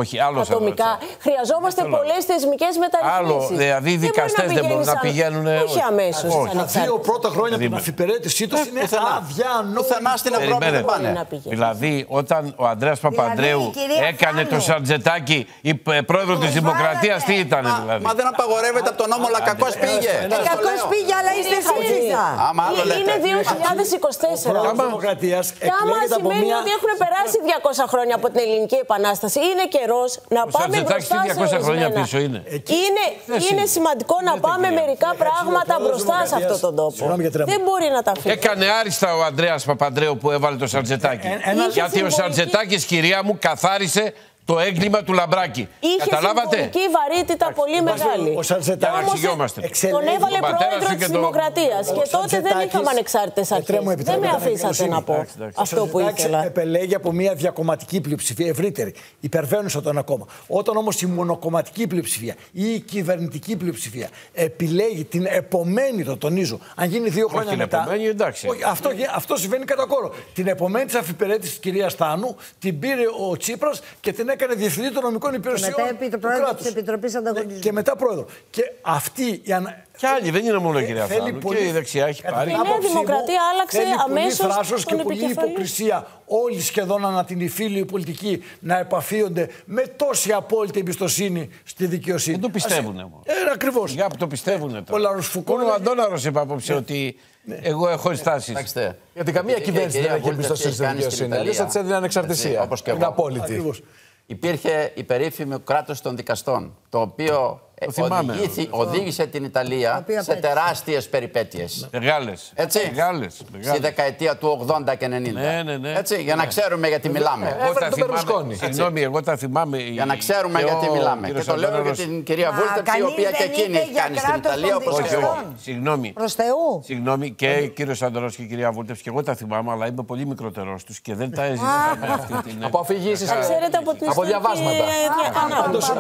Όχι, άλλο σας ατομικά, ρώτησα. χρειαζόμαστε Δεν θέλω. πολλές θεσμικές μεταρρυθμίσεις. Άλλο, δηλαδή, οι δικαστές δεν μπορούν να πηγαίνουν, Όχι όχι. αμέσως. Όχι. Τα δύο πρώτα χρόνια από την αφιπερέτησή τους είναι πουθενά. αδιανόητα. Πουθενά στην Ευρώπη δεν Περιμένετε. πάνε. να πηγαίνεις. Δηλαδή, όταν ο Ανδρέας Παπανδρέου η κυρία έκανε το Φάνο. Σαρτζετάκι, η ε, πρόεδρος της Τον Δημοκρατίας, τι βάλατε. ήταν Μα, δηλαδή; μα δεν απαγορεύεται από τον νόμο, αλλά κακώς πήγε. ένα- Σας το Κακώς λέω. πήγε, αλλά είστε ΣΥΡΙΖΑ. Άμα άλλο λέτε. Είναι Ο 2024. πρόεδρος της Δημοκρατίας Και άμα εκλέγεται από σημαίνει μια... ότι έχουν περάσει 200 χρόνια από την Ελληνική Επανάσταση, είναι καιρός να πάμε Σαρτζετάκης μπροστά τι σε 200 χρόνια ορισμένα. πίσω είναι. Είναι, είναι σημαντικό να πάμε κυρία. μερικά Έτσι, ο πράγματα πρόεδρος μπροστά σε Δημοκρατίας- αυτόν τον τόπο. Συγγνώμη για τρέμω. Δεν μπορεί να τα αφήσει. Έκανε άριστα ο Ανδρέας Παπανδρέου που έβαλε το Σαρτζετάκι. Ε, ένα- Γιατί ο Είχε Σαρτζετάκης, κυρία μου, καθάρισε το έγκλημα του Λαμπράκη. Είχε Καταλάβατε; συμβολική βαρύτητα πολύ μεγάλη. Ο Σαρτζετάκης- Όμως, Εξηγιόμαστε. Τον Εξελέγει έβαλε τον πατέρα πρόεδρο σου της και τον- Δημοκρατίας. Ο Και τότε δεν Σαρτζετάκης- είχαμε ανεξάρτητες αρχές. Επιτρέπω, Δεν με επιτρέπω, αφήσατε δικαιοσύνη. να πω Εντάξει, εντάξει. αυτό που Σαρτζετάκης ήθελα. επελέγει από μια διακομματική πλειοψηφία, ευρύτερη, υπερβαίνουσα το ένα κόμμα. Όταν όμως η μονοκομματική πλειοψηφία ή η κυβερνητική πλειοψηφία επιλέγει την επομένη, το τονίζω, αν γίνει δύο χρόνια την μετά. επομένη, εντάξει. Όχι, αυτό, γι- αυτό συμβαίνει κατά κόρο. Την επομένη της αφιπερέτηση της κυρίας Στάνου την πήρε ο Τσίπρας και την έκανε διευθυντή των νομικών υπηρεσιών. μετά επί- του πρόεδρο κράτους. της Επιτροπής Ανταγωνισμού. Ναι, Και μετά πρόεδρο. Και αυτή η ανα... Και άλλοι, δεν είναι μόνο η κυρία Θέλει Φάνου. πολύ- Και η δεξιά έχει κατά πάρει. την Η Νέα άποψή μου, Δημοκρατία άλλαξε θέλει αμέσως πολύ θράσος τον και πολλή επικεφαλής. υποκρισία όλοι σχεδόν ανά την υφήλιο πολιτική να επαφίονται με τόση απόλυτη εμπιστοσύνη στη δικαιοσύνη. Δεν το πιστεύουνε Ας- όμως. Ε, ακριβώς. Για που το πιστεύουν τώρα. Ο Λαροσφουκό Μόνο ο λέει- Αντώναρος είπε απόψε ότι εγώ έχω στάσει. Κοιτάξτε. Γιατί καμία η- η κυβέρνηση δεν κυρία έχει Βούλτεψη εμπιστοσύνη έχει στη κάνει στην δικαιοσύνη. Αλλιώ Ιταλία. θα τη έδινε ανεξαρτησία. Έτσι, όπως και Είναι εγώ. απόλυτη. Ακριβώς. Υπήρχε η περίφημη κράτος των δικαστών, το οποίο ε, θυμάμαι. οδηγήθη- οδήγησε την Ιταλία οποίο σε απέτυχε. τεράστιες περιπέτειες. Μεγάλες. Έτσι. Μεγάλες. Στη μεγάλες. δεκαετία του 80 και 90. Ναι, ναι, ναι. Έτσι, για να ξέρουμε γιατί μιλάμε. Εγώ Έβαλε τα τον θυμάμαι. Μπερλουσκόνη. Συγγνώμη, εγώ τα θυμάμαι. Για να ξέρουμε και γιατί ο μιλάμε. κύριος Και το λέω για Αντώναρος- την κυρία Μα Βούλτεψη, η κανείς οποία και δεν εκείνη είπε έχει για κάνει στην κράτος Ιταλία των όπως και Όχι, εγώ. δικαστών. όχι. Συγγνώμη. Προς Θεού. Συγγνώμη και κύριος Αντρό και η κυρία Βούλτεψη και εγώ τα θυμάμαι, αλλά είμαι πολύ μικρότερό τους και δεν τα έζησα με αυτή την. Από αφηγήσεις. Ξέρετε από την Από ιστορική διαβάσματα. διακανά. Πάντως, ο,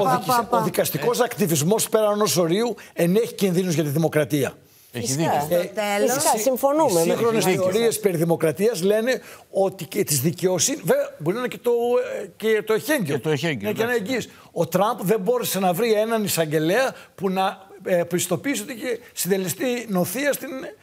δικης- ο δικαστικός ακτιβισμός πέραν ενός ορίου ενέχει κινδύνους για τη δημοκρατία. Έχει Φυσικά. δίκιο. Στο τέλος, Φυσικά, συμφωνούμε. Οι με σύγχρονες την θεωρίες περί δημοκρατίας λένε ότι και τη δικαιοσύνη. Βέβαια, μπορεί να είναι και το, ε, και το εχέγγυο. Και το εχέγγυο, Είναι και ένα εντάξει. εγγύης. Ο Τραμπ δεν μπόρεσε να βρει έναν εισαγγελέα που να ε, πιστοποιήσει ότι είχε συντελεστεί νοθεία στην, ε,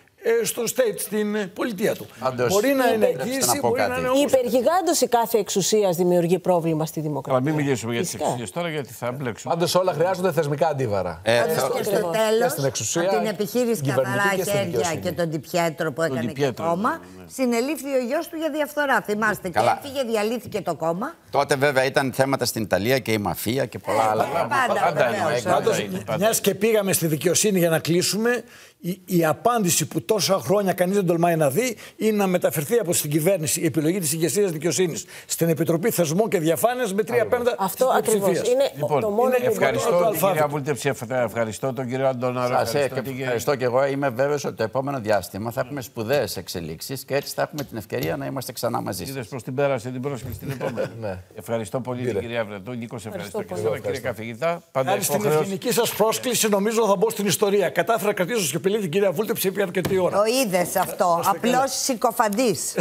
στο state, στην ε, πολιτεία του. Πάντως, μπορεί να είναι επιτρέψτε να εγγύηση, πω μπορεί να κάτι. είναι Η όμως... υπεργιγάντωση κάθε εξουσίας δημιουργεί πρόβλημα στη δημοκρατία. Αλλά μην μιλήσουμε για τις Φυσικά. εξουσίες τώρα, γιατί θα μπλέξουμε. Πάντως όλα χρειάζονται θεσμικά αντίβαρα. Ε, Πάντως θα- και στο Ακριβώς. Και τέλο, στην εξουσία, από την επιχείρηση στην κυβερνητική Καθαρά και στην Χέρια δικαιοσύνη. και τον Τιπιέτρο που έκανε και Τιπιέτρο, κόμμα, ναι, ναι. συνελήφθη ο γιος του για διαφθορά. Θυμάστε, και Καλά. έφυγε, διαλύθηκε το κόμμα. Τότε βέβαια ήταν θέματα στην Ιταλία και η μαφία και πολλά άλλα. Ε, πάντα, Πάντα βεβαίως. είναι, Πάντως, πάντα είναι, πάντα μιας και πήγαμε στη δικαιοσύνη για να κλείσουμε, η, η απάντηση που τόσα χρόνια κανείς δεν τολμάει να δει είναι να μεταφερθεί από την κυβέρνηση η επιλογή της ηγεσίας δικαιοσύνης στην Επιτροπή Θεσμών και Διαφάνειας με τρία πέμπτα Αυτό της ακριβώς. πλειοψηφίας. Είναι Λοιπόν, το μόνο είναι που ευχαριστώ το την αλφάβητο. κυρία Βούλτεψη, ευχα- ευχαριστώ τον κύριο Αντώναρο. Σας ευχαριστώ ε, την κυρία- ευχαριστώ και εγώ. Είμαι βέβαιος ότι το επόμενο διάστημα θα έχουμε σπουδαίες εξελίξεις και έτσι θα έχουμε την ευκαιρία να είμαστε ξανά μαζί σας. Είδες πώ την πέρασε την πρόσκληση στην επόμενη. ευχαριστώ πολύ την κυρία Βρετού. Νίκος, ευχαριστώ και εσένα, κύριε καθηγητά. Πάντα Χάρη στην υποχρέωση. ευγενική σας πρόσκληση, νομίζω θα μπω στην ιστορία. Κατάφερα να κρατήσω απειλεί την κυρία Βούλτεψη επί αρκετή ώρα. Το είδες αυτό. Απλώς συκοφαντής.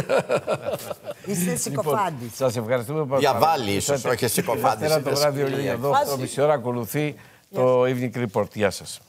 Είστε λοιπόν, συκοφάντης. Σας ευχαριστούμε πολύ. Για βάλει, ίσως όχι συκοφάντη. Σήμερα το βράδυ, Ολίγια, εδώ, Μισή ώρα ακολουθεί το Evening Report. Γεια σας.